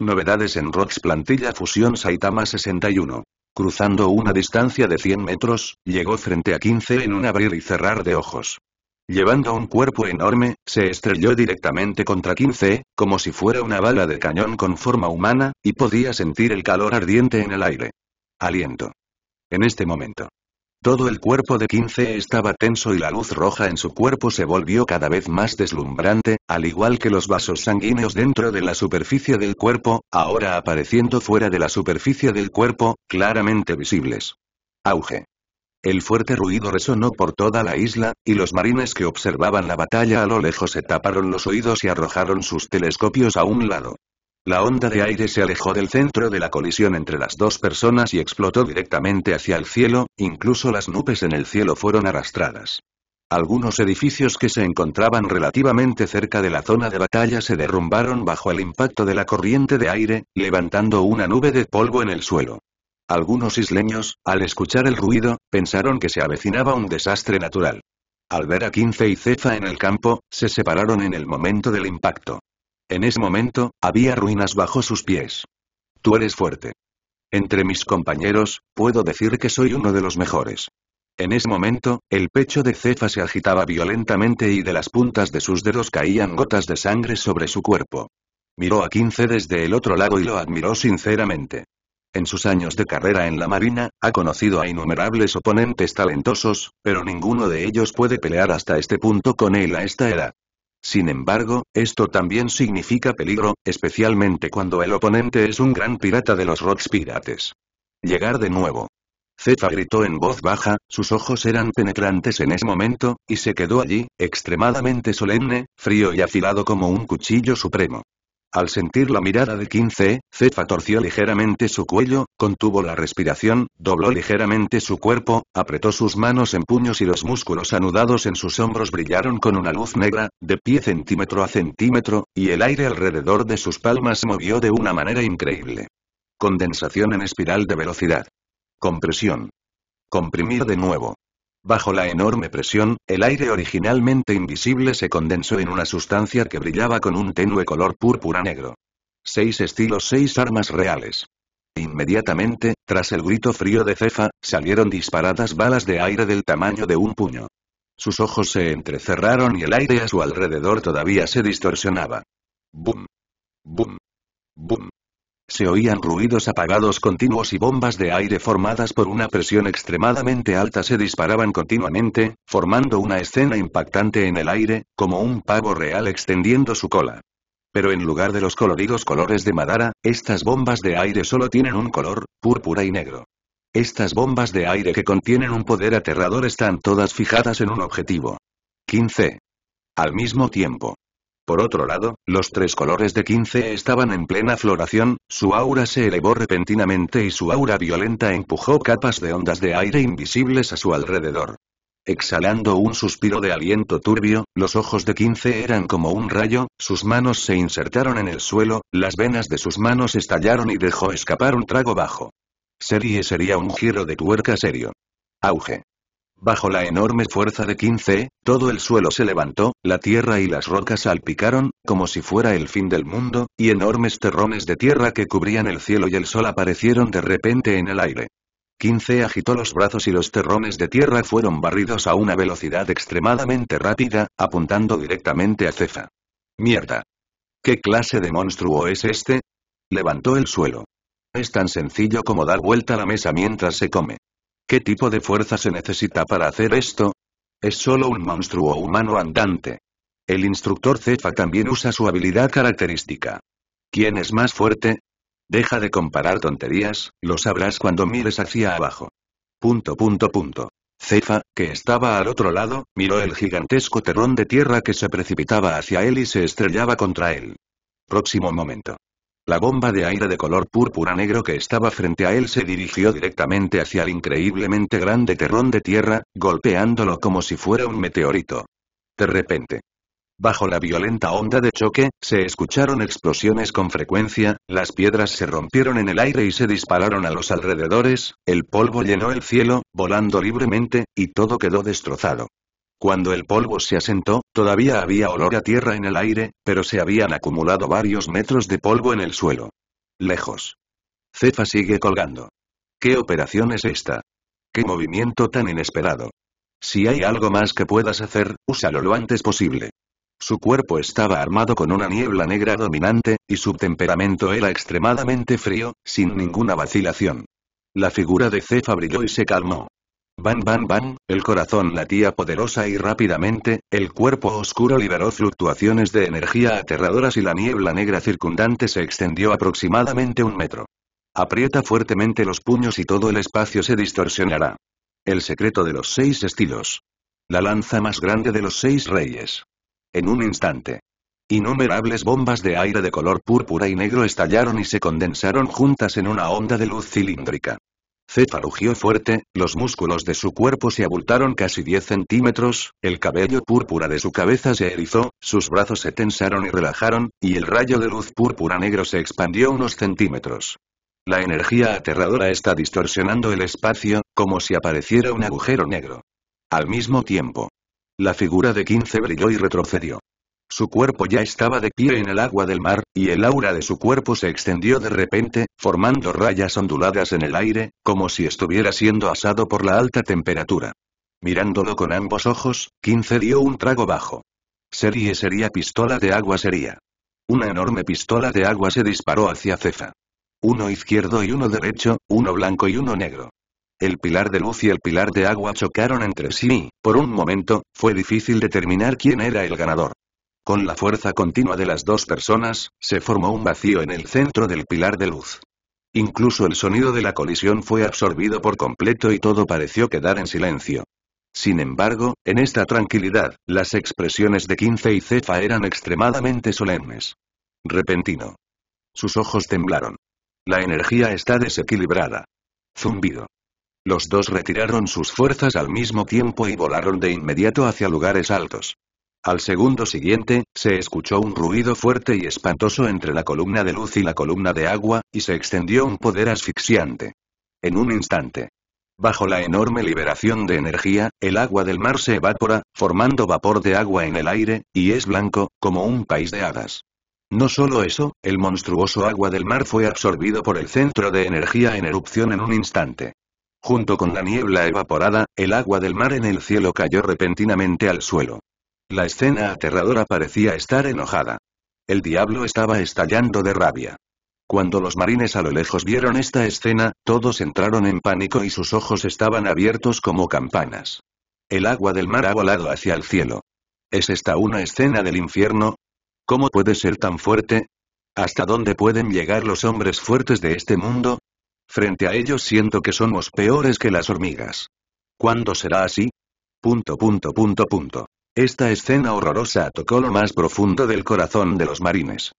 Novedades en Rocks Plantilla Fusión Saitama 61. Cruzando una distancia de 100 metros, llegó frente a 15 en un abrir y cerrar de ojos. Llevando un cuerpo enorme, se estrelló directamente contra 15, como si fuera una bala de cañón con forma humana, y podía sentir el calor ardiente en el aire. Aliento. En este momento. Todo el cuerpo de 15 estaba tenso y la luz roja en su cuerpo se volvió cada vez más deslumbrante, al igual que los vasos sanguíneos dentro de la superficie del cuerpo, ahora apareciendo fuera de la superficie del cuerpo, claramente visibles. Auge. El fuerte ruido resonó por toda la isla, y los marines que observaban la batalla a lo lejos se taparon los oídos y arrojaron sus telescopios a un lado. La onda de aire se alejó del centro de la colisión entre las dos personas y explotó directamente hacia el cielo, incluso las nubes en el cielo fueron arrastradas. Algunos edificios que se encontraban relativamente cerca de la zona de batalla se derrumbaron bajo el impacto de la corriente de aire, levantando una nube de polvo en el suelo. Algunos isleños, al escuchar el ruido, pensaron que se avecinaba un desastre natural. Al ver a Quince y Cefa en el campo, se separaron en el momento del impacto. En ese momento, había ruinas bajo sus pies. Tú eres fuerte. Entre mis compañeros, puedo decir que soy uno de los mejores. En ese momento, el pecho de Cefa se agitaba violentamente y de las puntas de sus dedos caían gotas de sangre sobre su cuerpo. Miró a Quince desde el otro lado y lo admiró sinceramente. En sus años de carrera en la Marina, ha conocido a innumerables oponentes talentosos, pero ninguno de ellos puede pelear hasta este punto con él a esta edad. Sin embargo, esto también significa peligro, especialmente cuando el oponente es un gran pirata de los Rocks Pirates. Llegar de nuevo. Zefa gritó en voz baja, sus ojos eran penetrantes en ese momento, y se quedó allí, extremadamente solemne, frío y afilado como un cuchillo supremo. Al sentir la mirada de 15, Cefa torció ligeramente su cuello, contuvo la respiración, dobló ligeramente su cuerpo, apretó sus manos en puños y los músculos anudados en sus hombros brillaron con una luz negra, de pie centímetro a centímetro, y el aire alrededor de sus palmas movió de una manera increíble. Condensación en espiral de velocidad. Compresión. Comprimir de nuevo. Bajo la enorme presión, el aire originalmente invisible se condensó en una sustancia que brillaba con un tenue color púrpura negro. Seis estilos, seis armas reales. Inmediatamente, tras el grito frío de Cefa, salieron disparadas balas de aire del tamaño de un puño. Sus ojos se entrecerraron y el aire a su alrededor todavía se distorsionaba. ¡Bum! ¡Bum! ¡Bum! Se oían ruidos apagados continuos y bombas de aire formadas por una presión extremadamente alta se disparaban continuamente, formando una escena impactante en el aire, como un pavo real extendiendo su cola. Pero en lugar de los coloridos colores de Madara, estas bombas de aire solo tienen un color, púrpura y negro. Estas bombas de aire que contienen un poder aterrador están todas fijadas en un objetivo. 15. Al mismo tiempo. Por otro lado, los tres colores de 15 estaban en plena floración, su aura se elevó repentinamente y su aura violenta empujó capas de ondas de aire invisibles a su alrededor. Exhalando un suspiro de aliento turbio, los ojos de 15 eran como un rayo, sus manos se insertaron en el suelo, las venas de sus manos estallaron y dejó escapar un trago bajo. Serie sería un giro de tuerca serio. Auge. Bajo la enorme fuerza de 15, todo el suelo se levantó, la tierra y las rocas salpicaron, como si fuera el fin del mundo, y enormes terrones de tierra que cubrían el cielo y el sol aparecieron de repente en el aire. 15 agitó los brazos y los terrones de tierra fueron barridos a una velocidad extremadamente rápida, apuntando directamente a Cefa. Mierda. ¿Qué clase de monstruo es este? Levantó el suelo. Es tan sencillo como dar vuelta a la mesa mientras se come. ¿Qué tipo de fuerza se necesita para hacer esto? Es solo un monstruo humano andante. El instructor Cefa también usa su habilidad característica. ¿Quién es más fuerte? Deja de comparar tonterías, lo sabrás cuando mires hacia abajo. Punto punto punto. Cefa, que estaba al otro lado, miró el gigantesco terrón de tierra que se precipitaba hacia él y se estrellaba contra él. Próximo momento. La bomba de aire de color púrpura negro que estaba frente a él se dirigió directamente hacia el increíblemente grande terrón de tierra, golpeándolo como si fuera un meteorito. De repente. Bajo la violenta onda de choque, se escucharon explosiones con frecuencia, las piedras se rompieron en el aire y se dispararon a los alrededores, el polvo llenó el cielo, volando libremente, y todo quedó destrozado. Cuando el polvo se asentó, todavía había olor a tierra en el aire, pero se habían acumulado varios metros de polvo en el suelo. Lejos. Cefa sigue colgando. ¿Qué operación es esta? ¿Qué movimiento tan inesperado? Si hay algo más que puedas hacer, úsalo lo antes posible. Su cuerpo estaba armado con una niebla negra dominante, y su temperamento era extremadamente frío, sin ninguna vacilación. La figura de Cefa brilló y se calmó. Van van van, el corazón latía poderosa y rápidamente, el cuerpo oscuro liberó fluctuaciones de energía aterradoras y la niebla negra circundante se extendió aproximadamente un metro. Aprieta fuertemente los puños y todo el espacio se distorsionará. El secreto de los seis estilos. La lanza más grande de los seis reyes. En un instante. Innumerables bombas de aire de color púrpura y negro estallaron y se condensaron juntas en una onda de luz cilíndrica. Rugió fuerte, los músculos de su cuerpo se abultaron casi 10 centímetros, el cabello púrpura de su cabeza se erizó, sus brazos se tensaron y relajaron, y el rayo de luz púrpura negro se expandió unos centímetros. La energía aterradora está distorsionando el espacio, como si apareciera un agujero negro. Al mismo tiempo, la figura de 15 brilló y retrocedió. Su cuerpo ya estaba de pie en el agua del mar, y el aura de su cuerpo se extendió de repente, formando rayas onduladas en el aire, como si estuviera siendo asado por la alta temperatura. Mirándolo con ambos ojos, Quince dio un trago bajo. Serie sería pistola de agua sería. Una enorme pistola de agua se disparó hacia Cefa. Uno izquierdo y uno derecho, uno blanco y uno negro. El pilar de luz y el pilar de agua chocaron entre sí y, por un momento, fue difícil determinar quién era el ganador. Con la fuerza continua de las dos personas, se formó un vacío en el centro del pilar de luz. Incluso el sonido de la colisión fue absorbido por completo y todo pareció quedar en silencio. Sin embargo, en esta tranquilidad, las expresiones de Quince y Cefa eran extremadamente solemnes. Repentino. Sus ojos temblaron. La energía está desequilibrada. Zumbido. Los dos retiraron sus fuerzas al mismo tiempo y volaron de inmediato hacia lugares altos. Al segundo siguiente, se escuchó un ruido fuerte y espantoso entre la columna de luz y la columna de agua, y se extendió un poder asfixiante. En un instante. Bajo la enorme liberación de energía, el agua del mar se evapora, formando vapor de agua en el aire, y es blanco, como un país de hadas. No solo eso, el monstruoso agua del mar fue absorbido por el centro de energía en erupción en un instante. Junto con la niebla evaporada, el agua del mar en el cielo cayó repentinamente al suelo. La escena aterradora parecía estar enojada. El diablo estaba estallando de rabia. Cuando los marines a lo lejos vieron esta escena, todos entraron en pánico y sus ojos estaban abiertos como campanas. El agua del mar ha volado hacia el cielo. ¿Es esta una escena del infierno? ¿Cómo puede ser tan fuerte? ¿Hasta dónde pueden llegar los hombres fuertes de este mundo? Frente a ellos siento que somos peores que las hormigas. ¿Cuándo será así? Punto punto punto. Esta escena horrorosa tocó lo más profundo del corazón de los marines.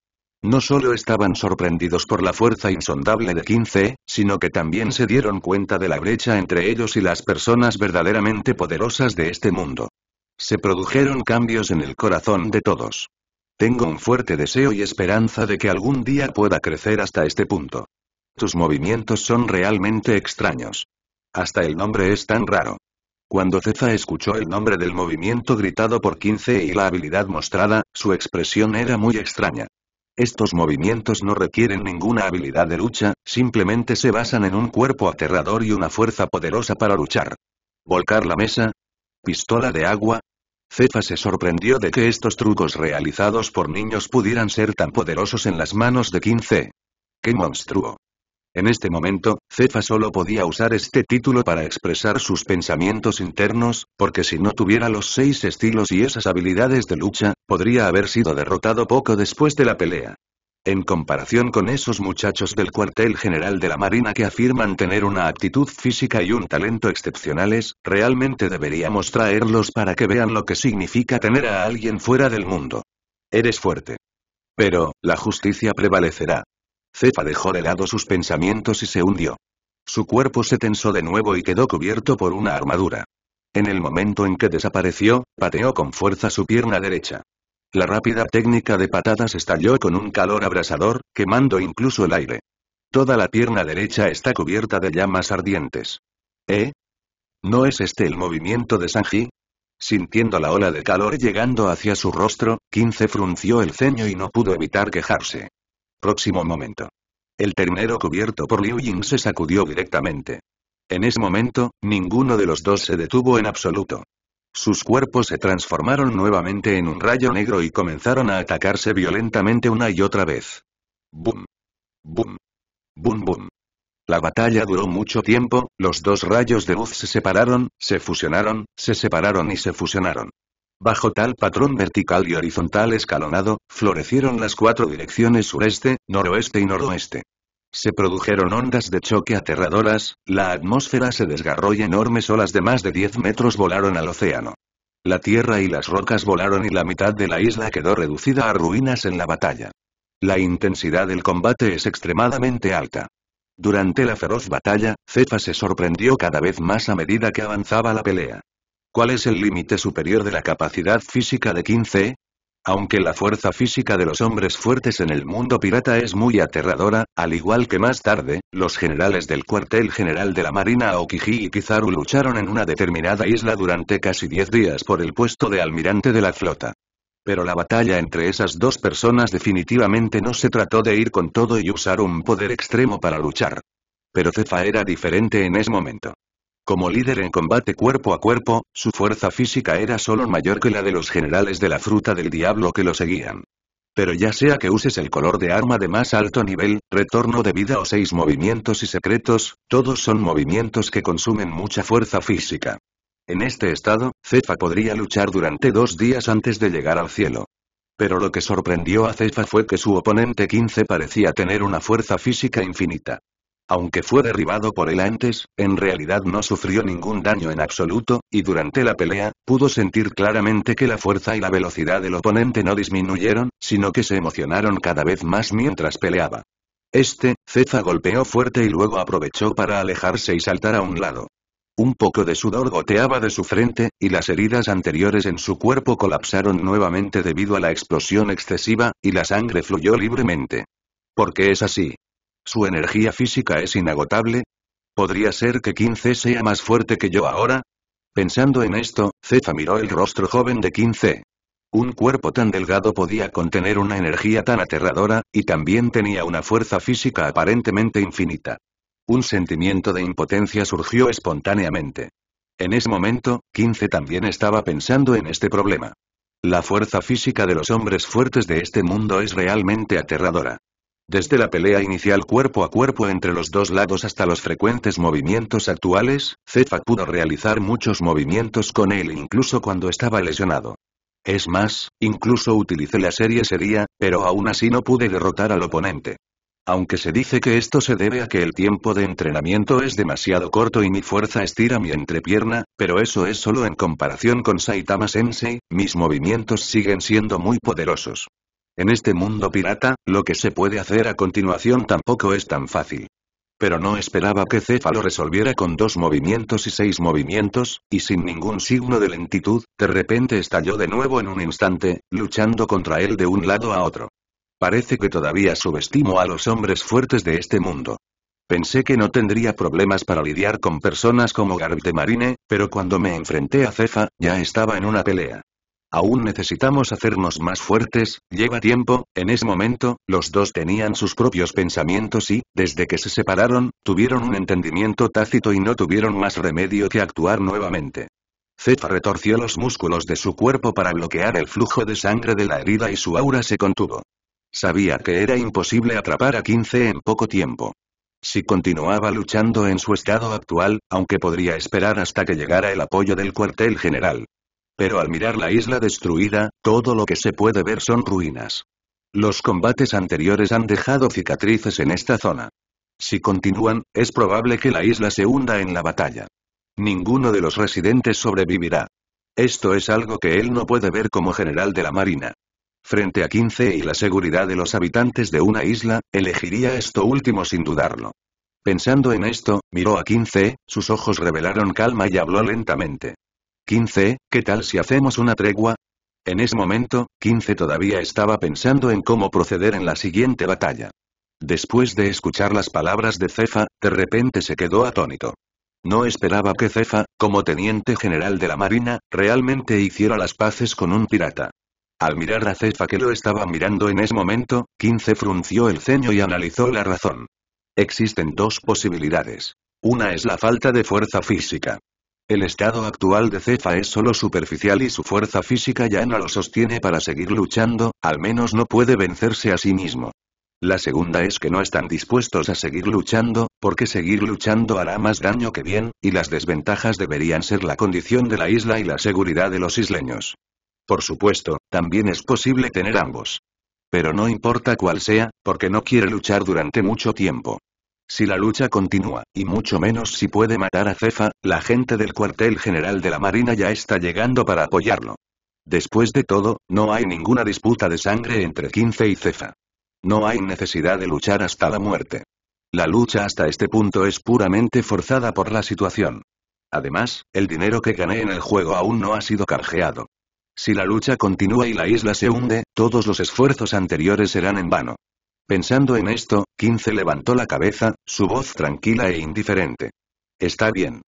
No solo estaban sorprendidos por la fuerza insondable de 15, sino que también se dieron cuenta de la brecha entre ellos y las personas verdaderamente poderosas de este mundo. Se produjeron cambios en el corazón de todos. Tengo un fuerte deseo y esperanza de que algún día pueda crecer hasta este punto. Tus movimientos son realmente extraños. Hasta el nombre es tan raro. Cuando Cefa escuchó el nombre del movimiento gritado por 15 y la habilidad mostrada, su expresión era muy extraña. Estos movimientos no requieren ninguna habilidad de lucha, simplemente se basan en un cuerpo aterrador y una fuerza poderosa para luchar. ¿Volcar la mesa? ¿Pistola de agua? Cefa se sorprendió de que estos trucos realizados por niños pudieran ser tan poderosos en las manos de 15. ¡Qué monstruo! En este momento, Cefa solo podía usar este título para expresar sus pensamientos internos, porque si no tuviera los seis estilos y esas habilidades de lucha, podría haber sido derrotado poco después de la pelea. En comparación con esos muchachos del cuartel general de la Marina que afirman tener una actitud física y un talento excepcionales, realmente deberíamos traerlos para que vean lo que significa tener a alguien fuera del mundo. Eres fuerte. Pero, la justicia prevalecerá. Cefa dejó de lado sus pensamientos y se hundió. Su cuerpo se tensó de nuevo y quedó cubierto por una armadura. En el momento en que desapareció, pateó con fuerza su pierna derecha. La rápida técnica de patadas estalló con un calor abrasador, quemando incluso el aire. Toda la pierna derecha está cubierta de llamas ardientes. ¿Eh? ¿No es este el movimiento de Sanji? Sintiendo la ola de calor llegando hacia su rostro, Quince frunció el ceño y no pudo evitar quejarse. Próximo momento. El ternero cubierto por Liu Ying se sacudió directamente. En ese momento, ninguno de los dos se detuvo en absoluto. Sus cuerpos se transformaron nuevamente en un rayo negro y comenzaron a atacarse violentamente una y otra vez. ¡Bum! ¡Bum! ¡Bum bum! La batalla duró mucho tiempo, los dos rayos de luz se separaron, se fusionaron, se separaron y se fusionaron. Bajo tal patrón vertical y horizontal escalonado, florecieron las cuatro direcciones sureste, noroeste y noroeste. Se produjeron ondas de choque aterradoras, la atmósfera se desgarró y enormes olas de más de 10 metros volaron al océano. La tierra y las rocas volaron y la mitad de la isla quedó reducida a ruinas en la batalla. La intensidad del combate es extremadamente alta. Durante la feroz batalla, Cefa se sorprendió cada vez más a medida que avanzaba la pelea. ¿Cuál es el límite superior de la capacidad física de 15? Aunque la fuerza física de los hombres fuertes en el mundo pirata es muy aterradora, al igual que más tarde, los generales del cuartel general de la Marina Aokiji y Kizaru lucharon en una determinada isla durante casi 10 días por el puesto de almirante de la flota. Pero la batalla entre esas dos personas definitivamente no se trató de ir con todo y usar un poder extremo para luchar. Pero Cefa era diferente en ese momento. Como líder en combate cuerpo a cuerpo, su fuerza física era solo mayor que la de los generales de la fruta del diablo que lo seguían. Pero ya sea que uses el color de arma de más alto nivel, retorno de vida o seis movimientos y secretos, todos son movimientos que consumen mucha fuerza física. En este estado, Cefa podría luchar durante dos días antes de llegar al cielo. Pero lo que sorprendió a Cefa fue que su oponente 15 parecía tener una fuerza física infinita. Aunque fue derribado por él antes, en realidad no sufrió ningún daño en absoluto, y durante la pelea, pudo sentir claramente que la fuerza y la velocidad del oponente no disminuyeron, sino que se emocionaron cada vez más mientras peleaba. Este, Cefa golpeó fuerte y luego aprovechó para alejarse y saltar a un lado. Un poco de sudor goteaba de su frente, y las heridas anteriores en su cuerpo colapsaron nuevamente debido a la explosión excesiva, y la sangre fluyó libremente. ¿Por qué es así? ¿Su energía física es inagotable? ¿Podría ser que 15 sea más fuerte que yo ahora? Pensando en esto, Cefa miró el rostro joven de 15. Un cuerpo tan delgado podía contener una energía tan aterradora, y también tenía una fuerza física aparentemente infinita. Un sentimiento de impotencia surgió espontáneamente. En ese momento, 15 también estaba pensando en este problema. La fuerza física de los hombres fuertes de este mundo es realmente aterradora. Desde la pelea inicial cuerpo a cuerpo entre los dos lados hasta los frecuentes movimientos actuales, Cefa pudo realizar muchos movimientos con él incluso cuando estaba lesionado. Es más, incluso utilicé la serie sería, pero aún así no pude derrotar al oponente. Aunque se dice que esto se debe a que el tiempo de entrenamiento es demasiado corto y mi fuerza estira mi entrepierna, pero eso es solo en comparación con Saitama Sensei, mis movimientos siguen siendo muy poderosos. En este mundo pirata, lo que se puede hacer a continuación tampoco es tan fácil. Pero no esperaba que Cefa lo resolviera con dos movimientos y seis movimientos, y sin ningún signo de lentitud, de repente estalló de nuevo en un instante, luchando contra él de un lado a otro. Parece que todavía subestimo a los hombres fuertes de este mundo. Pensé que no tendría problemas para lidiar con personas como Garb de Marine, pero cuando me enfrenté a Cefa, ya estaba en una pelea. Aún necesitamos hacernos más fuertes, lleva tiempo, en ese momento, los dos tenían sus propios pensamientos y, desde que se separaron, tuvieron un entendimiento tácito y no tuvieron más remedio que actuar nuevamente. Cefa retorció los músculos de su cuerpo para bloquear el flujo de sangre de la herida y su aura se contuvo. Sabía que era imposible atrapar a 15 en poco tiempo. Si continuaba luchando en su estado actual, aunque podría esperar hasta que llegara el apoyo del cuartel general, pero al mirar la isla destruida, todo lo que se puede ver son ruinas. Los combates anteriores han dejado cicatrices en esta zona. Si continúan, es probable que la isla se hunda en la batalla. Ninguno de los residentes sobrevivirá. Esto es algo que él no puede ver como general de la Marina. Frente a 15 y la seguridad de los habitantes de una isla, elegiría esto último sin dudarlo. Pensando en esto, miró a 15, sus ojos revelaron calma y habló lentamente. 15, ¿qué tal si hacemos una tregua? En ese momento, 15 todavía estaba pensando en cómo proceder en la siguiente batalla. Después de escuchar las palabras de Cefa, de repente se quedó atónito. No esperaba que Cefa, como teniente general de la Marina, realmente hiciera las paces con un pirata. Al mirar a Cefa que lo estaba mirando en ese momento, 15 frunció el ceño y analizó la razón. Existen dos posibilidades. Una es la falta de fuerza física. El estado actual de Cefa es solo superficial y su fuerza física ya no lo sostiene para seguir luchando, al menos no puede vencerse a sí mismo. La segunda es que no están dispuestos a seguir luchando, porque seguir luchando hará más daño que bien, y las desventajas deberían ser la condición de la isla y la seguridad de los isleños. Por supuesto, también es posible tener ambos. Pero no importa cuál sea, porque no quiere luchar durante mucho tiempo. Si la lucha continúa, y mucho menos si puede matar a Cefa, la gente del cuartel general de la Marina ya está llegando para apoyarlo. Después de todo, no hay ninguna disputa de sangre entre 15 y Cefa. No hay necesidad de luchar hasta la muerte. La lucha hasta este punto es puramente forzada por la situación. Además, el dinero que gané en el juego aún no ha sido canjeado. Si la lucha continúa y la isla se hunde, todos los esfuerzos anteriores serán en vano. Pensando en esto, 15 levantó la cabeza, su voz tranquila e indiferente. Está bien.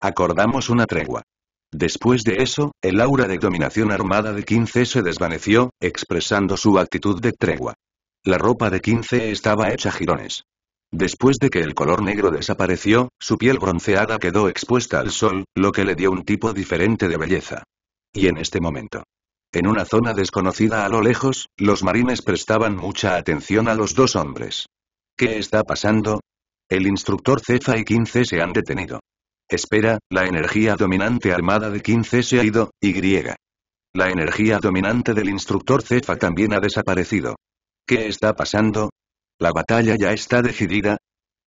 Acordamos una tregua. Después de eso, el aura de dominación armada de 15 se desvaneció, expresando su actitud de tregua. La ropa de 15 estaba hecha jirones. Después de que el color negro desapareció, su piel bronceada quedó expuesta al sol, lo que le dio un tipo diferente de belleza. Y en este momento. En una zona desconocida a lo lejos, los marines prestaban mucha atención a los dos hombres. ¿Qué está pasando? El instructor Cefa y 15 se han detenido. Espera, la energía dominante armada de 15 se ha ido, y griega. La energía dominante del instructor Cefa también ha desaparecido. ¿Qué está pasando? ¿La batalla ya está decidida?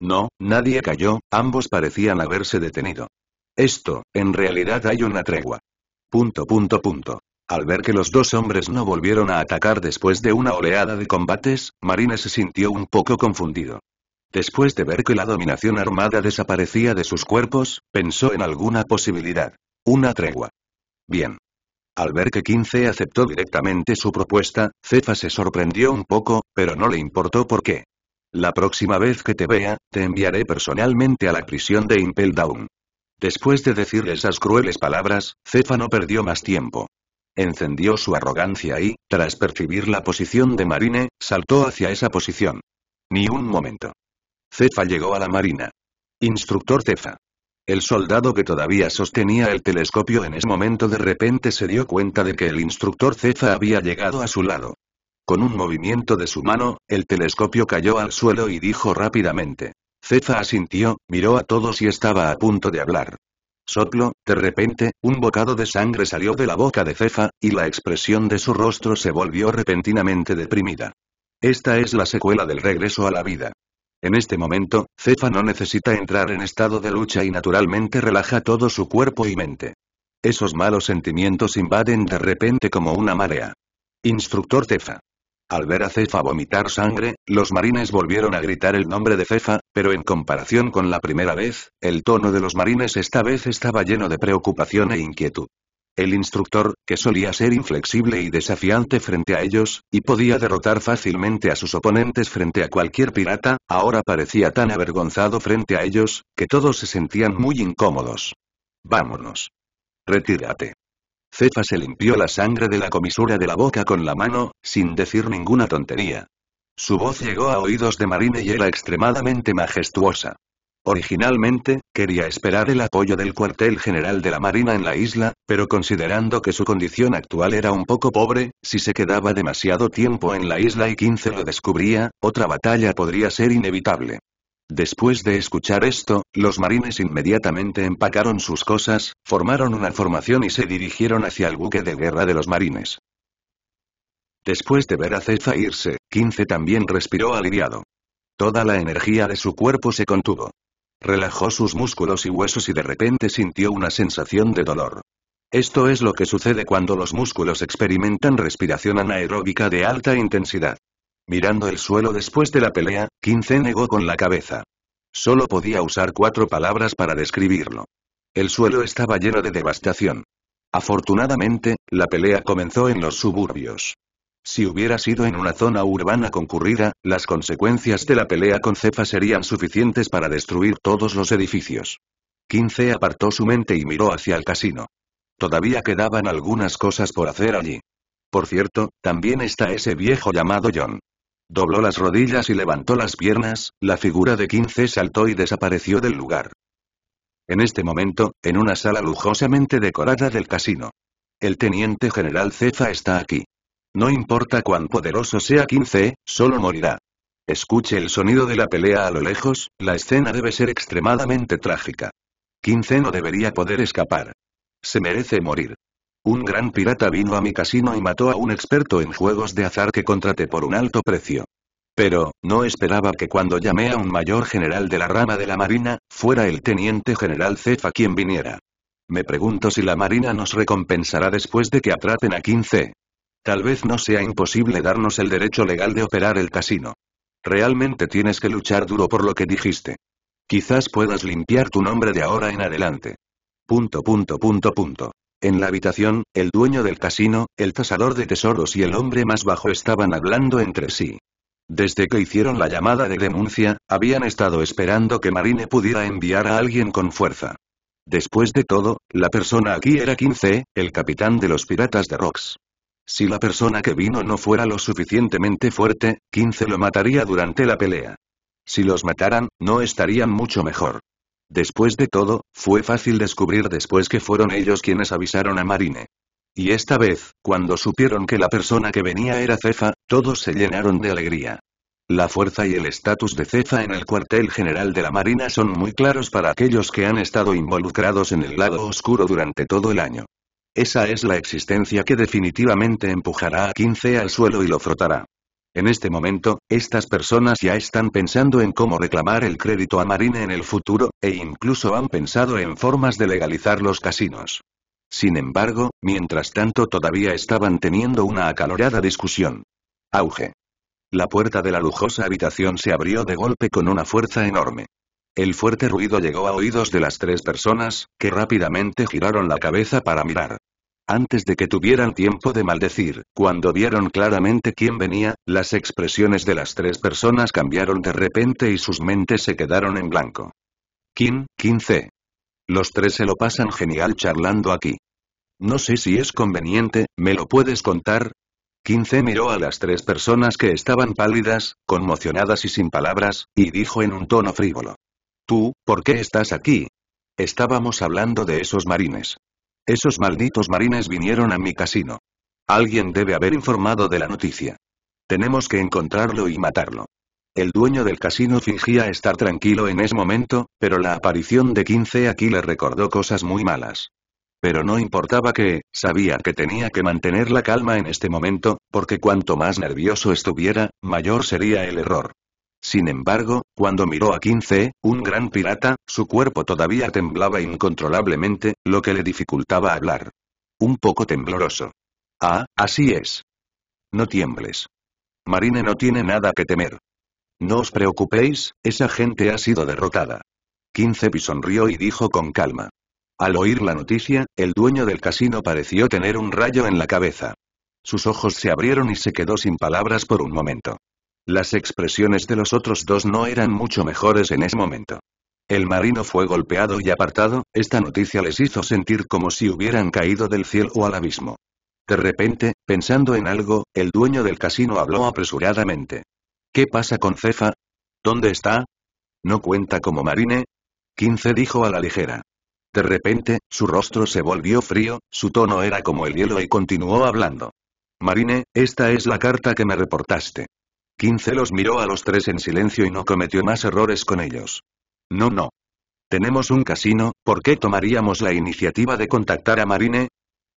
No, nadie cayó, ambos parecían haberse detenido. Esto, en realidad hay una tregua. Punto punto punto. Al ver que los dos hombres no volvieron a atacar después de una oleada de combates, Marine se sintió un poco confundido. Después de ver que la dominación armada desaparecía de sus cuerpos, pensó en alguna posibilidad. Una tregua. Bien. Al ver que 15 aceptó directamente su propuesta, Cefa se sorprendió un poco, pero no le importó por qué. La próxima vez que te vea, te enviaré personalmente a la prisión de Impel Down. Después de decir esas crueles palabras, Cefa no perdió más tiempo. Encendió su arrogancia y, tras percibir la posición de Marine, saltó hacia esa posición. Ni un momento. Cefa llegó a la Marina. Instructor Cefa. El soldado que todavía sostenía el telescopio en ese momento de repente se dio cuenta de que el instructor Cefa había llegado a su lado. Con un movimiento de su mano, el telescopio cayó al suelo y dijo rápidamente. Cefa asintió, miró a todos y estaba a punto de hablar. Soplo, de repente, un bocado de sangre salió de la boca de Cefa, y la expresión de su rostro se volvió repentinamente deprimida. Esta es la secuela del regreso a la vida. En este momento, Cefa no necesita entrar en estado de lucha y naturalmente relaja todo su cuerpo y mente. Esos malos sentimientos invaden de repente como una marea. Instructor Cefa. Al ver a Cefa vomitar sangre, los marines volvieron a gritar el nombre de Cefa, pero en comparación con la primera vez, el tono de los marines esta vez estaba lleno de preocupación e inquietud. El instructor, que solía ser inflexible y desafiante frente a ellos, y podía derrotar fácilmente a sus oponentes frente a cualquier pirata, ahora parecía tan avergonzado frente a ellos, que todos se sentían muy incómodos. Vámonos. Retírate. Cefa se limpió la sangre de la comisura de la boca con la mano, sin decir ninguna tontería. Su voz llegó a oídos de Marine y era extremadamente majestuosa. Originalmente, quería esperar el apoyo del cuartel general de la Marina en la isla, pero considerando que su condición actual era un poco pobre, si se quedaba demasiado tiempo en la isla y 15 lo descubría, otra batalla podría ser inevitable. Después de escuchar esto, los marines inmediatamente empacaron sus cosas, formaron una formación y se dirigieron hacia el buque de guerra de los marines. Después de ver a Cefa irse, 15 también respiró aliviado. Toda la energía de su cuerpo se contuvo. Relajó sus músculos y huesos y de repente sintió una sensación de dolor. Esto es lo que sucede cuando los músculos experimentan respiración anaeróbica de alta intensidad. Mirando el suelo después de la pelea, 15 negó con la cabeza. Solo podía usar cuatro palabras para describirlo. El suelo estaba lleno de devastación. Afortunadamente, la pelea comenzó en los suburbios. Si hubiera sido en una zona urbana concurrida, las consecuencias de la pelea con Cefa serían suficientes para destruir todos los edificios. 15 apartó su mente y miró hacia el casino. Todavía quedaban algunas cosas por hacer allí. Por cierto, también está ese viejo llamado John. Dobló las rodillas y levantó las piernas, la figura de 15 saltó y desapareció del lugar. En este momento, en una sala lujosamente decorada del casino. El teniente general Cefa está aquí. No importa cuán poderoso sea 15, solo morirá. Escuche el sonido de la pelea a lo lejos, la escena debe ser extremadamente trágica. 15 no debería poder escapar. Se merece morir. Un gran pirata vino a mi casino y mató a un experto en juegos de azar que contraté por un alto precio. Pero, no esperaba que cuando llamé a un mayor general de la rama de la Marina, fuera el teniente general Cefa quien viniera. Me pregunto si la Marina nos recompensará después de que atrapen a 15. Tal vez no sea imposible darnos el derecho legal de operar el casino. Realmente tienes que luchar duro por lo que dijiste. Quizás puedas limpiar tu nombre de ahora en adelante. Punto punto punto punto. En la habitación, el dueño del casino, el tasador de tesoros y el hombre más bajo estaban hablando entre sí. Desde que hicieron la llamada de denuncia, habían estado esperando que Marine pudiera enviar a alguien con fuerza. Después de todo, la persona aquí era 15, el capitán de los piratas de Rocks. Si la persona que vino no fuera lo suficientemente fuerte, 15 lo mataría durante la pelea. Si los mataran, no estarían mucho mejor. Después de todo, fue fácil descubrir después que fueron ellos quienes avisaron a Marine. Y esta vez, cuando supieron que la persona que venía era Cefa, todos se llenaron de alegría. La fuerza y el estatus de Cefa en el cuartel general de la Marina son muy claros para aquellos que han estado involucrados en el lado oscuro durante todo el año. Esa es la existencia que definitivamente empujará a 15 al suelo y lo frotará. En este momento, estas personas ya están pensando en cómo reclamar el crédito a Marine en el futuro, e incluso han pensado en formas de legalizar los casinos. Sin embargo, mientras tanto todavía estaban teniendo una acalorada discusión. Auge. La puerta de la lujosa habitación se abrió de golpe con una fuerza enorme. El fuerte ruido llegó a oídos de las tres personas, que rápidamente giraron la cabeza para mirar. Antes de que tuvieran tiempo de maldecir, cuando vieron claramente quién venía, las expresiones de las tres personas cambiaron de repente y sus mentes se quedaron en blanco. Kim, 15. Los tres se lo pasan genial charlando aquí. No sé si es conveniente, ¿me lo puedes contar? 15 miró a las tres personas que estaban pálidas, conmocionadas y sin palabras, y dijo en un tono frívolo. Tú, ¿por qué estás aquí? Estábamos hablando de esos marines. Esos malditos marines vinieron a mi casino. Alguien debe haber informado de la noticia. Tenemos que encontrarlo y matarlo. El dueño del casino fingía estar tranquilo en ese momento, pero la aparición de 15 aquí le recordó cosas muy malas. Pero no importaba que, sabía que tenía que mantener la calma en este momento, porque cuanto más nervioso estuviera, mayor sería el error. Sin embargo, cuando miró a 15, un gran pirata, su cuerpo todavía temblaba incontrolablemente, lo que le dificultaba hablar. Un poco tembloroso. Ah, así es. No tiembles. Marine no tiene nada que temer. No os preocupéis, esa gente ha sido derrotada. 15 sonrió y dijo con calma. Al oír la noticia, el dueño del casino pareció tener un rayo en la cabeza. Sus ojos se abrieron y se quedó sin palabras por un momento. Las expresiones de los otros dos no eran mucho mejores en ese momento. El marino fue golpeado y apartado, esta noticia les hizo sentir como si hubieran caído del cielo al abismo. De repente, pensando en algo, el dueño del casino habló apresuradamente. ¿Qué pasa con Cefa? ¿Dónde está? ¿No cuenta como marine? 15 dijo a la ligera. De repente, su rostro se volvió frío, su tono era como el hielo y continuó hablando. Marine, esta es la carta que me reportaste. 15 los miró a los tres en silencio y no cometió más errores con ellos. No, no. Tenemos un casino, ¿por qué tomaríamos la iniciativa de contactar a Marine?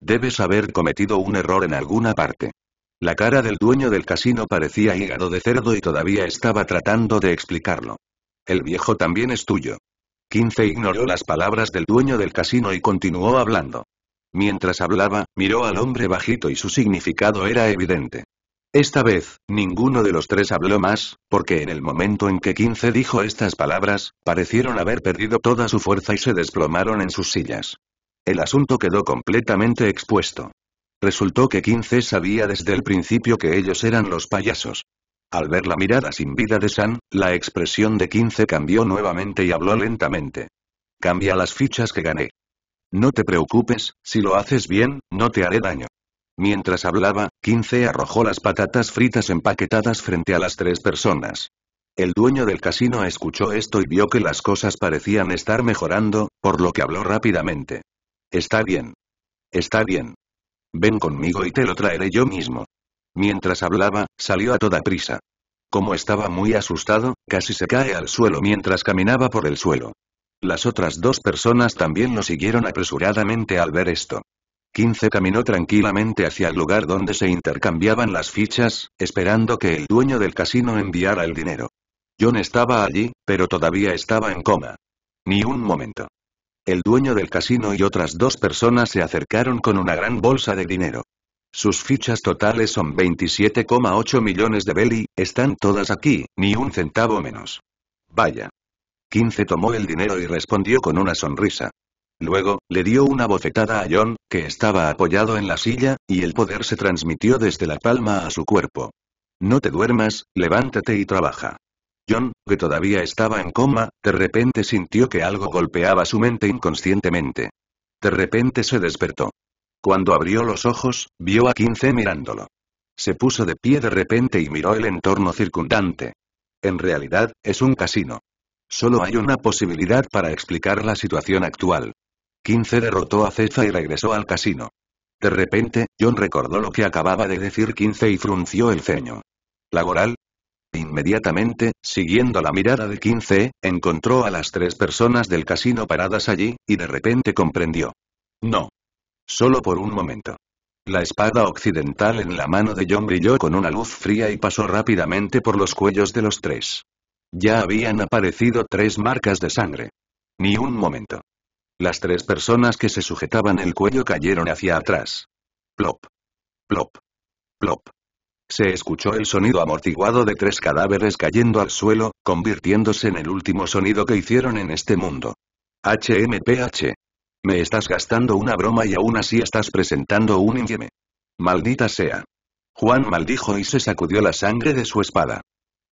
Debes haber cometido un error en alguna parte. La cara del dueño del casino parecía hígado de cerdo y todavía estaba tratando de explicarlo. El viejo también es tuyo. 15 ignoró las palabras del dueño del casino y continuó hablando. Mientras hablaba, miró al hombre bajito y su significado era evidente. Esta vez, ninguno de los tres habló más, porque en el momento en que 15 dijo estas palabras, parecieron haber perdido toda su fuerza y se desplomaron en sus sillas. El asunto quedó completamente expuesto. Resultó que 15 sabía desde el principio que ellos eran los payasos. Al ver la mirada sin vida de San, la expresión de 15 cambió nuevamente y habló lentamente. Cambia las fichas que gané. No te preocupes, si lo haces bien, no te haré daño. Mientras hablaba, 15 arrojó las patatas fritas empaquetadas frente a las tres personas. El dueño del casino escuchó esto y vio que las cosas parecían estar mejorando, por lo que habló rápidamente. Está bien. Está bien. Ven conmigo y te lo traeré yo mismo. Mientras hablaba, salió a toda prisa. Como estaba muy asustado, casi se cae al suelo mientras caminaba por el suelo. Las otras dos personas también lo siguieron apresuradamente al ver esto. 15 caminó tranquilamente hacia el lugar donde se intercambiaban las fichas, esperando que el dueño del casino enviara el dinero. John estaba allí, pero todavía estaba en coma. Ni un momento. El dueño del casino y otras dos personas se acercaron con una gran bolsa de dinero. Sus fichas totales son 27,8 millones de belly, están todas aquí, ni un centavo menos. Vaya. 15 tomó el dinero y respondió con una sonrisa. Luego, le dio una bofetada a John, que estaba apoyado en la silla, y el poder se transmitió desde la palma a su cuerpo. No te duermas, levántate y trabaja. John, que todavía estaba en coma, de repente sintió que algo golpeaba su mente inconscientemente. De repente se despertó. Cuando abrió los ojos, vio a 15 mirándolo. Se puso de pie de repente y miró el entorno circundante. En realidad, es un casino. Solo hay una posibilidad para explicar la situación actual. 15 derrotó a Cefa y regresó al casino. De repente, John recordó lo que acababa de decir 15 y frunció el ceño. ¿Laboral? Inmediatamente, siguiendo la mirada de 15, encontró a las tres personas del casino paradas allí, y de repente comprendió. No. Solo por un momento. La espada occidental en la mano de John brilló con una luz fría y pasó rápidamente por los cuellos de los tres. Ya habían aparecido tres marcas de sangre. Ni un momento. Las tres personas que se sujetaban el cuello cayeron hacia atrás. Plop. Plop. Plop. Se escuchó el sonido amortiguado de tres cadáveres cayendo al suelo, convirtiéndose en el último sonido que hicieron en este mundo. HMPH. Me estás gastando una broma y aún así estás presentando un infieme. Maldita sea. Juan maldijo y se sacudió la sangre de su espada.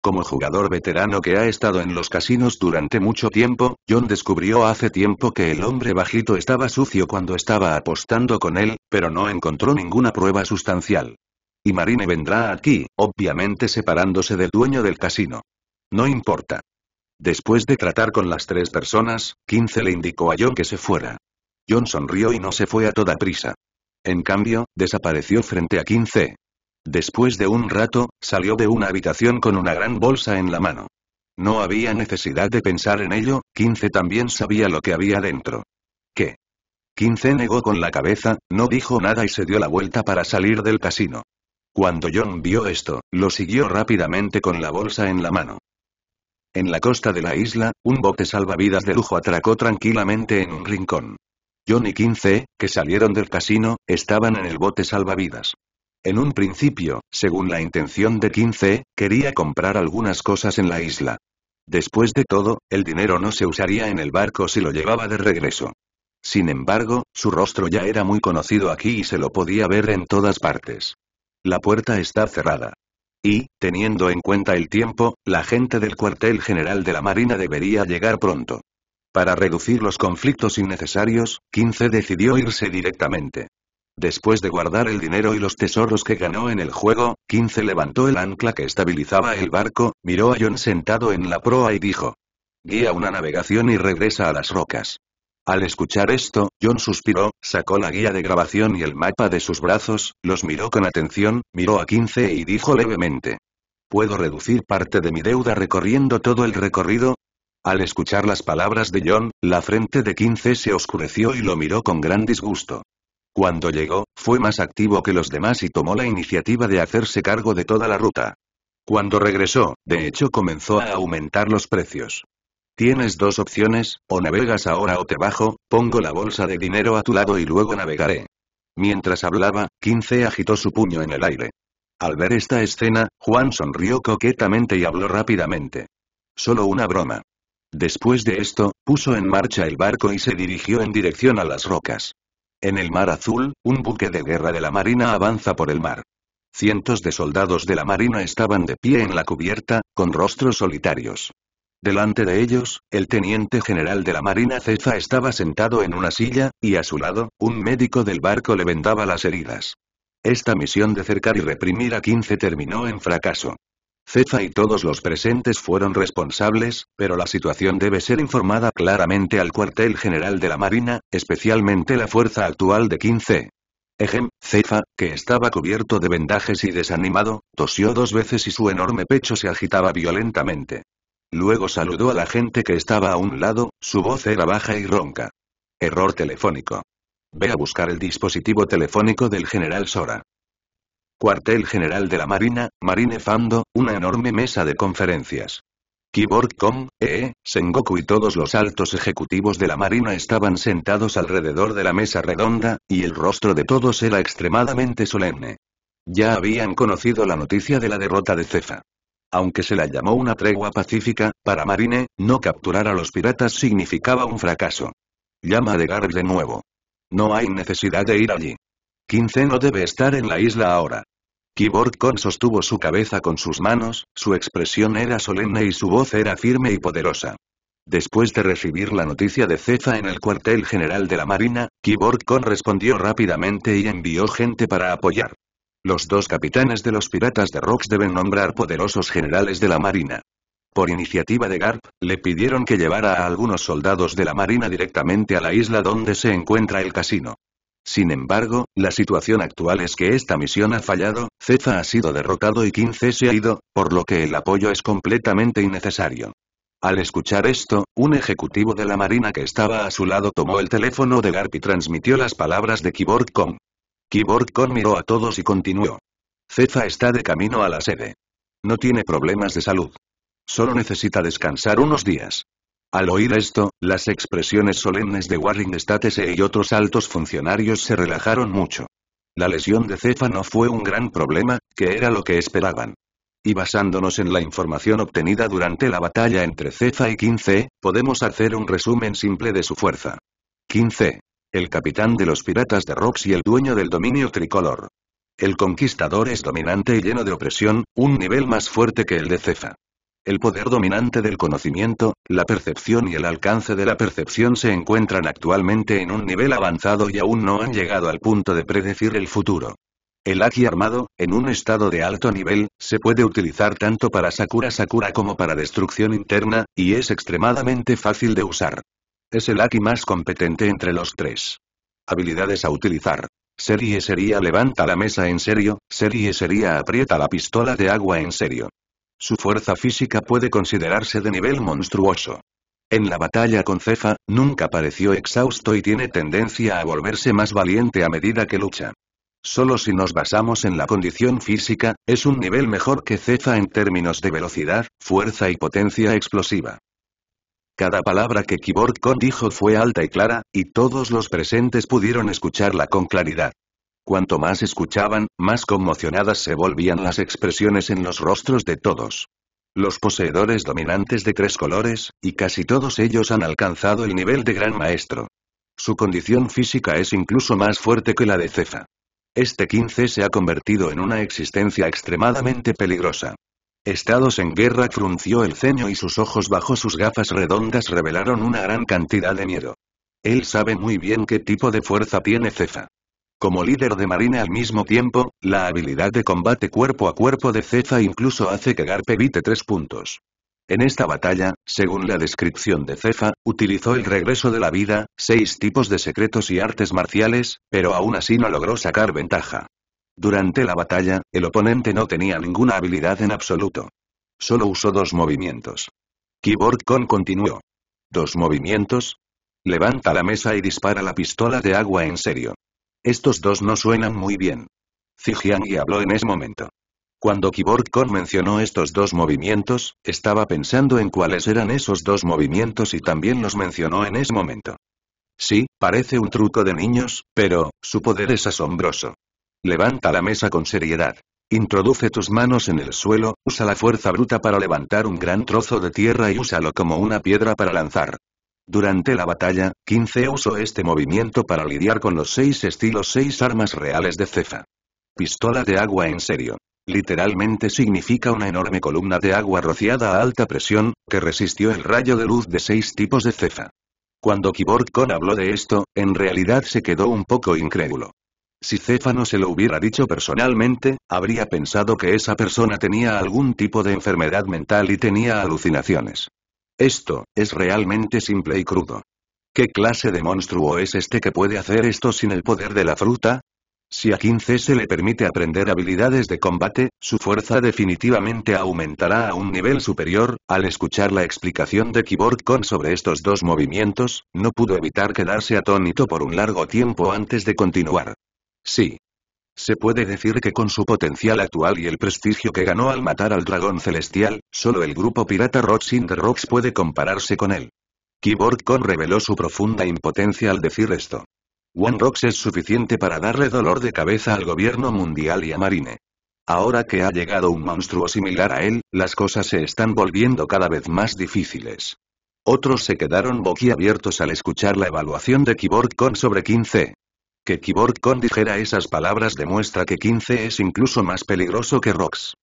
Como jugador veterano que ha estado en los casinos durante mucho tiempo, John descubrió hace tiempo que el hombre bajito estaba sucio cuando estaba apostando con él, pero no encontró ninguna prueba sustancial. Y Marine vendrá aquí, obviamente separándose del dueño del casino. No importa. Después de tratar con las tres personas, 15 le indicó a John que se fuera. John sonrió y no se fue a toda prisa. En cambio, desapareció frente a 15. Después de un rato, salió de una habitación con una gran bolsa en la mano. No había necesidad de pensar en ello, 15 también sabía lo que había dentro. ¿Qué? 15 negó con la cabeza, no dijo nada y se dio la vuelta para salir del casino. Cuando John vio esto, lo siguió rápidamente con la bolsa en la mano. En la costa de la isla, un bote salvavidas de lujo atracó tranquilamente en un rincón. John y 15, que salieron del casino, estaban en el bote salvavidas. En un principio, según la intención de 15, quería comprar algunas cosas en la isla. Después de todo, el dinero no se usaría en el barco si lo llevaba de regreso. Sin embargo, su rostro ya era muy conocido aquí y se lo podía ver en todas partes. La puerta está cerrada. Y, teniendo en cuenta el tiempo, la gente del cuartel general de la Marina debería llegar pronto. Para reducir los conflictos innecesarios, 15 decidió irse directamente. Después de guardar el dinero y los tesoros que ganó en el juego, 15 levantó el ancla que estabilizaba el barco, miró a John sentado en la proa y dijo. Guía una navegación y regresa a las rocas. Al escuchar esto, John suspiró, sacó la guía de grabación y el mapa de sus brazos, los miró con atención, miró a 15 y dijo levemente. ¿Puedo reducir parte de mi deuda recorriendo todo el recorrido? Al escuchar las palabras de John, la frente de 15 se oscureció y lo miró con gran disgusto. Cuando llegó, fue más activo que los demás y tomó la iniciativa de hacerse cargo de toda la ruta. Cuando regresó, de hecho comenzó a aumentar los precios. Tienes dos opciones, o navegas ahora o te bajo, pongo la bolsa de dinero a tu lado y luego navegaré. Mientras hablaba, 15 agitó su puño en el aire. Al ver esta escena, Juan sonrió coquetamente y habló rápidamente. Solo una broma. Después de esto, puso en marcha el barco y se dirigió en dirección a las rocas. En el mar azul, un buque de guerra de la Marina avanza por el mar. Cientos de soldados de la Marina estaban de pie en la cubierta, con rostros solitarios. Delante de ellos, el teniente general de la Marina Cefa estaba sentado en una silla, y a su lado, un médico del barco le vendaba las heridas. Esta misión de cercar y reprimir a 15 terminó en fracaso. Cefa y todos los presentes fueron responsables, pero la situación debe ser informada claramente al cuartel general de la Marina, especialmente la fuerza actual de 15. Ejem, Cefa, que estaba cubierto de vendajes y desanimado, tosió dos veces y su enorme pecho se agitaba violentamente. Luego saludó a la gente que estaba a un lado, su voz era baja y ronca. Error telefónico. Ve a buscar el dispositivo telefónico del general Sora. Cuartel General de la Marina, Marine Fando, una enorme mesa de conferencias. Keyboard.com, EE, Sengoku y todos los altos ejecutivos de la Marina estaban sentados alrededor de la mesa redonda, y el rostro de todos era extremadamente solemne. Ya habían conocido la noticia de la derrota de Cefa. Aunque se la llamó una tregua pacífica, para Marine, no capturar a los piratas significaba un fracaso. Llama a Degar de nuevo. No hay necesidad de ir allí. 15 no debe estar en la isla ahora. Keyboard Con sostuvo su cabeza con sus manos, su expresión era solemne y su voz era firme y poderosa. Después de recibir la noticia de Cefa en el cuartel general de la Marina, Keyboard Con respondió rápidamente y envió gente para apoyar. Los dos capitanes de los piratas de Rocks deben nombrar poderosos generales de la Marina. Por iniciativa de Garp, le pidieron que llevara a algunos soldados de la Marina directamente a la isla donde se encuentra el casino. Sin embargo, la situación actual es que esta misión ha fallado, Cefa ha sido derrotado y 15 se ha ido, por lo que el apoyo es completamente innecesario. Al escuchar esto, un ejecutivo de la Marina que estaba a su lado tomó el teléfono de Garp y transmitió las palabras de Keyboard Kong. Keyboard Kong miró a todos y continuó. Cefa está de camino a la sede. No tiene problemas de salud. Solo necesita descansar unos días. Al oír esto, las expresiones solemnes de Warring Statese y otros altos funcionarios se relajaron mucho. La lesión de Cefa no fue un gran problema, que era lo que esperaban. Y basándonos en la información obtenida durante la batalla entre Cefa y 15, podemos hacer un resumen simple de su fuerza. 15. El capitán de los piratas de Rox y el dueño del dominio tricolor. El conquistador es dominante y lleno de opresión, un nivel más fuerte que el de Cefa. El poder dominante del conocimiento, la percepción y el alcance de la percepción se encuentran actualmente en un nivel avanzado y aún no han llegado al punto de predecir el futuro. El Aki armado, en un estado de alto nivel, se puede utilizar tanto para Sakura Sakura como para destrucción interna, y es extremadamente fácil de usar. Es el Aki más competente entre los tres. Habilidades a utilizar. Serie sería levanta la mesa en serio, serie sería aprieta la pistola de agua en serio. Su fuerza física puede considerarse de nivel monstruoso. En la batalla con Cefa, nunca pareció exhausto y tiene tendencia a volverse más valiente a medida que lucha. Solo si nos basamos en la condición física, es un nivel mejor que Cefa en términos de velocidad, fuerza y potencia explosiva. Cada palabra que Con dijo fue alta y clara, y todos los presentes pudieron escucharla con claridad. Cuanto más escuchaban, más conmocionadas se volvían las expresiones en los rostros de todos. Los poseedores dominantes de tres colores, y casi todos ellos han alcanzado el nivel de gran maestro. Su condición física es incluso más fuerte que la de Cefa. Este 15 se ha convertido en una existencia extremadamente peligrosa. Estados en guerra frunció el ceño y sus ojos bajo sus gafas redondas revelaron una gran cantidad de miedo. Él sabe muy bien qué tipo de fuerza tiene Cefa. Como líder de marina al mismo tiempo, la habilidad de combate cuerpo a cuerpo de Cefa incluso hace que Garp evite tres puntos. En esta batalla, según la descripción de Cefa, utilizó el regreso de la vida, seis tipos de secretos y artes marciales, pero aún así no logró sacar ventaja. Durante la batalla, el oponente no tenía ninguna habilidad en absoluto. Solo usó dos movimientos. Keyboard Con continuó. ¿Dos movimientos? Levanta la mesa y dispara la pistola de agua en serio. Estos dos no suenan muy bien. Zijiang habló en ese momento. Cuando Keyboard Con mencionó estos dos movimientos, estaba pensando en cuáles eran esos dos movimientos y también los mencionó en ese momento. Sí, parece un truco de niños, pero, su poder es asombroso. Levanta la mesa con seriedad. Introduce tus manos en el suelo, usa la fuerza bruta para levantar un gran trozo de tierra y úsalo como una piedra para lanzar. Durante la batalla, 15 usó este movimiento para lidiar con los seis estilos seis armas reales de Cefa. Pistola de agua en serio. Literalmente significa una enorme columna de agua rociada a alta presión, que resistió el rayo de luz de seis tipos de Cefa. Cuando Keyboard Con habló de esto, en realidad se quedó un poco incrédulo. Si Céfano se lo hubiera dicho personalmente, habría pensado que esa persona tenía algún tipo de enfermedad mental y tenía alucinaciones. Esto, es realmente simple y crudo. ¿Qué clase de monstruo es este que puede hacer esto sin el poder de la fruta? Si a 15 se le permite aprender habilidades de combate, su fuerza definitivamente aumentará a un nivel superior. Al escuchar la explicación de Keyboard Con sobre estos dos movimientos, no pudo evitar quedarse atónito por un largo tiempo antes de continuar. Sí. Se puede decir que con su potencial actual y el prestigio que ganó al matar al dragón celestial, solo el grupo pirata Rocks in the puede compararse con él. Keyboard Con reveló su profunda impotencia al decir esto. One Rocks es suficiente para darle dolor de cabeza al gobierno mundial y a Marine. Ahora que ha llegado un monstruo similar a él, las cosas se están volviendo cada vez más difíciles. Otros se quedaron boquiabiertos al escuchar la evaluación de Keyboard Con sobre 15. Que Keyboard Con dijera esas palabras demuestra que 15 es incluso más peligroso que Rox.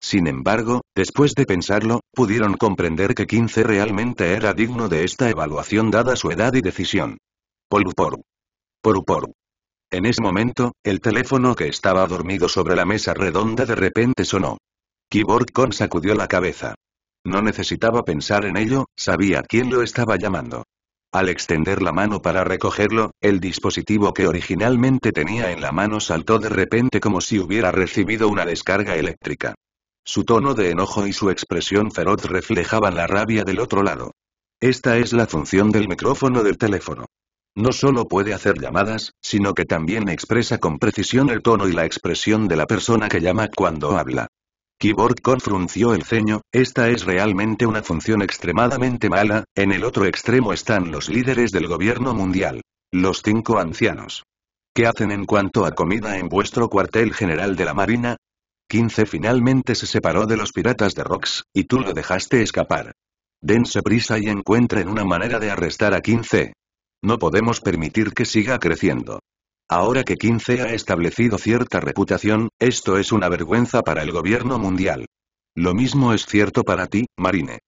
Sin embargo, después de pensarlo, pudieron comprender que 15 realmente era digno de esta evaluación dada su edad y decisión. Poru poru. Poru poru. En ese momento, el teléfono que estaba dormido sobre la mesa redonda de repente sonó. Keyboard Con sacudió la cabeza. No necesitaba pensar en ello, sabía quién lo estaba llamando. Al extender la mano para recogerlo, el dispositivo que originalmente tenía en la mano saltó de repente como si hubiera recibido una descarga eléctrica. Su tono de enojo y su expresión feroz reflejaban la rabia del otro lado. Esta es la función del micrófono del teléfono. No solo puede hacer llamadas, sino que también expresa con precisión el tono y la expresión de la persona que llama cuando habla. Keyboard confrunció el ceño, esta es realmente una función extremadamente mala, en el otro extremo están los líderes del gobierno mundial. Los cinco ancianos. ¿Qué hacen en cuanto a comida en vuestro cuartel general de la Marina? 15 finalmente se separó de los piratas de Rox, y tú lo dejaste escapar. Dense prisa y encuentren una manera de arrestar a 15. No podemos permitir que siga creciendo. Ahora que 15 ha establecido cierta reputación, esto es una vergüenza para el gobierno mundial. Lo mismo es cierto para ti, Marine.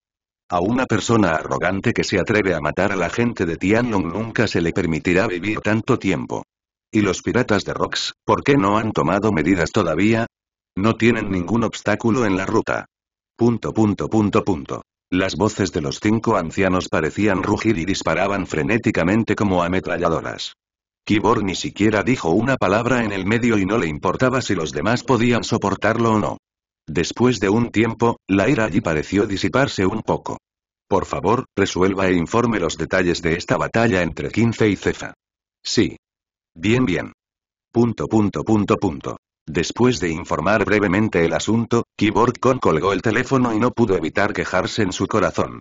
A una persona arrogante que se atreve a matar a la gente de Tianlong nunca se le permitirá vivir tanto tiempo. ¿Y los piratas de Rox, por qué no han tomado medidas todavía? No tienen ningún obstáculo en la ruta. Punto punto punto punto. Las voces de los cinco ancianos parecían rugir y disparaban frenéticamente como ametralladoras. Kibor ni siquiera dijo una palabra en el medio y no le importaba si los demás podían soportarlo o no. Después de un tiempo, la ira allí pareció disiparse un poco. Por favor, resuelva e informe los detalles de esta batalla entre 15 y Cefa. Sí. Bien bien. Punto punto punto punto. Después de informar brevemente el asunto, Con colgó el teléfono y no pudo evitar quejarse en su corazón.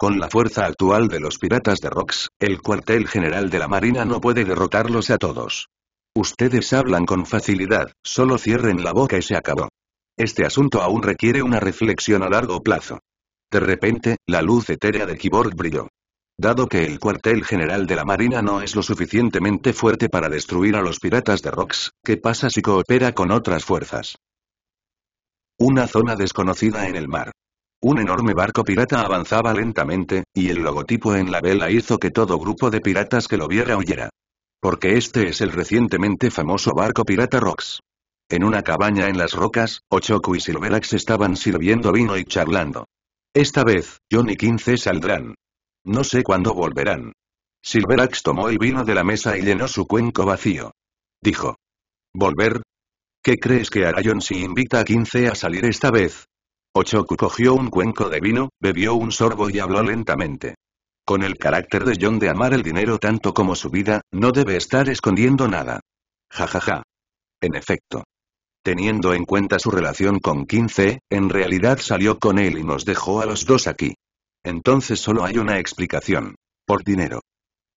Con la fuerza actual de los piratas de Rox, el cuartel general de la Marina no puede derrotarlos a todos. Ustedes hablan con facilidad, solo cierren la boca y se acabó. Este asunto aún requiere una reflexión a largo plazo. De repente, la luz etérea de Keyboard brilló. Dado que el cuartel general de la Marina no es lo suficientemente fuerte para destruir a los piratas de Rox, ¿qué pasa si coopera con otras fuerzas? Una zona desconocida en el mar. Un enorme barco pirata avanzaba lentamente, y el logotipo en la vela hizo que todo grupo de piratas que lo viera huyera. Porque este es el recientemente famoso barco pirata Rox. En una cabaña en las rocas, Ochoku y Silverax estaban sirviendo vino y charlando. Esta vez, John y 15 saldrán. No sé cuándo volverán. Silverax tomó el vino de la mesa y llenó su cuenco vacío. Dijo. ¿Volver? ¿Qué crees que hará John si invita a 15 a salir esta vez? Ochoku cogió un cuenco de vino, bebió un sorbo y habló lentamente. Con el carácter de John de amar el dinero tanto como su vida, no debe estar escondiendo nada. Ja ja ja. En efecto. Teniendo en cuenta su relación con 15, en realidad salió con él y nos dejó a los dos aquí. Entonces solo hay una explicación. Por dinero.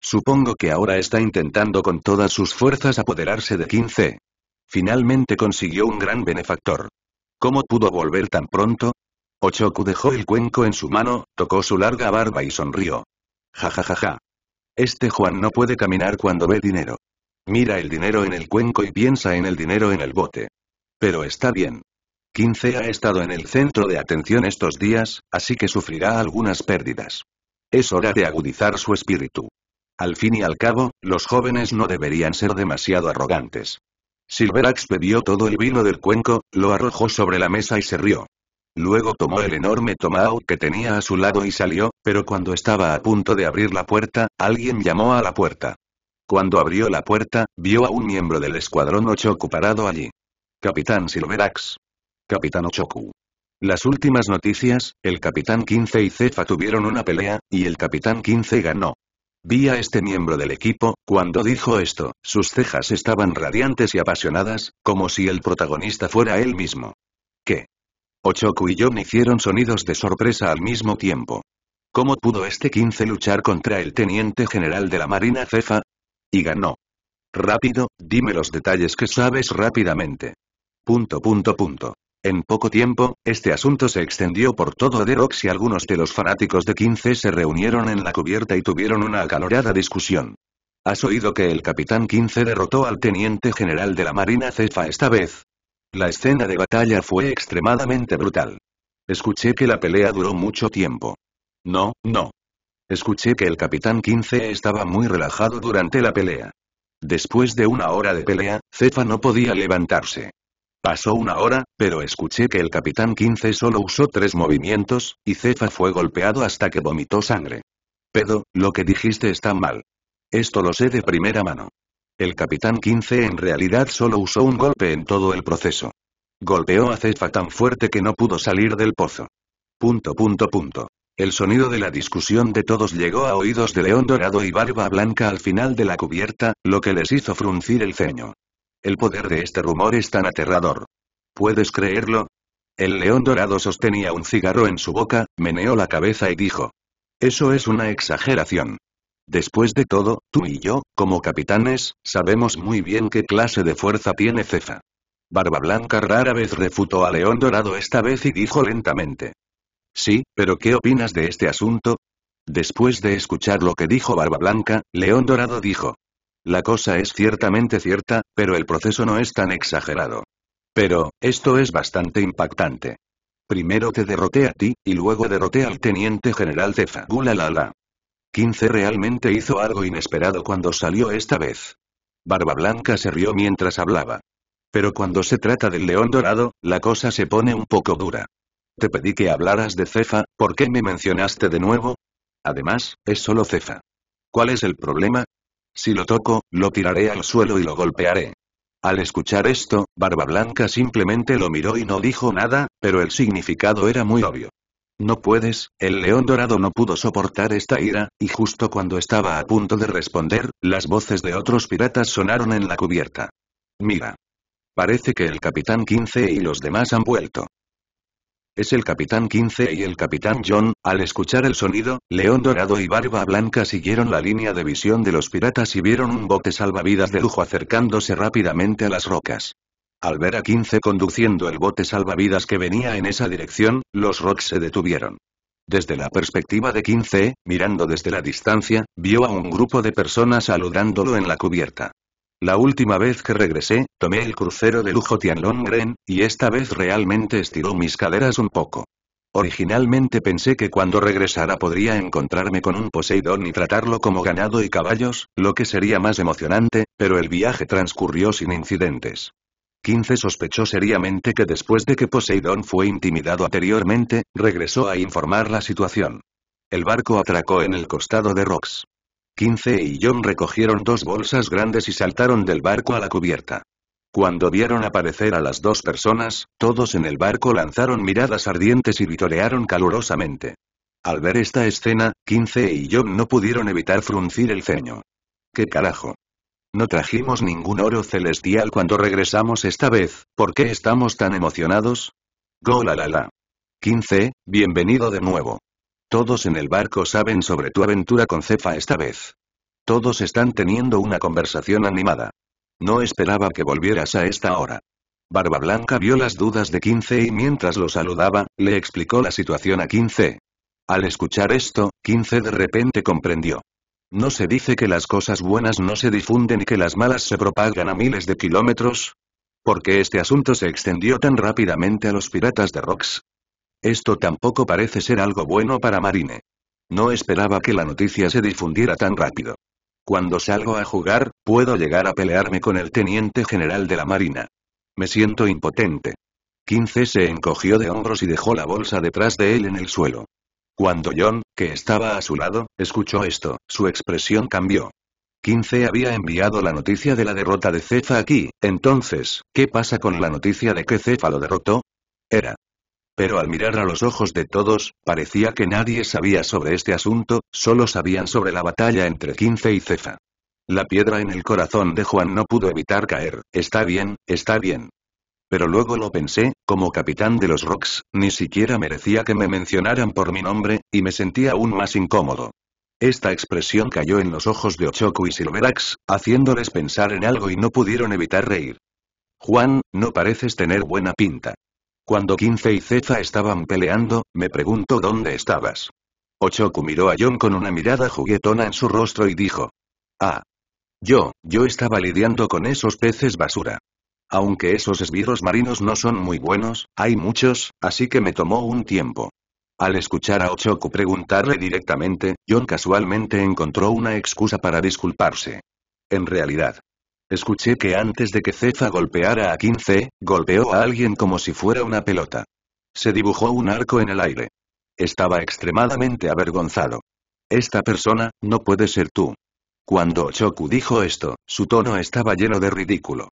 Supongo que ahora está intentando con todas sus fuerzas apoderarse de 15. Finalmente consiguió un gran benefactor. ¿Cómo pudo volver tan pronto? Ochoku dejó el cuenco en su mano, tocó su larga barba y sonrió. Ja ja ja ja. Este Juan no puede caminar cuando ve dinero. Mira el dinero en el cuenco y piensa en el dinero en el bote. Pero está bien. 15 ha estado en el centro de atención estos días, así que sufrirá algunas pérdidas. Es hora de agudizar su espíritu. Al fin y al cabo, los jóvenes no deberían ser demasiado arrogantes. Silverax bebió todo el vino del cuenco, lo arrojó sobre la mesa y se rió. Luego tomó el enorme tomahawk que tenía a su lado y salió, pero cuando estaba a punto de abrir la puerta, alguien llamó a la puerta. Cuando abrió la puerta, vio a un miembro del escuadrón Ochoku parado allí. Capitán Silverax. Capitán Ochoku. Las últimas noticias, el Capitán 15 y Cefa tuvieron una pelea, y el Capitán 15 ganó. Vi a este miembro del equipo, cuando dijo esto, sus cejas estaban radiantes y apasionadas, como si el protagonista fuera él mismo. ¿Qué? Ochoku y John hicieron sonidos de sorpresa al mismo tiempo. ¿Cómo pudo este 15 luchar contra el teniente general de la Marina Cefa? Y ganó. Rápido, dime los detalles que sabes rápidamente. Punto punto punto. En poco tiempo, este asunto se extendió por todo Derox y algunos de los fanáticos de 15 se reunieron en la cubierta y tuvieron una acalorada discusión. ¿Has oído que el capitán 15 derrotó al teniente general de la Marina Cefa esta vez? La escena de batalla fue extremadamente brutal. Escuché que la pelea duró mucho tiempo. No, no. Escuché que el capitán 15 estaba muy relajado durante la pelea. Después de una hora de pelea, Cefa no podía levantarse. Pasó una hora, pero escuché que el capitán 15 solo usó tres movimientos, y Cefa fue golpeado hasta que vomitó sangre. Pedo, lo que dijiste está mal. Esto lo sé de primera mano. El capitán 15 en realidad solo usó un golpe en todo el proceso. Golpeó a Cefa tan fuerte que no pudo salir del pozo. Punto punto punto. El sonido de la discusión de todos llegó a oídos de León Dorado y Barba Blanca al final de la cubierta, lo que les hizo fruncir el ceño. El poder de este rumor es tan aterrador. ¿Puedes creerlo? El león dorado sostenía un cigarro en su boca, meneó la cabeza y dijo. Eso es una exageración. Después de todo, tú y yo, como capitanes, sabemos muy bien qué clase de fuerza tiene Cefa. Barba Blanca rara vez refutó a León Dorado esta vez y dijo lentamente. Sí, pero ¿qué opinas de este asunto? Después de escuchar lo que dijo Barba Blanca, León Dorado dijo. La cosa es ciertamente cierta, pero el proceso no es tan exagerado. Pero, esto es bastante impactante. Primero te derroté a ti, y luego derroté al teniente general Cefa. Gula la la. 15 realmente hizo algo inesperado cuando salió esta vez. Barba Blanca se rió mientras hablaba. Pero cuando se trata del león dorado, la cosa se pone un poco dura. Te pedí que hablaras de Cefa, ¿por qué me mencionaste de nuevo? Además, es solo Cefa. ¿Cuál es el problema? Si lo toco, lo tiraré al suelo y lo golpearé. Al escuchar esto, Barba Blanca simplemente lo miró y no dijo nada, pero el significado era muy obvio. No puedes, el león dorado no pudo soportar esta ira, y justo cuando estaba a punto de responder, las voces de otros piratas sonaron en la cubierta. Mira. Parece que el capitán 15 y los demás han vuelto. Es el capitán 15 y el capitán John, al escuchar el sonido, León Dorado y Barba Blanca siguieron la línea de visión de los piratas y vieron un bote salvavidas de lujo acercándose rápidamente a las rocas. Al ver a 15 conduciendo el bote salvavidas que venía en esa dirección, los rocks se detuvieron. Desde la perspectiva de 15, mirando desde la distancia, vio a un grupo de personas saludándolo en la cubierta. La última vez que regresé, tomé el crucero de lujo Tianlongren, y esta vez realmente estiró mis caderas un poco. Originalmente pensé que cuando regresara podría encontrarme con un Poseidón y tratarlo como ganado y caballos, lo que sería más emocionante, pero el viaje transcurrió sin incidentes. 15 sospechó seriamente que después de que Poseidón fue intimidado anteriormente, regresó a informar la situación. El barco atracó en el costado de Rox. 15 y John recogieron dos bolsas grandes y saltaron del barco a la cubierta. Cuando vieron aparecer a las dos personas, todos en el barco lanzaron miradas ardientes y vitorearon calurosamente. Al ver esta escena, 15 y John no pudieron evitar fruncir el ceño. ¿Qué carajo? No trajimos ningún oro celestial cuando regresamos esta vez, ¿por qué estamos tan emocionados? Go la. 15, bienvenido de nuevo. Todos en el barco saben sobre tu aventura con Cefa esta vez. Todos están teniendo una conversación animada. No esperaba que volvieras a esta hora. Barba Blanca vio las dudas de 15 y mientras lo saludaba, le explicó la situación a 15. Al escuchar esto, 15 de repente comprendió. ¿No se dice que las cosas buenas no se difunden y que las malas se propagan a miles de kilómetros? ¿Por qué este asunto se extendió tan rápidamente a los piratas de Rox? Esto tampoco parece ser algo bueno para Marine. No esperaba que la noticia se difundiera tan rápido. Cuando salgo a jugar, puedo llegar a pelearme con el teniente general de la marina. Me siento impotente. 15 se encogió de hombros y dejó la bolsa detrás de él en el suelo. Cuando John, que estaba a su lado, escuchó esto, su expresión cambió. 15 había enviado la noticia de la derrota de Cefa aquí, entonces, ¿qué pasa con la noticia de que Cefa lo derrotó? Era. Pero al mirar a los ojos de todos, parecía que nadie sabía sobre este asunto, solo sabían sobre la batalla entre 15 y Cefa. La piedra en el corazón de Juan no pudo evitar caer, está bien, está bien. Pero luego lo pensé, como capitán de los Rocks, ni siquiera merecía que me mencionaran por mi nombre, y me sentía aún más incómodo. Esta expresión cayó en los ojos de Ochoku y Silverax, haciéndoles pensar en algo y no pudieron evitar reír. Juan, no pareces tener buena pinta. Cuando Quince y Cefa estaban peleando, me preguntó dónde estabas. Ochoku miró a John con una mirada juguetona en su rostro y dijo. Ah. Yo, yo estaba lidiando con esos peces basura. Aunque esos esbirros marinos no son muy buenos, hay muchos, así que me tomó un tiempo. Al escuchar a Ochoku preguntarle directamente, John casualmente encontró una excusa para disculparse. En realidad, escuché que antes de que Cefa golpeara a 15, golpeó a alguien como si fuera una pelota. Se dibujó un arco en el aire. Estaba extremadamente avergonzado. Esta persona, no puede ser tú. Cuando Ochoku dijo esto, su tono estaba lleno de ridículo.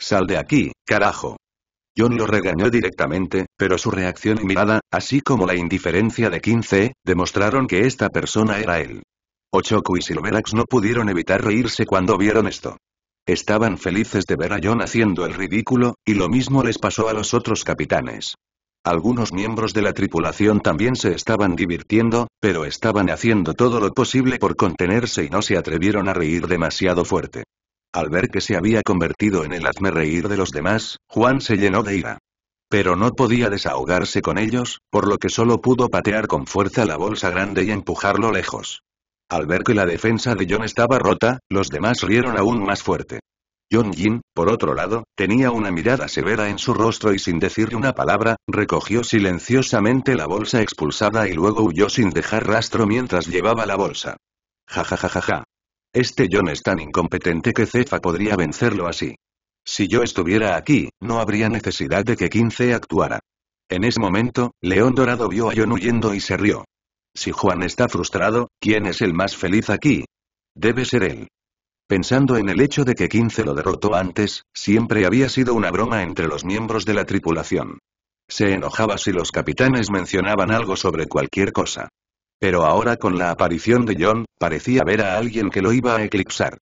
Sal de aquí, carajo. John lo regañó directamente, pero su reacción y mirada, así como la indiferencia de 15, demostraron que esta persona era él. Ochoku y Silverax no pudieron evitar reírse cuando vieron esto. Estaban felices de ver a John haciendo el ridículo, y lo mismo les pasó a los otros capitanes. Algunos miembros de la tripulación también se estaban divirtiendo, pero estaban haciendo todo lo posible por contenerse y no se atrevieron a reír demasiado fuerte. Al ver que se había convertido en el hazme reír de los demás, Juan se llenó de ira. Pero no podía desahogarse con ellos, por lo que solo pudo patear con fuerza la bolsa grande y empujarlo lejos. Al ver que la defensa de John estaba rota, los demás rieron aún más fuerte. John Jin, por otro lado, tenía una mirada severa en su rostro y sin decirle una palabra, recogió silenciosamente la bolsa expulsada y luego huyó sin dejar rastro mientras llevaba la bolsa. Ja ja ja ja ja. Este John es tan incompetente que Cefa podría vencerlo así. Si yo estuviera aquí, no habría necesidad de que 15 actuara. En ese momento, León Dorado vio a John huyendo y se rió. Si Juan está frustrado, ¿quién es el más feliz aquí? Debe ser él. Pensando en el hecho de que 15 lo derrotó antes, siempre había sido una broma entre los miembros de la tripulación. Se enojaba si los capitanes mencionaban algo sobre cualquier cosa. Pero ahora con la aparición de John, parecía ver a alguien que lo iba a eclipsar.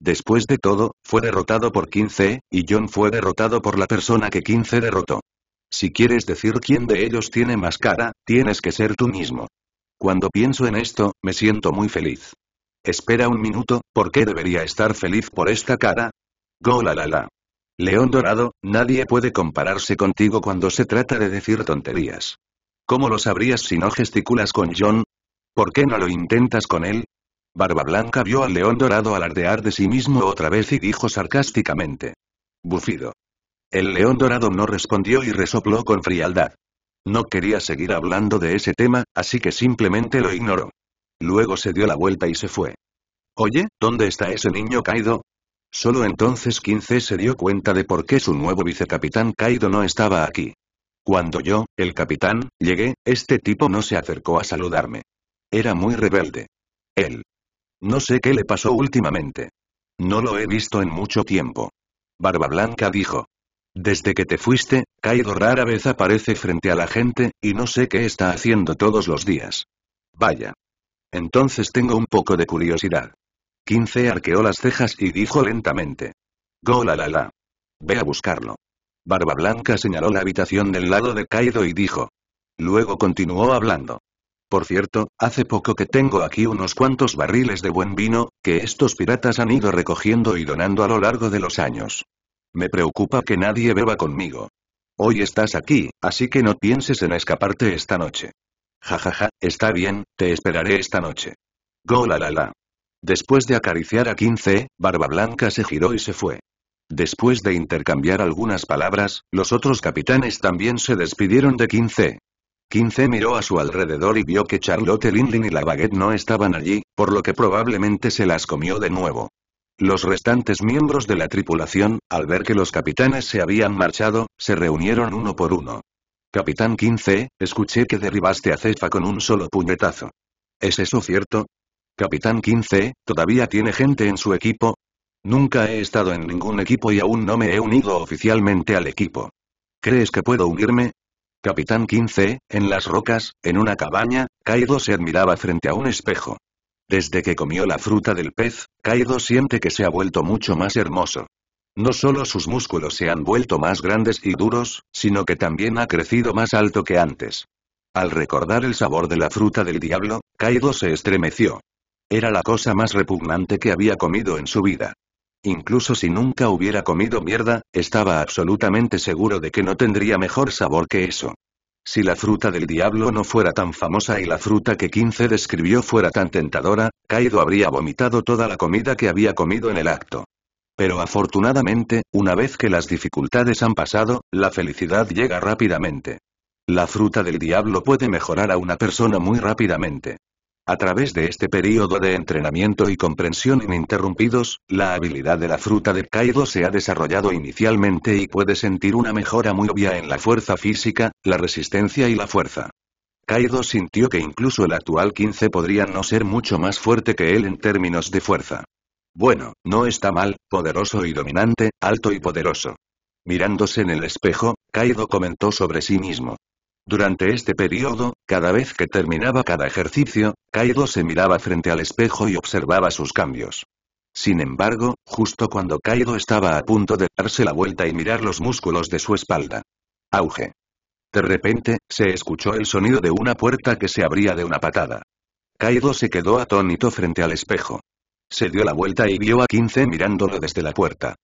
Después de todo, fue derrotado por 15, y John fue derrotado por la persona que 15 derrotó. Si quieres decir quién de ellos tiene más cara, tienes que ser tú mismo. Cuando pienso en esto, me siento muy feliz. Espera un minuto, ¿por qué debería estar feliz por esta cara? Go la la la. León Dorado, nadie puede compararse contigo cuando se trata de decir tonterías. ¿Cómo lo sabrías si no gesticulas con John? ¿Por qué no lo intentas con él? Barba Blanca vio al león dorado alardear de sí mismo otra vez y dijo sarcásticamente. Bufido. El león dorado no respondió y resopló con frialdad. No quería seguir hablando de ese tema, así que simplemente lo ignoró. Luego se dio la vuelta y se fue. Oye, ¿dónde está ese niño Kaido? Solo entonces 15 se dio cuenta de por qué su nuevo vicecapitán Kaido no estaba aquí. Cuando yo, el capitán, llegué, este tipo no se acercó a saludarme. Era muy rebelde. Él. No sé qué le pasó últimamente. No lo he visto en mucho tiempo. Barba Blanca dijo. Desde que te fuiste, Kaido rara vez aparece frente a la gente, y no sé qué está haciendo todos los días. Vaya. Entonces tengo un poco de curiosidad. 15 arqueó las cejas y dijo lentamente. Go la la. Ve a buscarlo. Barba Blanca señaló la habitación del lado de Kaido y dijo. Luego continuó hablando. Por cierto, hace poco que tengo aquí unos cuantos barriles de buen vino, que estos piratas han ido recogiendo y donando a lo largo de los años. Me preocupa que nadie beba conmigo. Hoy estás aquí, así que no pienses en escaparte esta noche. Jajaja, ja, ja, está bien, te esperaré esta noche. Go la la la. Después de acariciar a 15, Barba Blanca se giró y se fue. Después de intercambiar algunas palabras, los otros capitanes también se despidieron de 15. 15 miró a su alrededor y vio que Charlotte Lindley y la baguette no estaban allí, por lo que probablemente se las comió de nuevo. Los restantes miembros de la tripulación, al ver que los capitanes se habían marchado, se reunieron uno por uno. Capitán 15, escuché que derribaste a Cefa con un solo puñetazo. ¿Es eso cierto? Capitán 15, ¿todavía tiene gente en su equipo? Nunca he estado en ningún equipo y aún no me he unido oficialmente al equipo. ¿Crees que puedo unirme? Capitán 15, en las rocas, en una cabaña, Kaido se admiraba frente a un espejo. Desde que comió la fruta del pez, Kaido siente que se ha vuelto mucho más hermoso. No solo sus músculos se han vuelto más grandes y duros, sino que también ha crecido más alto que antes. Al recordar el sabor de la fruta del diablo, Kaido se estremeció. Era la cosa más repugnante que había comido en su vida. Incluso si nunca hubiera comido mierda, estaba absolutamente seguro de que no tendría mejor sabor que eso. Si la fruta del diablo no fuera tan famosa y la fruta que 15 describió fuera tan tentadora, Kaido habría vomitado toda la comida que había comido en el acto. Pero afortunadamente, una vez que las dificultades han pasado, la felicidad llega rápidamente. La fruta del diablo puede mejorar a una persona muy rápidamente. A través de este periodo de entrenamiento y comprensión ininterrumpidos, la habilidad de la fruta de Kaido se ha desarrollado inicialmente y puede sentir una mejora muy obvia en la fuerza física, la resistencia y la fuerza. Kaido sintió que incluso el actual 15 podría no ser mucho más fuerte que él en términos de fuerza. Bueno, no está mal, poderoso y dominante, alto y poderoso. Mirándose en el espejo, Kaido comentó sobre sí mismo. Durante este periodo, cada vez que terminaba cada ejercicio, Kaido se miraba frente al espejo y observaba sus cambios. Sin embargo, justo cuando Kaido estaba a punto de darse la vuelta y mirar los músculos de su espalda. Auge. De repente, se escuchó el sonido de una puerta que se abría de una patada. Kaido se quedó atónito frente al espejo. Se dio la vuelta y vio a 15 mirándolo desde la puerta.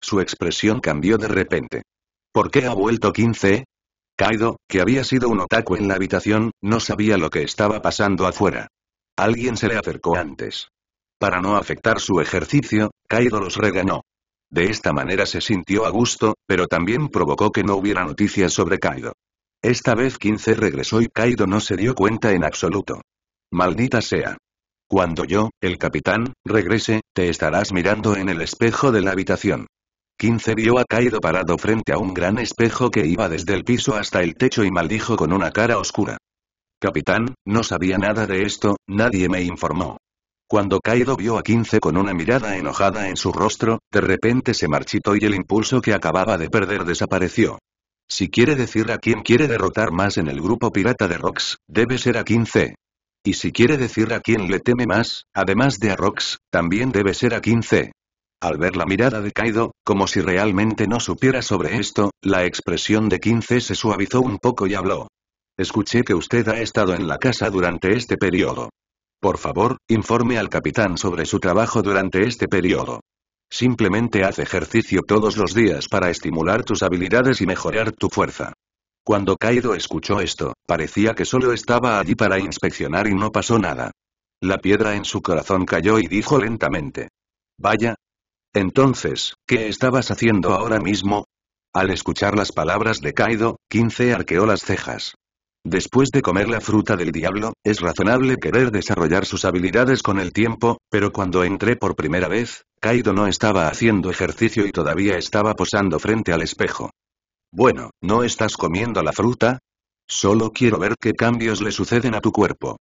Su expresión cambió de repente. ¿Por qué ha vuelto 15? Kaido, que había sido un otaku en la habitación, no sabía lo que estaba pasando afuera. Alguien se le acercó antes. Para no afectar su ejercicio, Kaido los regañó. De esta manera se sintió a gusto, pero también provocó que no hubiera noticias sobre Kaido. Esta vez 15 regresó y Kaido no se dio cuenta en absoluto. Maldita sea. Cuando yo, el capitán, regrese, te estarás mirando en el espejo de la habitación. 15 vio a Kaido parado frente a un gran espejo que iba desde el piso hasta el techo y maldijo con una cara oscura. Capitán, no sabía nada de esto, nadie me informó. Cuando Kaido vio a 15 con una mirada enojada en su rostro, de repente se marchitó y el impulso que acababa de perder desapareció. Si quiere decir a quién quiere derrotar más en el grupo pirata de Rox, debe ser a 15. Y si quiere decir a quién le teme más, además de a Rox, también debe ser a 15. Al ver la mirada de Kaido, como si realmente no supiera sobre esto, la expresión de 15 se suavizó un poco y habló. Escuché que usted ha estado en la casa durante este periodo. Por favor, informe al capitán sobre su trabajo durante este periodo. Simplemente haz ejercicio todos los días para estimular tus habilidades y mejorar tu fuerza. Cuando Kaido escuchó esto, parecía que solo estaba allí para inspeccionar y no pasó nada. La piedra en su corazón cayó y dijo lentamente. Vaya, entonces, ¿qué estabas haciendo ahora mismo? Al escuchar las palabras de Kaido, 15 arqueó las cejas. Después de comer la fruta del diablo, es razonable querer desarrollar sus habilidades con el tiempo, pero cuando entré por primera vez, Kaido no estaba haciendo ejercicio y todavía estaba posando frente al espejo. Bueno, ¿no estás comiendo la fruta? Solo quiero ver qué cambios le suceden a tu cuerpo.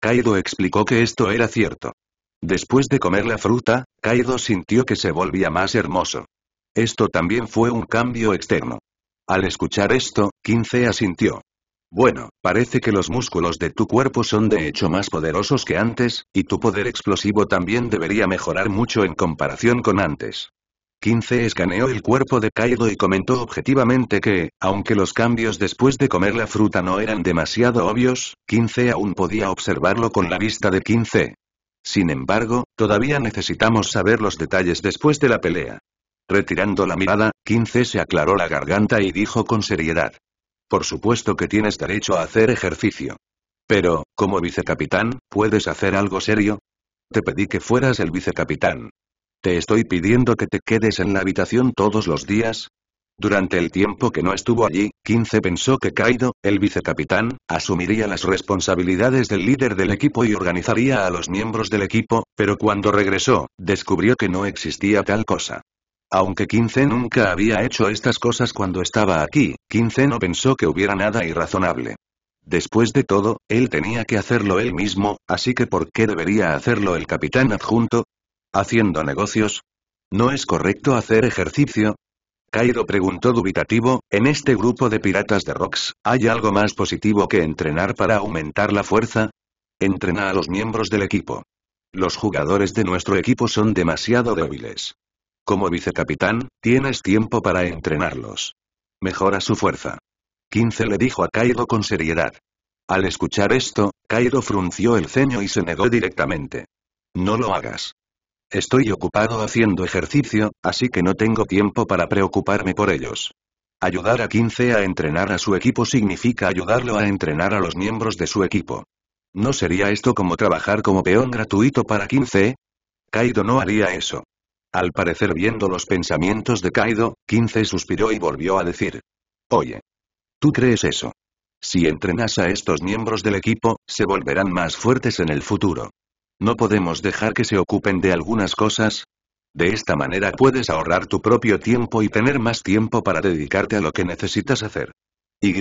Kaido explicó que esto era cierto. Después de comer la fruta, Kaido sintió que se volvía más hermoso. Esto también fue un cambio externo. Al escuchar esto, 15 asintió. Bueno, parece que los músculos de tu cuerpo son de hecho más poderosos que antes, y tu poder explosivo también debería mejorar mucho en comparación con antes. 15 escaneó el cuerpo de Kaido y comentó objetivamente que, aunque los cambios después de comer la fruta no eran demasiado obvios, 15 aún podía observarlo con la vista de 15. Sin embargo, todavía necesitamos saber los detalles después de la pelea. Retirando la mirada, 15 se aclaró la garganta y dijo con seriedad. Por supuesto que tienes derecho a hacer ejercicio. Pero, como vicecapitán, ¿puedes hacer algo serio? Te pedí que fueras el vicecapitán. ¿Te estoy pidiendo que te quedes en la habitación todos los días? Durante el tiempo que no estuvo allí, 15 pensó que Kaido, el vicecapitán, asumiría las responsabilidades del líder del equipo y organizaría a los miembros del equipo, pero cuando regresó, descubrió que no existía tal cosa. Aunque 15 nunca había hecho estas cosas cuando estaba aquí, 15 no pensó que hubiera nada irrazonable. Después de todo, él tenía que hacerlo él mismo, así que ¿por qué debería hacerlo el capitán adjunto? ¿Haciendo negocios? ¿No es correcto hacer ejercicio? Kaido preguntó dubitativo, ¿en este grupo de piratas de Rocks, hay algo más positivo que entrenar para aumentar la fuerza? Entrena a los miembros del equipo. Los jugadores de nuestro equipo son demasiado débiles. Como vicecapitán, tienes tiempo para entrenarlos. Mejora su fuerza. 15 le dijo a Kaido con seriedad. Al escuchar esto, Kaido frunció el ceño y se negó directamente. No lo hagas. Estoy ocupado haciendo ejercicio, así que no tengo tiempo para preocuparme por ellos. Ayudar a 15 a entrenar a su equipo significa ayudarlo a entrenar a los miembros de su equipo. ¿No sería esto como trabajar como peón gratuito para 15? Kaido no haría eso. Al parecer viendo los pensamientos de Kaido, 15 suspiró y volvió a decir. Oye. ¿Tú crees eso? Si entrenas a estos miembros del equipo, se volverán más fuertes en el futuro. ¿No podemos dejar que se ocupen de algunas cosas? De esta manera puedes ahorrar tu propio tiempo y tener más tiempo para dedicarte a lo que necesitas hacer. Y.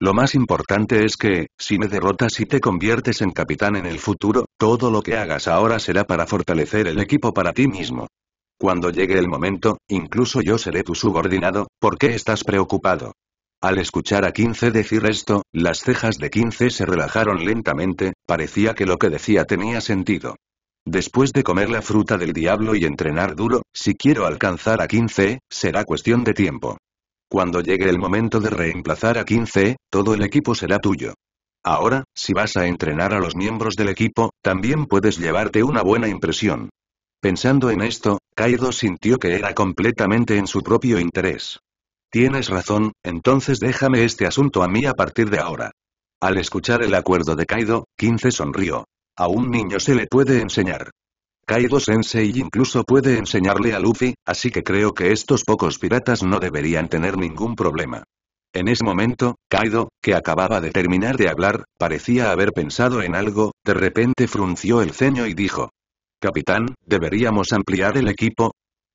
Lo más importante es que, si me derrotas y te conviertes en capitán en el futuro, todo lo que hagas ahora será para fortalecer el equipo para ti mismo. Cuando llegue el momento, incluso yo seré tu subordinado, ¿por qué estás preocupado? Al escuchar a 15 decir esto, las cejas de 15 se relajaron lentamente, parecía que lo que decía tenía sentido. Después de comer la fruta del diablo y entrenar duro, si quiero alcanzar a 15, será cuestión de tiempo. Cuando llegue el momento de reemplazar a 15, todo el equipo será tuyo. Ahora, si vas a entrenar a los miembros del equipo, también puedes llevarte una buena impresión. Pensando en esto, Kaido sintió que era completamente en su propio interés. Tienes razón, entonces déjame este asunto a mí a partir de ahora. Al escuchar el acuerdo de Kaido, 15 sonrió. A un niño se le puede enseñar. Kaido Sensei incluso puede enseñarle a Luffy, así que creo que estos pocos piratas no deberían tener ningún problema. En ese momento, Kaido, que acababa de terminar de hablar, parecía haber pensado en algo, de repente frunció el ceño y dijo. Capitán, ¿deberíamos ampliar el equipo?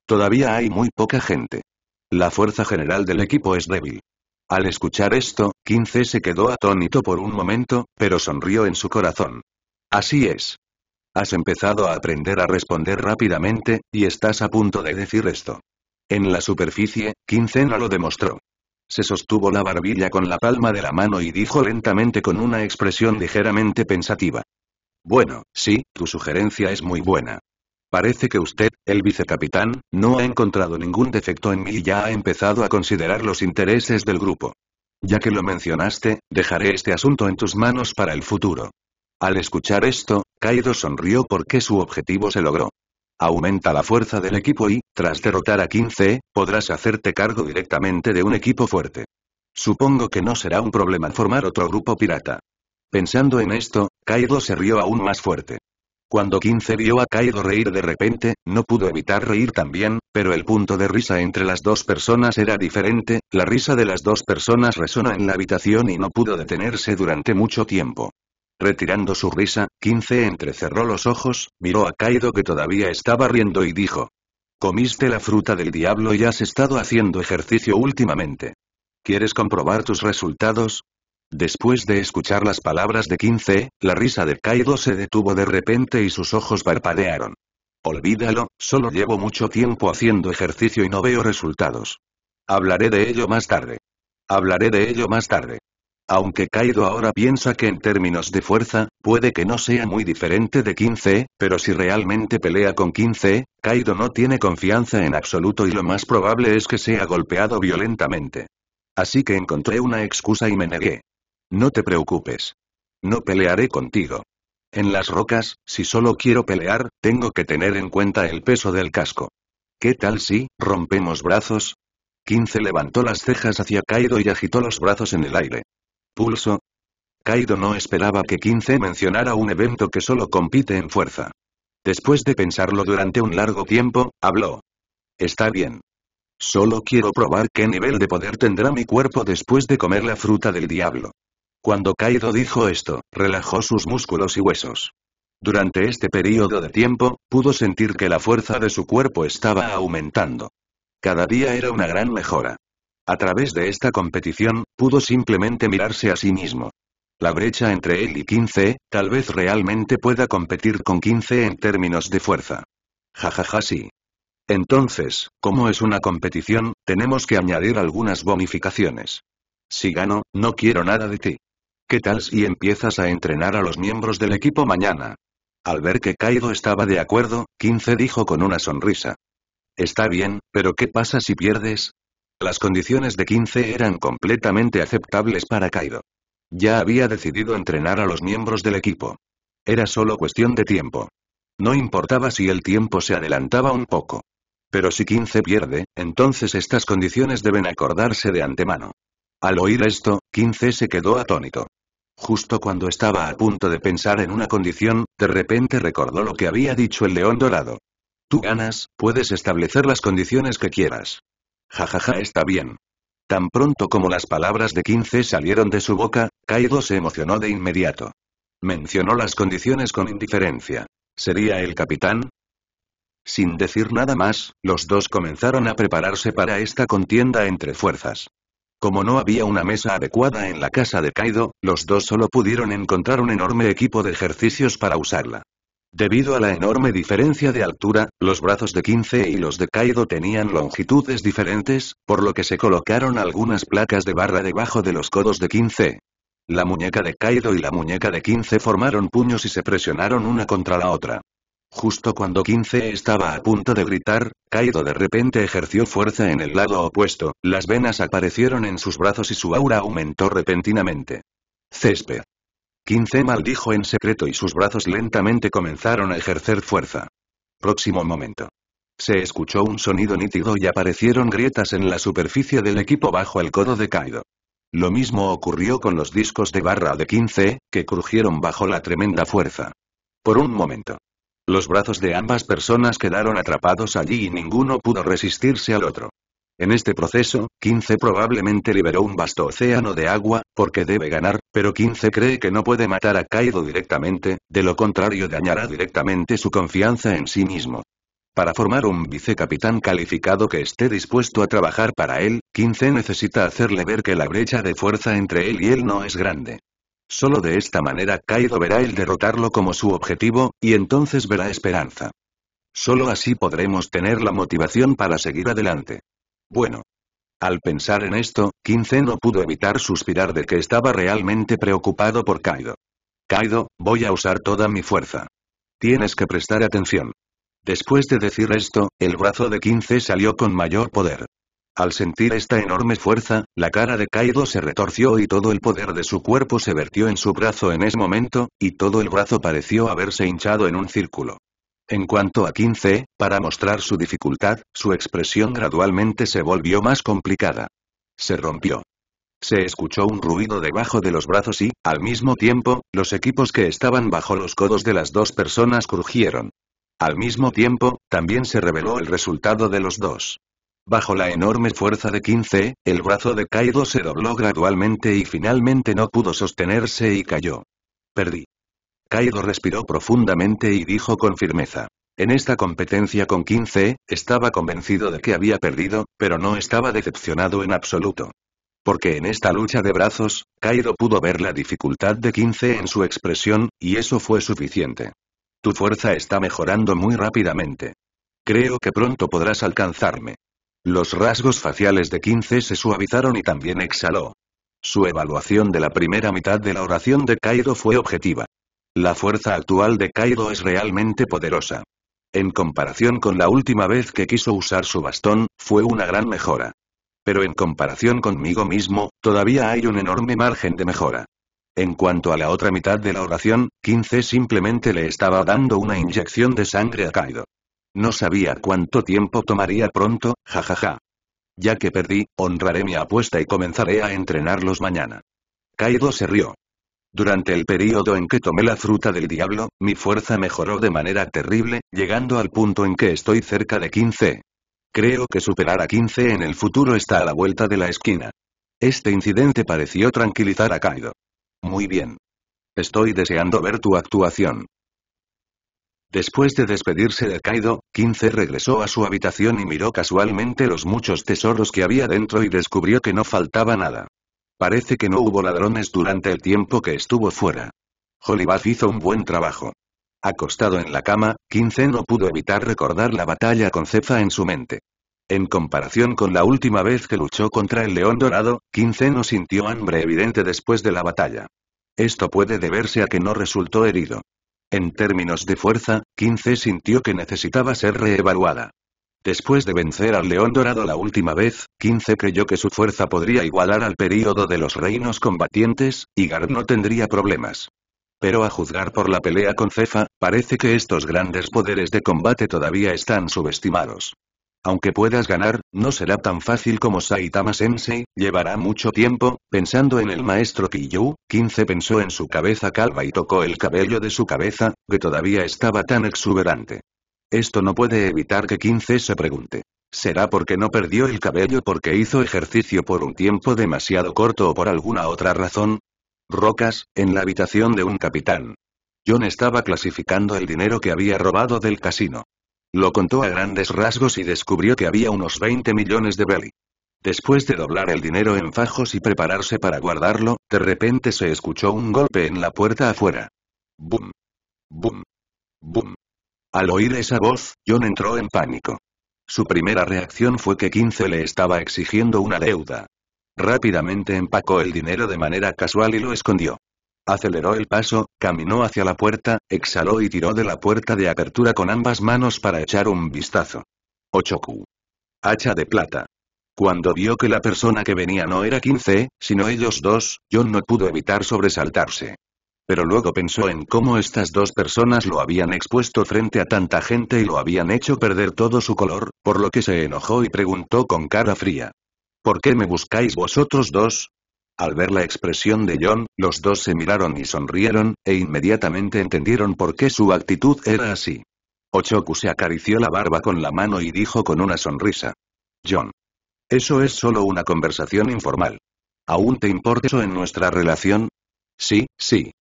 Todavía hay muy poca gente. La fuerza general del equipo es débil. Al escuchar esto, 15 se quedó atónito por un momento, pero sonrió en su corazón. Así es. Has empezado a aprender a responder rápidamente, y estás a punto de decir esto. En la superficie, 15 no lo demostró. Se sostuvo la barbilla con la palma de la mano y dijo lentamente con una expresión ligeramente pensativa. Bueno, sí, tu sugerencia es muy buena. Parece que usted, el vicecapitán, no ha encontrado ningún defecto en mí y ya ha empezado a considerar los intereses del grupo. Ya que lo mencionaste, dejaré este asunto en tus manos para el futuro. Al escuchar esto, Kaido sonrió porque su objetivo se logró. Aumenta la fuerza del equipo y, tras derrotar a 15, podrás hacerte cargo directamente de un equipo fuerte. Supongo que no será un problema formar otro grupo pirata. Pensando en esto, Kaido se rió aún más fuerte. Cuando 15 vio a Kaido reír de repente, no pudo evitar reír también, pero el punto de risa entre las dos personas era diferente, la risa de las dos personas resonó en la habitación y no pudo detenerse durante mucho tiempo. Retirando su risa, 15 entrecerró los ojos, miró a Kaido que todavía estaba riendo y dijo. Comiste la fruta del diablo y has estado haciendo ejercicio últimamente. ¿Quieres comprobar tus resultados? Después de escuchar las palabras de 15, la risa de Kaido se detuvo de repente y sus ojos parpadearon. Olvídalo, solo llevo mucho tiempo haciendo ejercicio y no veo resultados. Hablaré de ello más tarde. Hablaré de ello más tarde. Aunque Kaido ahora piensa que en términos de fuerza, puede que no sea muy diferente de 15, pero si realmente pelea con 15, Kaido no tiene confianza en absoluto y lo más probable es que sea golpeado violentamente. Así que encontré una excusa y me negué. No te preocupes. No pelearé contigo. En las rocas, si solo quiero pelear, tengo que tener en cuenta el peso del casco. ¿Qué tal si, rompemos brazos? 15 levantó las cejas hacia Kaido y agitó los brazos en el aire. Pulso. Kaido no esperaba que 15 mencionara un evento que solo compite en fuerza. Después de pensarlo durante un largo tiempo, habló. Está bien. Solo quiero probar qué nivel de poder tendrá mi cuerpo después de comer la fruta del diablo. Cuando Kaido dijo esto, relajó sus músculos y huesos. Durante este periodo de tiempo, pudo sentir que la fuerza de su cuerpo estaba aumentando. Cada día era una gran mejora. A través de esta competición, pudo simplemente mirarse a sí mismo. La brecha entre él y 15, tal vez realmente pueda competir con 15 en términos de fuerza. Jajaja sí. Entonces, como es una competición, tenemos que añadir algunas bonificaciones. Si gano, no quiero nada de ti. ¿Qué tal si empiezas a entrenar a los miembros del equipo mañana? Al ver que Kaido estaba de acuerdo, 15 dijo con una sonrisa. Está bien, pero ¿qué pasa si pierdes? Las condiciones de 15 eran completamente aceptables para Kaido. Ya había decidido entrenar a los miembros del equipo. Era solo cuestión de tiempo. No importaba si el tiempo se adelantaba un poco. Pero si 15 pierde, entonces estas condiciones deben acordarse de antemano. Al oír esto, 15 se quedó atónito. Justo cuando estaba a punto de pensar en una condición, de repente recordó lo que había dicho el león dorado. Tú ganas, puedes establecer las condiciones que quieras. Jajaja está bien. Tan pronto como las palabras de 15 salieron de su boca, Kaido se emocionó de inmediato. Mencionó las condiciones con indiferencia. ¿Sería el capitán? Sin decir nada más, los dos comenzaron a prepararse para esta contienda entre fuerzas. Como no había una mesa adecuada en la casa de Kaido, los dos solo pudieron encontrar un enorme equipo de ejercicios para usarla. Debido a la enorme diferencia de altura, los brazos de 15 y los de Kaido tenían longitudes diferentes, por lo que se colocaron algunas placas de barra debajo de los codos de 15. La muñeca de Kaido y la muñeca de 15 formaron puños y se presionaron una contra la otra. Justo cuando 15 estaba a punto de gritar, Kaido de repente ejerció fuerza en el lado opuesto, las venas aparecieron en sus brazos y su aura aumentó repentinamente. Césped. 15 maldijo en secreto y sus brazos lentamente comenzaron a ejercer fuerza. Próximo momento. Se escuchó un sonido nítido y aparecieron grietas en la superficie del equipo bajo el codo de Kaido. Lo mismo ocurrió con los discos de barra de 15, que crujieron bajo la tremenda fuerza. Por un momento. Los brazos de ambas personas quedaron atrapados allí y ninguno pudo resistirse al otro. En este proceso, 15 probablemente liberó un vasto océano de agua, porque debe ganar, pero 15 cree que no puede matar a Kaido directamente, de lo contrario dañará directamente su confianza en sí mismo. Para formar un vicecapitán calificado que esté dispuesto a trabajar para él, 15 necesita hacerle ver que la brecha de fuerza entre él y él no es grande. Solo de esta manera Kaido verá el derrotarlo como su objetivo, y entonces verá esperanza. Solo así podremos tener la motivación para seguir adelante. Bueno. Al pensar en esto, 15 no pudo evitar suspirar de que estaba realmente preocupado por Kaido. Kaido, voy a usar toda mi fuerza. Tienes que prestar atención. Después de decir esto, el brazo de 15 salió con mayor poder. Al sentir esta enorme fuerza, la cara de Kaido se retorció y todo el poder de su cuerpo se vertió en su brazo en ese momento, y todo el brazo pareció haberse hinchado en un círculo. En cuanto a 15, para mostrar su dificultad, su expresión gradualmente se volvió más complicada. Se rompió. Se escuchó un ruido debajo de los brazos y, al mismo tiempo, los equipos que estaban bajo los codos de las dos personas crujieron. Al mismo tiempo, también se reveló el resultado de los dos. Bajo la enorme fuerza de 15, el brazo de Kaido se dobló gradualmente y finalmente no pudo sostenerse y cayó. Perdí. Kaido respiró profundamente y dijo con firmeza. En esta competencia con 15, estaba convencido de que había perdido, pero no estaba decepcionado en absoluto. Porque en esta lucha de brazos, Kaido pudo ver la dificultad de 15 en su expresión, y eso fue suficiente. Tu fuerza está mejorando muy rápidamente. Creo que pronto podrás alcanzarme. Los rasgos faciales de 15 se suavizaron y también exhaló. Su evaluación de la primera mitad de la oración de Kaido fue objetiva. La fuerza actual de Kaido es realmente poderosa. En comparación con la última vez que quiso usar su bastón, fue una gran mejora. Pero en comparación conmigo mismo, todavía hay un enorme margen de mejora. En cuanto a la otra mitad de la oración, 15 simplemente le estaba dando una inyección de sangre a Kaido. No sabía cuánto tiempo tomaría pronto, jajaja. Ya que perdí, honraré mi apuesta y comenzaré a entrenarlos mañana. Kaido se rió. Durante el período en que tomé la fruta del diablo, mi fuerza mejoró de manera terrible, llegando al punto en que estoy cerca de 15. Creo que superar a 15 en el futuro está a la vuelta de la esquina. Este incidente pareció tranquilizar a Kaido. Muy bien. Estoy deseando ver tu actuación. Después de despedirse de Kaido, 15 regresó a su habitación y miró casualmente los muchos tesoros que había dentro y descubrió que no faltaba nada. Parece que no hubo ladrones durante el tiempo que estuvo fuera. Hollybath hizo un buen trabajo. Acostado en la cama, 15 no pudo evitar recordar la batalla con Cefa en su mente. En comparación con la última vez que luchó contra el león dorado, 15 no sintió hambre evidente después de la batalla. Esto puede deberse a que no resultó herido. En términos de fuerza, 15 sintió que necesitaba ser reevaluada. Después de vencer al León Dorado la última vez, 15 creyó que su fuerza podría igualar al período de los reinos combatientes, y Gar no tendría problemas. Pero a juzgar por la pelea con Cefa, parece que estos grandes poderes de combate todavía están subestimados. Aunque puedas ganar, no será tan fácil como Saitama Sensei, llevará mucho tiempo, pensando en el maestro Kiyu, 15 pensó en su cabeza calva y tocó el cabello de su cabeza, que todavía estaba tan exuberante. Esto no puede evitar que 15 se pregunte. ¿Será porque no perdió el cabello porque hizo ejercicio por un tiempo demasiado corto o por alguna otra razón? Rocas, en la habitación de un capitán. John estaba clasificando el dinero que había robado del casino. Lo contó a grandes rasgos y descubrió que había unos 20 millones de belly. Después de doblar el dinero en fajos y prepararse para guardarlo, de repente se escuchó un golpe en la puerta afuera. ¡Bum! ¡Bum! ¡Bum! Al oír esa voz, John entró en pánico. Su primera reacción fue que 15 le estaba exigiendo una deuda. Rápidamente empacó el dinero de manera casual y lo escondió. Aceleró el paso, caminó hacia la puerta, exhaló y tiró de la puerta de apertura con ambas manos para echar un vistazo. Ochoku. Hacha de plata. Cuando vio que la persona que venía no era 15, sino ellos dos, John no pudo evitar sobresaltarse. Pero luego pensó en cómo estas dos personas lo habían expuesto frente a tanta gente y lo habían hecho perder todo su color, por lo que se enojó y preguntó con cara fría. ¿Por qué me buscáis vosotros dos? Al ver la expresión de John, los dos se miraron y sonrieron, e inmediatamente entendieron por qué su actitud era así. Ochoku se acarició la barba con la mano y dijo con una sonrisa. John. Eso es solo una conversación informal. ¿Aún te importa eso en nuestra relación? Sí, sí.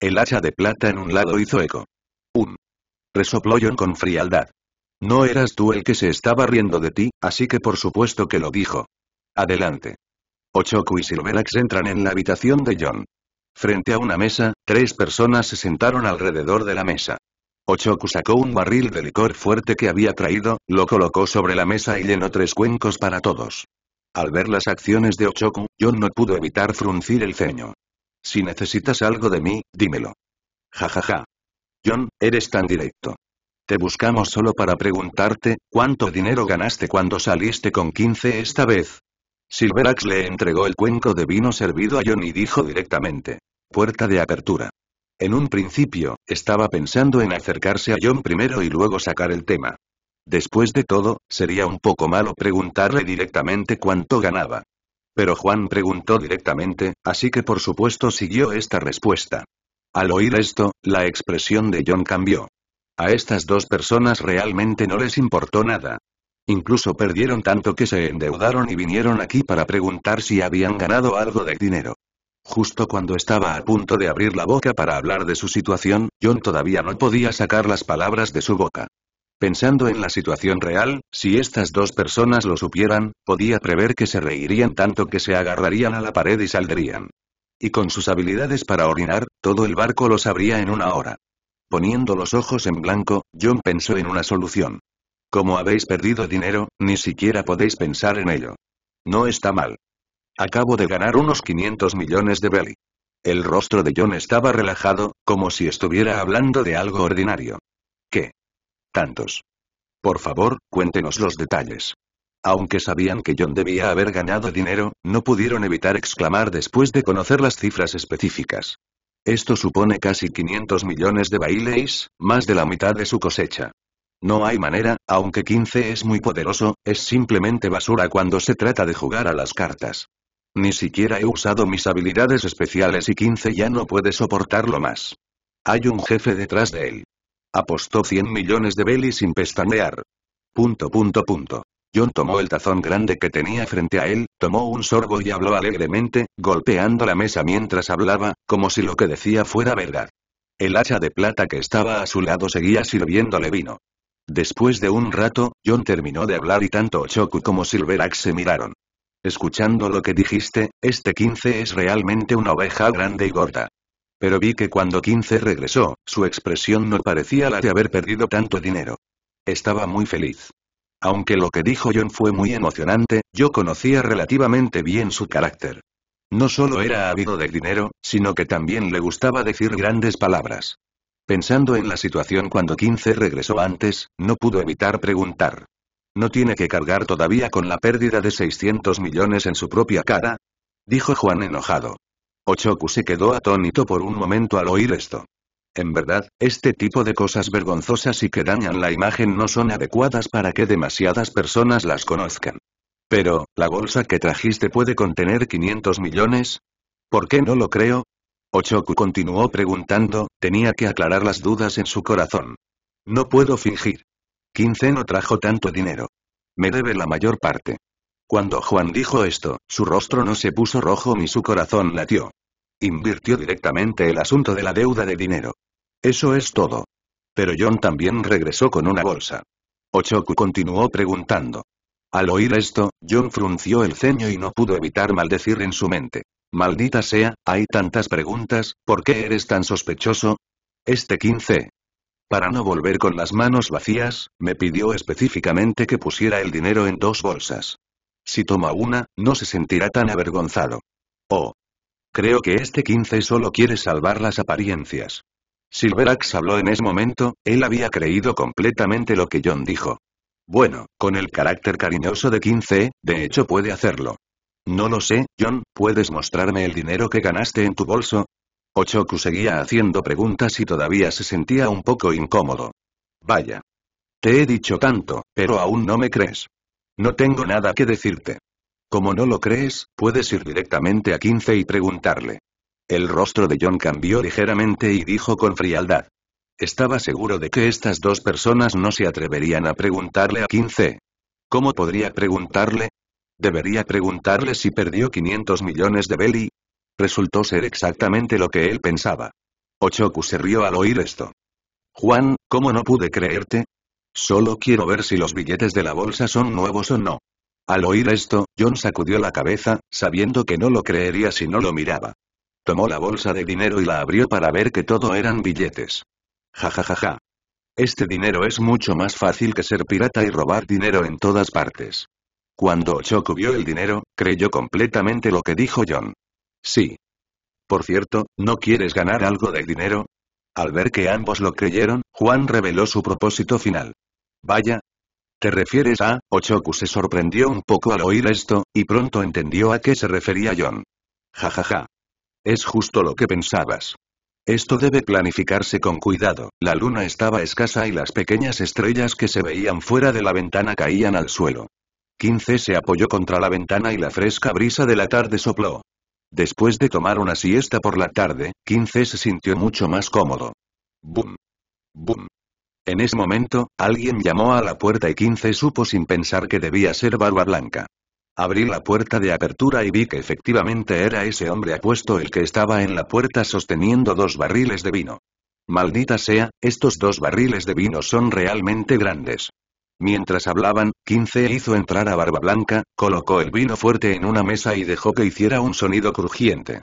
El hacha de plata en un lado hizo eco. Un. Resopló John con frialdad. No eras tú el que se estaba riendo de ti, así que por supuesto que lo dijo. Adelante. Ochoku y Silverax entran en la habitación de John. Frente a una mesa, tres personas se sentaron alrededor de la mesa. Ochoku sacó un barril de licor fuerte que había traído, lo colocó sobre la mesa y llenó tres cuencos para todos. Al ver las acciones de Ochoku, John no pudo evitar fruncir el ceño. Si necesitas algo de mí, dímelo. Ja ja ja. John, eres tan directo. Te buscamos solo para preguntarte, ¿cuánto dinero ganaste cuando saliste con 15 esta vez? Silverax le entregó el cuenco de vino servido a John y dijo directamente. Puerta de apertura. En un principio, estaba pensando en acercarse a John primero y luego sacar el tema. Después de todo, sería un poco malo preguntarle directamente cuánto ganaba. Pero Juan preguntó directamente, así que por supuesto siguió esta respuesta. Al oír esto, la expresión de John cambió. A estas dos personas realmente no les importó nada. Incluso perdieron tanto que se endeudaron y vinieron aquí para preguntar si habían ganado algo de dinero. Justo cuando estaba a punto de abrir la boca para hablar de su situación, John todavía no podía sacar las palabras de su boca. Pensando en la situación real, si estas dos personas lo supieran, podía prever que se reirían tanto que se agarrarían a la pared y saldrían. Y con sus habilidades para orinar, todo el barco lo sabría en una hora. Poniendo los ojos en blanco, John pensó en una solución. Como habéis perdido dinero, ni siquiera podéis pensar en ello. No está mal. Acabo de ganar unos 500 millones de belly. El rostro de John estaba relajado, como si estuviera hablando de algo ordinario. ¿Qué? Tantos. Por favor, cuéntenos los detalles. Aunque sabían que John debía haber ganado dinero, no pudieron evitar exclamar después de conocer las cifras específicas. Esto supone casi 500 millones de baileis, más de la mitad de su cosecha. No hay manera, aunque 15 es muy poderoso, es simplemente basura cuando se trata de jugar a las cartas. Ni siquiera he usado mis habilidades especiales y 15 ya no puede soportarlo más. Hay un jefe detrás de él. Apostó 100 millones de Belly sin pestañear. Punto punto punto. John tomó el tazón grande que tenía frente a él, tomó un sorbo y habló alegremente, golpeando la mesa mientras hablaba, como si lo que decía fuera verdad. El hacha de plata que estaba a su lado seguía sirviéndole vino. Después de un rato, John terminó de hablar y tanto Ochoku como Silverax se miraron. Escuchando lo que dijiste, este 15 es realmente una oveja grande y gorda. Pero vi que cuando 15 regresó, su expresión no parecía la de haber perdido tanto dinero. Estaba muy feliz. Aunque lo que dijo John fue muy emocionante, yo conocía relativamente bien su carácter. No solo era ávido de dinero, sino que también le gustaba decir grandes palabras. Pensando en la situación cuando 15 regresó antes, no pudo evitar preguntar. ¿No tiene que cargar todavía con la pérdida de 600 millones en su propia cara? Dijo Juan enojado. Ochoku se quedó atónito por un momento al oír esto. En verdad, este tipo de cosas vergonzosas y que dañan la imagen no son adecuadas para que demasiadas personas las conozcan. Pero, ¿la bolsa que trajiste puede contener 500 millones? ¿Por qué no lo creo? Ochoku continuó preguntando, tenía que aclarar las dudas en su corazón. No puedo fingir. 15 no trajo tanto dinero. Me debe la mayor parte. Cuando Juan dijo esto, su rostro no se puso rojo ni su corazón latió. Invirtió directamente el asunto de la deuda de dinero. Eso es todo. Pero John también regresó con una bolsa. Ochoku continuó preguntando. Al oír esto, John frunció el ceño y no pudo evitar maldecir en su mente. Maldita sea, hay tantas preguntas, ¿por qué eres tan sospechoso? Este 15. Para no volver con las manos vacías, me pidió específicamente que pusiera el dinero en dos bolsas. Si toma una, no se sentirá tan avergonzado. Oh, Creo que este 15 solo quiere salvar las apariencias. Silverax habló en ese momento, él había creído completamente lo que John dijo. Bueno, con el carácter cariñoso de 15, de hecho puede hacerlo. No lo sé, John, ¿puedes mostrarme el dinero que ganaste en tu bolso? Ochoku seguía haciendo preguntas y todavía se sentía un poco incómodo. Vaya. Te he dicho tanto, pero aún no me crees. No tengo nada que decirte. Como no lo crees, puedes ir directamente a 15 y preguntarle. El rostro de John cambió ligeramente y dijo con frialdad. Estaba seguro de que estas dos personas no se atreverían a preguntarle a 15. ¿Cómo podría preguntarle? ¿Debería preguntarle si perdió 500 millones de Belly? Resultó ser exactamente lo que él pensaba. Ochoku se rió al oír esto. Juan, ¿cómo no pude creerte? Solo quiero ver si los billetes de la bolsa son nuevos o no. Al oír esto, John sacudió la cabeza, sabiendo que no lo creería si no lo miraba. Tomó la bolsa de dinero y la abrió para ver que todo eran billetes. Ja ja ja ja. Este dinero es mucho más fácil que ser pirata y robar dinero en todas partes. Cuando Ochoku vio el dinero, creyó completamente lo que dijo John. Sí. Por cierto, ¿no quieres ganar algo de dinero? Al ver que ambos lo creyeron, Juan reveló su propósito final. Vaya, ¿Te refieres a? Ochoku se sorprendió un poco al oír esto, y pronto entendió a qué se refería John. Ja ja ja. Es justo lo que pensabas. Esto debe planificarse con cuidado. La luna estaba escasa y las pequeñas estrellas que se veían fuera de la ventana caían al suelo. 15 se apoyó contra la ventana y la fresca brisa de la tarde sopló. Después de tomar una siesta por la tarde, 15 se sintió mucho más cómodo. Boom. Boom. En ese momento, alguien llamó a la puerta y 15 supo sin pensar que debía ser Barba Blanca. Abrí la puerta de apertura y vi que efectivamente era ese hombre apuesto el que estaba en la puerta sosteniendo dos barriles de vino. Maldita sea, estos dos barriles de vino son realmente grandes. Mientras hablaban, 15 hizo entrar a Barba Blanca, colocó el vino fuerte en una mesa y dejó que hiciera un sonido crujiente.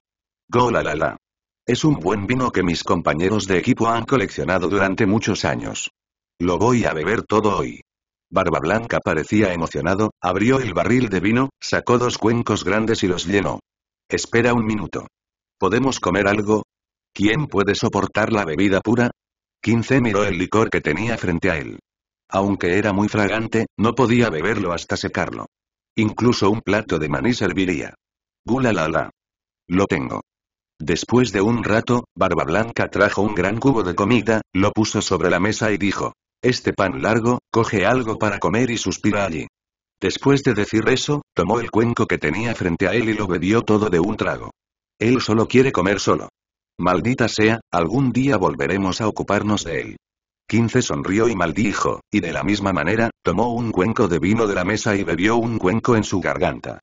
Go la la. Es un buen vino que mis compañeros de equipo han coleccionado durante muchos años. Lo voy a beber todo hoy. Barba Blanca parecía emocionado, abrió el barril de vino, sacó dos cuencos grandes y los llenó. Espera un minuto. ¿Podemos comer algo? ¿Quién puede soportar la bebida pura? 15 miró el licor que tenía frente a él. Aunque era muy fragante, no podía beberlo hasta secarlo. Incluso un plato de maní serviría. Gula la la. Lo tengo. Después de un rato, Barba Blanca trajo un gran cubo de comida, lo puso sobre la mesa y dijo, este pan largo, coge algo para comer y suspira allí. Después de decir eso, tomó el cuenco que tenía frente a él y lo bebió todo de un trago. Él solo quiere comer solo. Maldita sea, algún día volveremos a ocuparnos de él. 15 sonrió y maldijo, y de la misma manera, tomó un cuenco de vino de la mesa y bebió un cuenco en su garganta.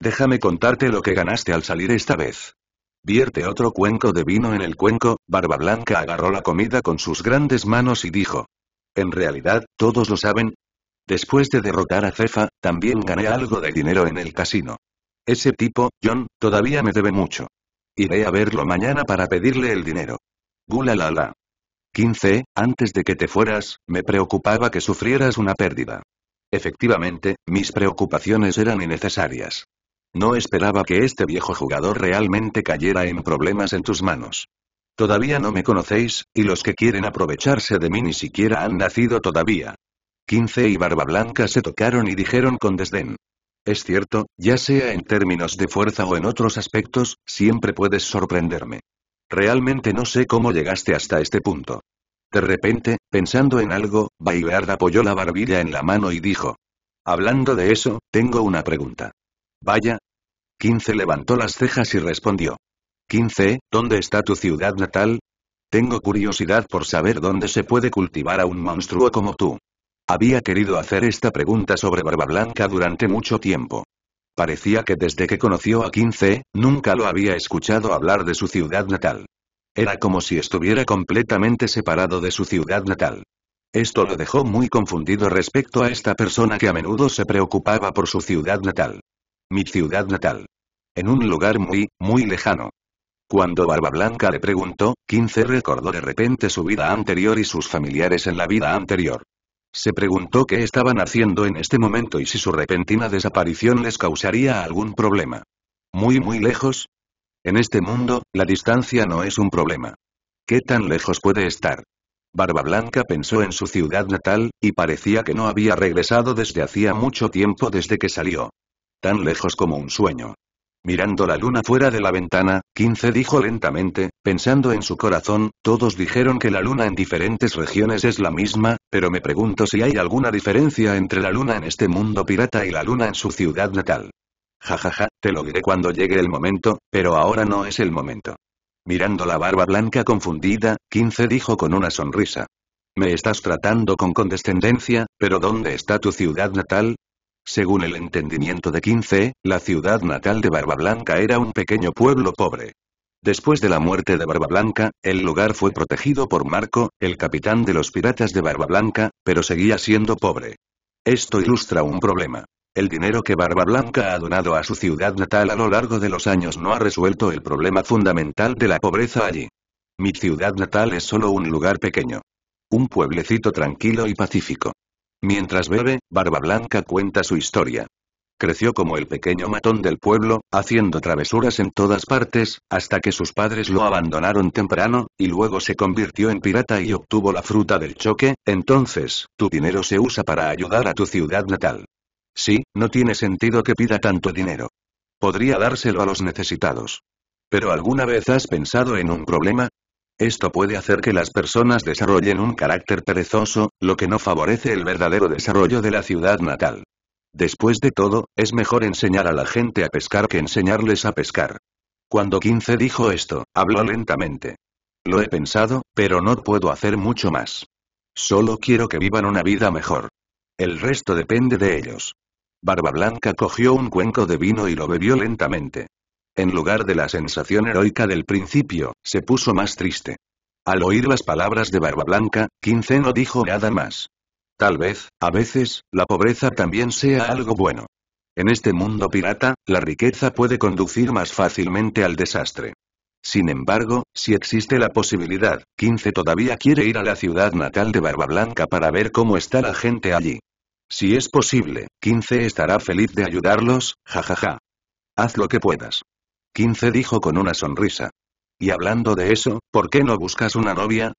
Déjame contarte lo que ganaste al salir esta vez. Vierte otro cuenco de vino en el cuenco, Barba Blanca agarró la comida con sus grandes manos y dijo. En realidad, todos lo saben. Después de derrotar a Cefa, también gané algo de dinero en el casino. Ese tipo, John, todavía me debe mucho. Iré a verlo mañana para pedirle el dinero. Gula la la. 15. Antes de que te fueras, me preocupaba que sufrieras una pérdida. Efectivamente, mis preocupaciones eran innecesarias. No esperaba que este viejo jugador realmente cayera en problemas en tus manos. Todavía no me conocéis, y los que quieren aprovecharse de mí ni siquiera han nacido todavía. 15 y Barba Blanca se tocaron y dijeron con desdén. Es cierto, ya sea en términos de fuerza o en otros aspectos, siempre puedes sorprenderme. Realmente no sé cómo llegaste hasta este punto. De repente, pensando en algo, Bayard apoyó la barbilla en la mano y dijo. Hablando de eso, tengo una pregunta. Vaya. 15 levantó las cejas y respondió. 15, ¿dónde está tu ciudad natal? Tengo curiosidad por saber dónde se puede cultivar a un monstruo como tú. Había querido hacer esta pregunta sobre Barba Blanca durante mucho tiempo. Parecía que desde que conoció a 15, nunca lo había escuchado hablar de su ciudad natal. Era como si estuviera completamente separado de su ciudad natal. Esto lo dejó muy confundido respecto a esta persona que a menudo se preocupaba por su ciudad natal. Mi ciudad natal. En un lugar muy, muy lejano. Cuando Barba Blanca le preguntó, 15 recordó de repente su vida anterior y sus familiares en la vida anterior. Se preguntó qué estaban haciendo en este momento y si su repentina desaparición les causaría algún problema. ¿Muy muy lejos? En este mundo, la distancia no es un problema. ¿Qué tan lejos puede estar? Barba Blanca pensó en su ciudad natal, y parecía que no había regresado desde hacía mucho tiempo desde que salió. Tan lejos como un sueño. Mirando la luna fuera de la ventana, 15 dijo lentamente, pensando en su corazón, todos dijeron que la luna en diferentes regiones es la misma, pero me pregunto si hay alguna diferencia entre la luna en este mundo pirata y la luna en su ciudad natal. Jajaja, ja, ja, te lo diré cuando llegue el momento, pero ahora no es el momento. Mirando la barba blanca confundida, 15 dijo con una sonrisa. Me estás tratando con condescendencia, pero ¿dónde está tu ciudad natal? Según el entendimiento de 15, la ciudad natal de Barba Blanca era un pequeño pueblo pobre. Después de la muerte de Barba Blanca, el lugar fue protegido por Marco, el capitán de los piratas de Barba Blanca, pero seguía siendo pobre. Esto ilustra un problema. El dinero que Barba Blanca ha donado a su ciudad natal a lo largo de los años no ha resuelto el problema fundamental de la pobreza allí. Mi ciudad natal es solo un lugar pequeño. Un pueblecito tranquilo y pacífico. Mientras bebe, Barba Blanca cuenta su historia. Creció como el pequeño matón del pueblo, haciendo travesuras en todas partes, hasta que sus padres lo abandonaron temprano, y luego se convirtió en pirata y obtuvo la fruta del choque, entonces, tu dinero se usa para ayudar a tu ciudad natal. Sí, no tiene sentido que pida tanto dinero. Podría dárselo a los necesitados. Pero ¿alguna vez has pensado en un problema? Esto puede hacer que las personas desarrollen un carácter perezoso, lo que no favorece el verdadero desarrollo de la ciudad natal. Después de todo, es mejor enseñar a la gente a pescar que enseñarles a pescar. Cuando 15 dijo esto, habló lentamente. Lo he pensado, pero no puedo hacer mucho más. Solo quiero que vivan una vida mejor. El resto depende de ellos. Barba Blanca cogió un cuenco de vino y lo bebió lentamente. En lugar de la sensación heroica del principio, se puso más triste. Al oír las palabras de Barba Blanca, 15 no dijo nada más. Tal vez, a veces, la pobreza también sea algo bueno. En este mundo pirata, la riqueza puede conducir más fácilmente al desastre. Sin embargo, si existe la posibilidad, 15 todavía quiere ir a la ciudad natal de Barba Blanca para ver cómo está la gente allí. Si es posible, 15 estará feliz de ayudarlos, jajaja. Haz lo que puedas. 15 dijo con una sonrisa. Y hablando de eso, ¿por qué no buscas una novia?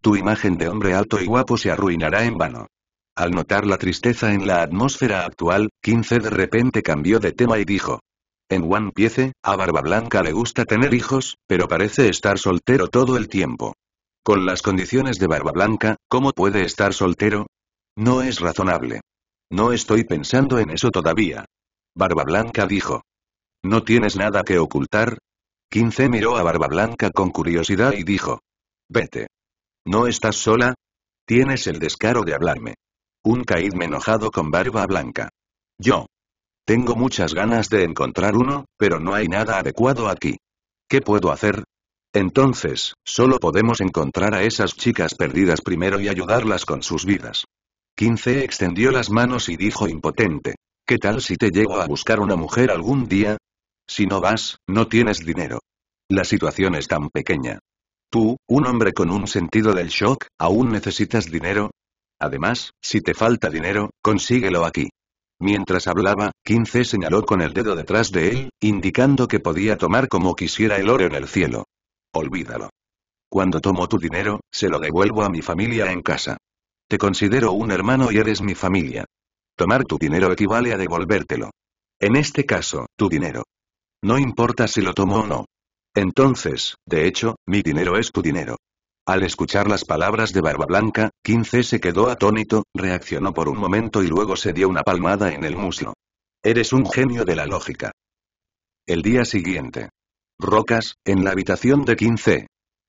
Tu imagen de hombre alto y guapo se arruinará en vano. Al notar la tristeza en la atmósfera actual, 15 de repente cambió de tema y dijo. En One Piece, a Barba Blanca le gusta tener hijos, pero parece estar soltero todo el tiempo. Con las condiciones de Barba Blanca, ¿cómo puede estar soltero? No es razonable. No estoy pensando en eso todavía. Barba Blanca dijo. ¿No tienes nada que ocultar? 15 miró a Barba Blanca con curiosidad y dijo. Vete. ¿No estás sola? Tienes el descaro de hablarme. Un caídme enojado con barba blanca. Yo. Tengo muchas ganas de encontrar uno, pero no hay nada adecuado aquí. ¿Qué puedo hacer? Entonces, solo podemos encontrar a esas chicas perdidas primero y ayudarlas con sus vidas. 15 extendió las manos y dijo impotente. ¿Qué tal si te llevo a buscar una mujer algún día? Si no vas, no tienes dinero. La situación es tan pequeña. Tú, un hombre con un sentido del shock, ¿aún necesitas dinero? Además, si te falta dinero, consíguelo aquí. Mientras hablaba, 15 señaló con el dedo detrás de él, indicando que podía tomar como quisiera el oro en el cielo. Olvídalo. Cuando tomo tu dinero, se lo devuelvo a mi familia en casa. Te considero un hermano y eres mi familia. Tomar tu dinero equivale a devolvértelo. En este caso, tu dinero. No importa si lo tomo o no. Entonces, de hecho, mi dinero es tu dinero. Al escuchar las palabras de Barba Blanca, 15 se quedó atónito, reaccionó por un momento y luego se dio una palmada en el muslo. Eres un genio de la lógica. El día siguiente. Rocas, en la habitación de 15.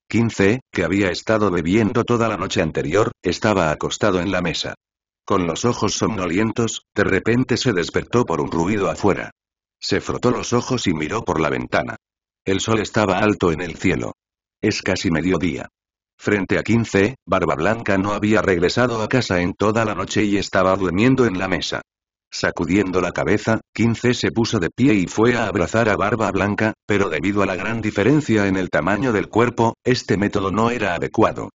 15, que había estado bebiendo toda la noche anterior, estaba acostado en la mesa. Con los ojos somnolientos, de repente se despertó por un ruido afuera. Se frotó los ojos y miró por la ventana. El sol estaba alto en el cielo. Es casi mediodía. Frente a 15, Barba Blanca no había regresado a casa en toda la noche y estaba durmiendo en la mesa. Sacudiendo la cabeza, 15 se puso de pie y fue a abrazar a Barba Blanca, pero debido a la gran diferencia en el tamaño del cuerpo, este método no era adecuado.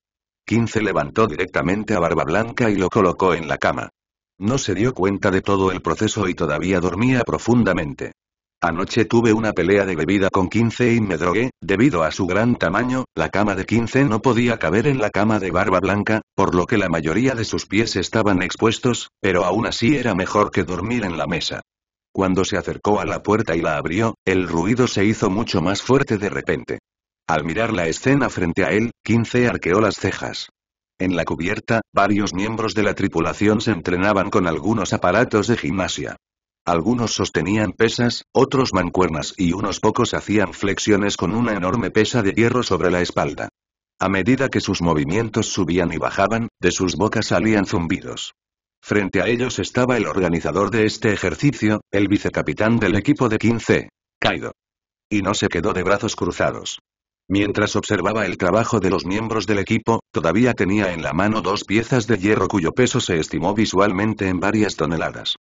15 levantó directamente a Barba Blanca y lo colocó en la cama. No se dio cuenta de todo el proceso y todavía dormía profundamente. Anoche tuve una pelea de bebida con 15 y me drogué, debido a su gran tamaño, la cama de 15 no podía caber en la cama de barba blanca, por lo que la mayoría de sus pies estaban expuestos, pero aún así era mejor que dormir en la mesa. Cuando se acercó a la puerta y la abrió, el ruido se hizo mucho más fuerte de repente. Al mirar la escena frente a él, 15 arqueó las cejas. En la cubierta, varios miembros de la tripulación se entrenaban con algunos aparatos de gimnasia. Algunos sostenían pesas, otros mancuernas y unos pocos hacían flexiones con una enorme pesa de hierro sobre la espalda. A medida que sus movimientos subían y bajaban, de sus bocas salían zumbidos. Frente a ellos estaba el organizador de este ejercicio, el vicecapitán del equipo de 15, Kaido. Y no se quedó de brazos cruzados. Mientras observaba el trabajo de los miembros del equipo, todavía tenía en la mano dos piezas de hierro cuyo peso se estimó visualmente en varias toneladas.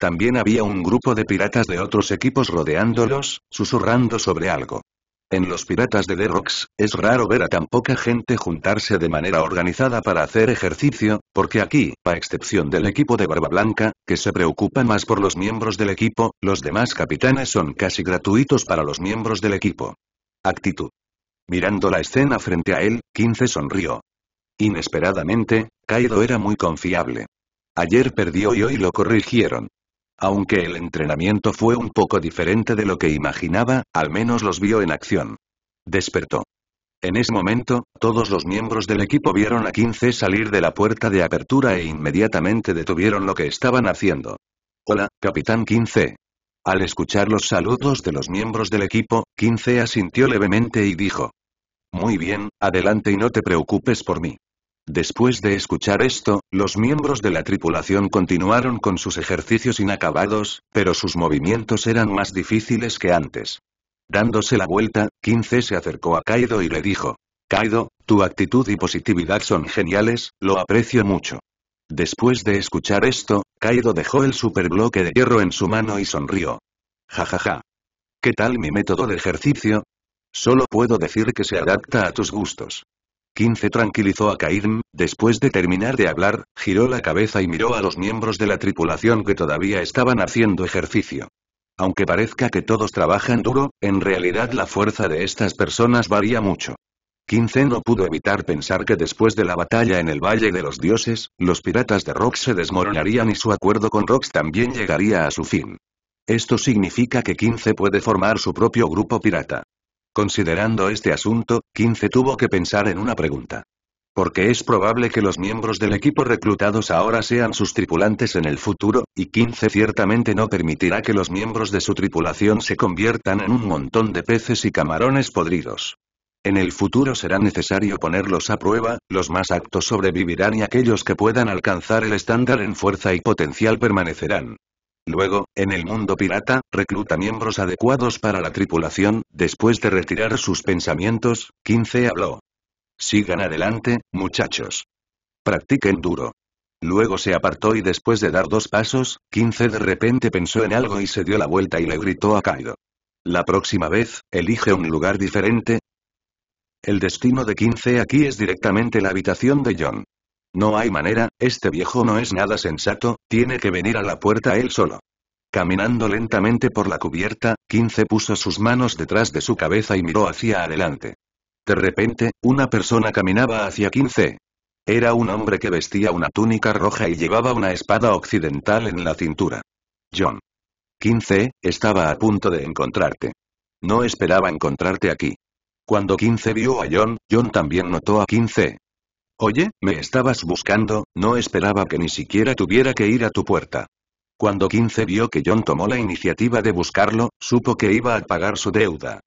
También había un grupo de piratas de otros equipos rodeándolos, susurrando sobre algo. En los piratas de The Rocks, es raro ver a tan poca gente juntarse de manera organizada para hacer ejercicio, porque aquí, a excepción del equipo de Barba Blanca, que se preocupa más por los miembros del equipo, los demás capitanes son casi gratuitos para los miembros del equipo. Actitud. Mirando la escena frente a él, 15 sonrió. Inesperadamente, Kaido era muy confiable. Ayer perdió y hoy lo corrigieron. Aunque el entrenamiento fue un poco diferente de lo que imaginaba, al menos los vio en acción. Despertó. En ese momento, todos los miembros del equipo vieron a 15 salir de la puerta de apertura e inmediatamente detuvieron lo que estaban haciendo. Hola, Capitán 15. Al escuchar los saludos de los miembros del equipo, 15 asintió levemente y dijo. Muy bien, adelante y no te preocupes por mí. Después de escuchar esto, los miembros de la tripulación continuaron con sus ejercicios inacabados, pero sus movimientos eran más difíciles que antes. Dándose la vuelta, 15 se acercó a Kaido y le dijo, Kaido, tu actitud y positividad son geniales, lo aprecio mucho. Después de escuchar esto, Kaido dejó el superbloque de hierro en su mano y sonrió. Jajaja. Ja, ja. ¿Qué tal mi método de ejercicio? Solo puedo decir que se adapta a tus gustos. 15 tranquilizó a Kaidm, después de terminar de hablar, giró la cabeza y miró a los miembros de la tripulación que todavía estaban haciendo ejercicio. Aunque parezca que todos trabajan duro, en realidad la fuerza de estas personas varía mucho. 15 no pudo evitar pensar que después de la batalla en el Valle de los Dioses, los piratas de Rox se desmoronarían y su acuerdo con Rox también llegaría a su fin. Esto significa que 15 puede formar su propio grupo pirata. Considerando este asunto, 15 tuvo que pensar en una pregunta. Porque es probable que los miembros del equipo reclutados ahora sean sus tripulantes en el futuro, y 15 ciertamente no permitirá que los miembros de su tripulación se conviertan en un montón de peces y camarones podridos. En el futuro será necesario ponerlos a prueba, los más aptos sobrevivirán y aquellos que puedan alcanzar el estándar en fuerza y potencial permanecerán. Luego, en el mundo pirata, recluta miembros adecuados para la tripulación, después de retirar sus pensamientos, 15 habló. Sigan adelante, muchachos. Practiquen duro. Luego se apartó y después de dar dos pasos, 15 de repente pensó en algo y se dio la vuelta y le gritó a Kaido. La próxima vez, elige un lugar diferente. El destino de 15 aquí es directamente la habitación de John. No hay manera, este viejo no es nada sensato, tiene que venir a la puerta él solo. Caminando lentamente por la cubierta, 15 puso sus manos detrás de su cabeza y miró hacia adelante. De repente, una persona caminaba hacia 15. Era un hombre que vestía una túnica roja y llevaba una espada occidental en la cintura. John. 15, estaba a punto de encontrarte. No esperaba encontrarte aquí. Cuando 15 vio a John, John también notó a 15. Oye, me estabas buscando, no esperaba que ni siquiera tuviera que ir a tu puerta. Cuando 15 vio que John tomó la iniciativa de buscarlo, supo que iba a pagar su deuda.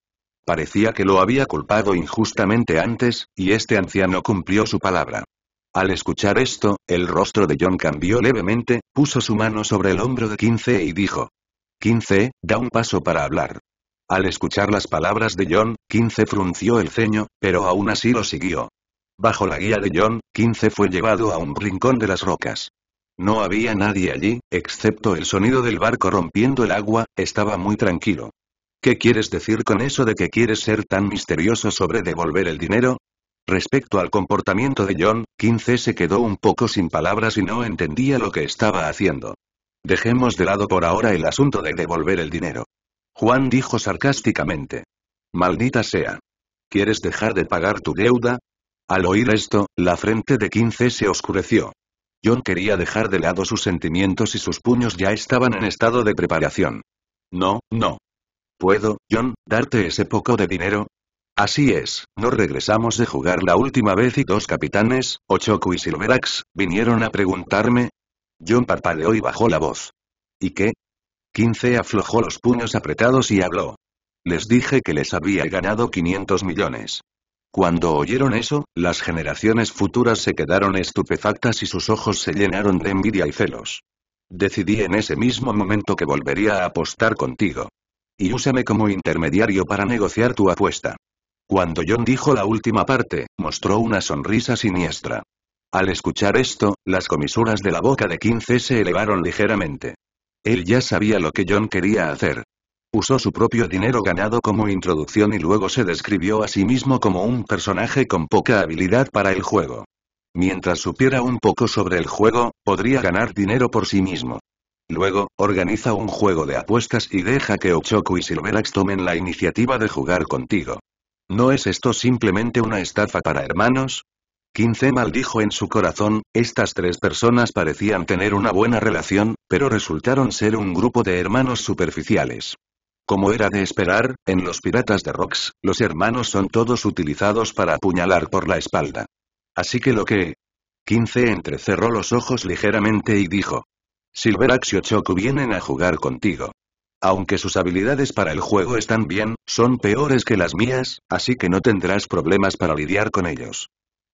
Parecía que lo había culpado injustamente antes, y este anciano cumplió su palabra. Al escuchar esto, el rostro de John cambió levemente, puso su mano sobre el hombro de 15 y dijo. 15, da un paso para hablar. Al escuchar las palabras de John, 15 frunció el ceño, pero aún así lo siguió. Bajo la guía de John, 15 fue llevado a un rincón de las rocas. No había nadie allí, excepto el sonido del barco rompiendo el agua, estaba muy tranquilo. ¿Qué quieres decir con eso de que quieres ser tan misterioso sobre devolver el dinero? Respecto al comportamiento de John, 15 se quedó un poco sin palabras y no entendía lo que estaba haciendo. Dejemos de lado por ahora el asunto de devolver el dinero. Juan dijo sarcásticamente. Maldita sea. ¿Quieres dejar de pagar tu deuda? Al oír esto, la frente de 15 se oscureció. John quería dejar de lado sus sentimientos y sus puños ya estaban en estado de preparación. No, no. ¿Puedo, John, darte ese poco de dinero? Así es, no regresamos de jugar la última vez y dos capitanes, Ochoku y Silverax, vinieron a preguntarme. John parpadeó y bajó la voz. ¿Y qué? 15 aflojó los puños apretados y habló. Les dije que les había ganado 500 millones. Cuando oyeron eso, las generaciones futuras se quedaron estupefactas y sus ojos se llenaron de envidia y celos. Decidí en ese mismo momento que volvería a apostar contigo. Y úsame como intermediario para negociar tu apuesta. Cuando John dijo la última parte, mostró una sonrisa siniestra. Al escuchar esto, las comisuras de la boca de 15 se elevaron ligeramente. Él ya sabía lo que John quería hacer. Usó su propio dinero ganado como introducción y luego se describió a sí mismo como un personaje con poca habilidad para el juego. Mientras supiera un poco sobre el juego, podría ganar dinero por sí mismo. Luego, organiza un juego de apuestas y deja que Ochoku y Silverax tomen la iniciativa de jugar contigo. ¿No es esto simplemente una estafa para hermanos? 15 maldijo en su corazón, estas tres personas parecían tener una buena relación, pero resultaron ser un grupo de hermanos superficiales. Como era de esperar, en los piratas de Rocks, los hermanos son todos utilizados para apuñalar por la espalda. Así que lo que... 15 entrecerró los ojos ligeramente y dijo. Silverax y Ochoku vienen a jugar contigo. Aunque sus habilidades para el juego están bien, son peores que las mías, así que no tendrás problemas para lidiar con ellos.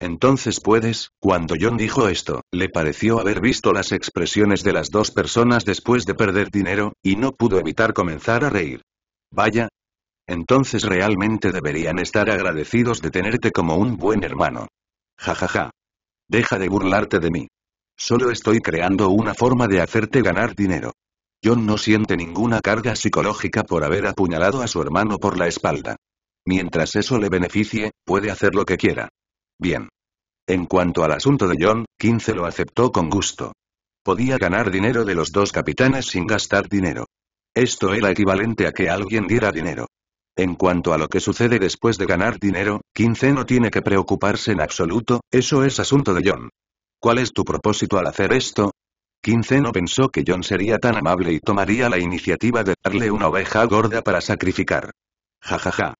Entonces puedes, cuando John dijo esto, le pareció haber visto las expresiones de las dos personas después de perder dinero, y no pudo evitar comenzar a reír. Vaya. Entonces realmente deberían estar agradecidos de tenerte como un buen hermano. Ja ja ja. Deja de burlarte de mí. Solo estoy creando una forma de hacerte ganar dinero. John no siente ninguna carga psicológica por haber apuñalado a su hermano por la espalda. Mientras eso le beneficie, puede hacer lo que quiera. Bien. En cuanto al asunto de John, 15 lo aceptó con gusto. Podía ganar dinero de los dos capitanes sin gastar dinero. Esto era equivalente a que alguien diera dinero. En cuanto a lo que sucede después de ganar dinero, 15 no tiene que preocuparse en absoluto, eso es asunto de John. ¿Cuál es tu propósito al hacer esto? 15 no pensó que John sería tan amable y tomaría la iniciativa de darle una oveja gorda para sacrificar. Ja ja ja.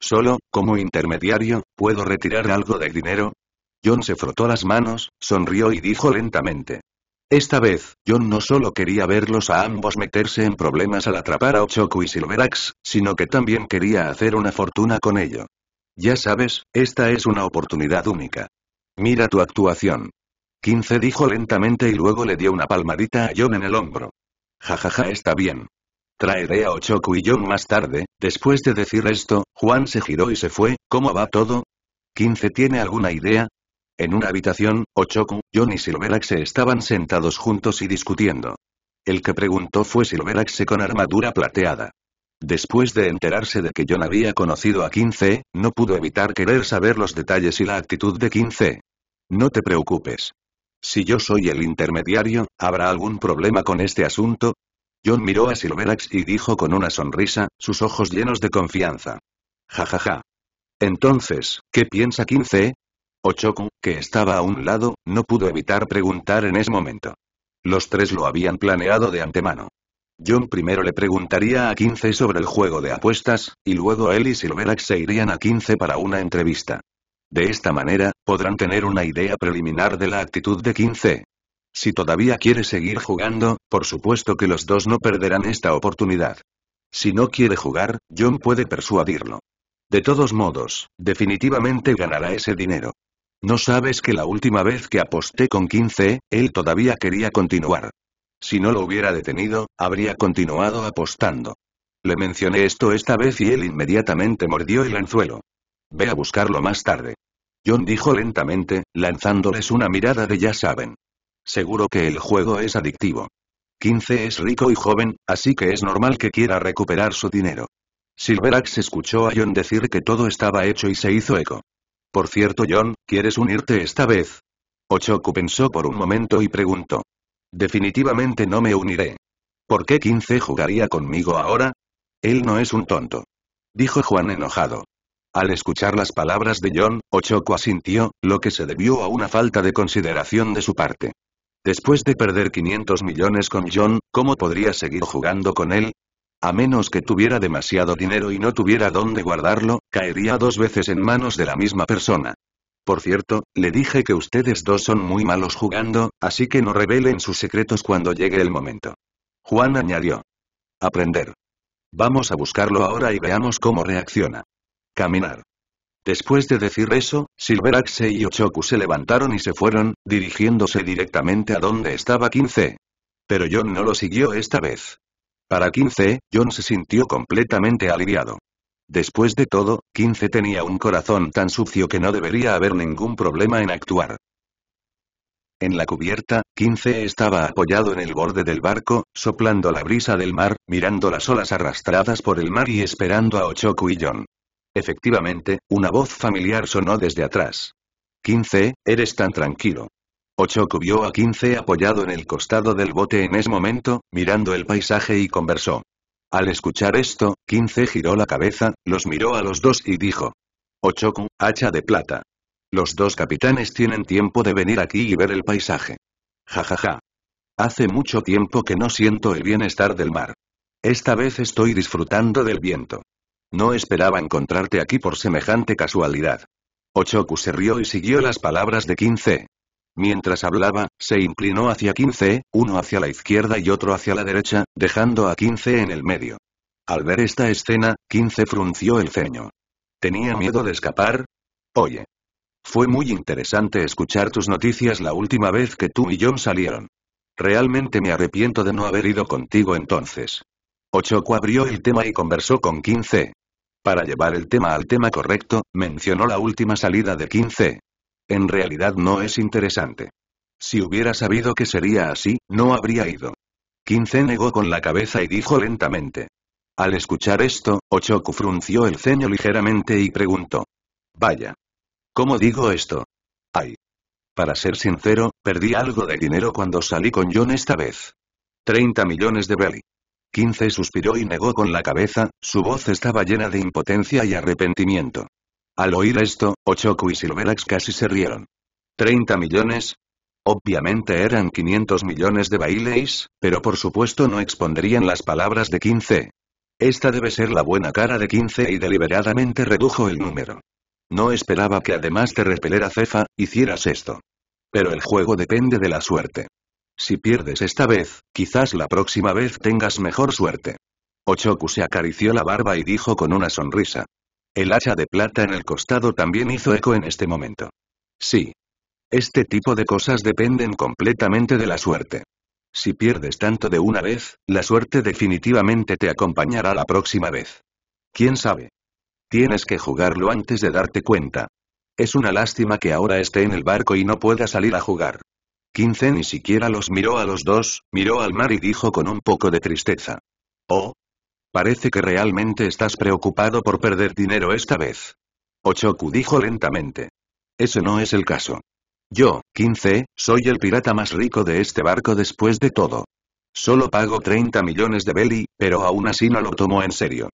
Solo, como intermediario, ¿puedo retirar algo de dinero? John se frotó las manos, sonrió y dijo lentamente. Esta vez, John no solo quería verlos a ambos meterse en problemas al atrapar a Ochoku y Silverax, sino que también quería hacer una fortuna con ello. Ya sabes, esta es una oportunidad única. Mira tu actuación. 15 dijo lentamente y luego le dio una palmadita a John en el hombro. Jajaja está bien. Traeré a Ochoku y John más tarde, después de decir esto, Juan se giró y se fue, ¿cómo va todo? 15 tiene alguna idea? En una habitación, Ochoku, John y Silverax estaban sentados juntos y discutiendo. El que preguntó fue Silverax con armadura plateada. Después de enterarse de que John había conocido a 15, no pudo evitar querer saber los detalles y la actitud de 15. No te preocupes. Si yo soy el intermediario, ¿habrá algún problema con este asunto? John miró a Silverax y dijo con una sonrisa, sus ojos llenos de confianza. Ja ja ja. Entonces, ¿qué piensa 15? Ochoku, que estaba a un lado, no pudo evitar preguntar en ese momento. Los tres lo habían planeado de antemano. John primero le preguntaría a 15 sobre el juego de apuestas, y luego él y Silverax se irían a 15 para una entrevista. De esta manera, podrán tener una idea preliminar de la actitud de 15. Si todavía quiere seguir jugando, por supuesto que los dos no perderán esta oportunidad. Si no quiere jugar, John puede persuadirlo. De todos modos, definitivamente ganará ese dinero. No sabes que la última vez que aposté con 15, él todavía quería continuar. Si no lo hubiera detenido, habría continuado apostando. Le mencioné esto esta vez y él inmediatamente mordió el anzuelo. Ve a buscarlo más tarde. John dijo lentamente, lanzándoles una mirada de ya saben. Seguro que el juego es adictivo. 15 es rico y joven, así que es normal que quiera recuperar su dinero. Silverax escuchó a John decir que todo estaba hecho y se hizo eco. Por cierto John, ¿quieres unirte esta vez? Ochoku pensó por un momento y preguntó. Definitivamente no me uniré. ¿Por qué 15 jugaría conmigo ahora? Él no es un tonto. Dijo Juan enojado. Al escuchar las palabras de John, Ochoco asintió, lo que se debió a una falta de consideración de su parte. Después de perder 500 millones con John, ¿cómo podría seguir jugando con él? A menos que tuviera demasiado dinero y no tuviera dónde guardarlo, caería dos veces en manos de la misma persona. Por cierto, le dije que ustedes dos son muy malos jugando, así que no revelen sus secretos cuando llegue el momento. Juan añadió. Aprender. Vamos a buscarlo ahora y veamos cómo reacciona. Caminar. Después de decir eso, Silveraxe y Ochoku se levantaron y se fueron, dirigiéndose directamente a donde estaba 15. Pero John no lo siguió esta vez. Para 15, John se sintió completamente aliviado. Después de todo, 15 tenía un corazón tan sucio que no debería haber ningún problema en actuar. En la cubierta, 15 estaba apoyado en el borde del barco, soplando la brisa del mar, mirando las olas arrastradas por el mar y esperando a Ochoku y John. Efectivamente, una voz familiar sonó desde atrás. 15, eres tan tranquilo. Ochoku vio a 15 apoyado en el costado del bote en ese momento, mirando el paisaje y conversó. Al escuchar esto, 15 giró la cabeza, los miró a los dos y dijo. Ochoku, hacha de plata. Los dos capitanes tienen tiempo de venir aquí y ver el paisaje. Ja ja ja. Hace mucho tiempo que no siento el bienestar del mar. Esta vez estoy disfrutando del viento. No esperaba encontrarte aquí por semejante casualidad. Ochoku se rió y siguió las palabras de 15. Mientras hablaba, se inclinó hacia 15, uno hacia la izquierda y otro hacia la derecha, dejando a 15 en el medio. Al ver esta escena, 15 frunció el ceño. ¿Tenía miedo de escapar? Oye. Fue muy interesante escuchar tus noticias la última vez que tú y John salieron. Realmente me arrepiento de no haber ido contigo entonces. Ochoku abrió el tema y conversó con 15. Para llevar el tema al tema correcto, mencionó la última salida de 15. En realidad no es interesante. Si hubiera sabido que sería así, no habría ido. 15 negó con la cabeza y dijo lentamente. Al escuchar esto, Ochoku frunció el ceño ligeramente y preguntó. Vaya. ¿Cómo digo esto? Ay. Para ser sincero, perdí algo de dinero cuando salí con John esta vez. 30 millones de belly. 15 suspiró y negó con la cabeza, su voz estaba llena de impotencia y arrepentimiento. Al oír esto, Ochoku y Silverax casi se rieron. ¿30 millones? Obviamente eran 500 millones de bailes, pero por supuesto no expondrían las palabras de 15. Esta debe ser la buena cara de 15 y deliberadamente redujo el número. No esperaba que además de repeler a Cefa, hicieras esto. Pero el juego depende de la suerte. Si pierdes esta vez, quizás la próxima vez tengas mejor suerte. Ochoku se acarició la barba y dijo con una sonrisa. El hacha de plata en el costado también hizo eco en este momento. Sí. Este tipo de cosas dependen completamente de la suerte. Si pierdes tanto de una vez, la suerte definitivamente te acompañará la próxima vez. ¿Quién sabe? Tienes que jugarlo antes de darte cuenta. Es una lástima que ahora esté en el barco y no pueda salir a jugar. 15 ni siquiera los miró a los dos, miró al mar y dijo con un poco de tristeza. Oh. Parece que realmente estás preocupado por perder dinero esta vez. Ochoku dijo lentamente. Eso no es el caso. Yo, 15, soy el pirata más rico de este barco después de todo. Solo pago 30 millones de belly, pero aún así no lo tomo en serio.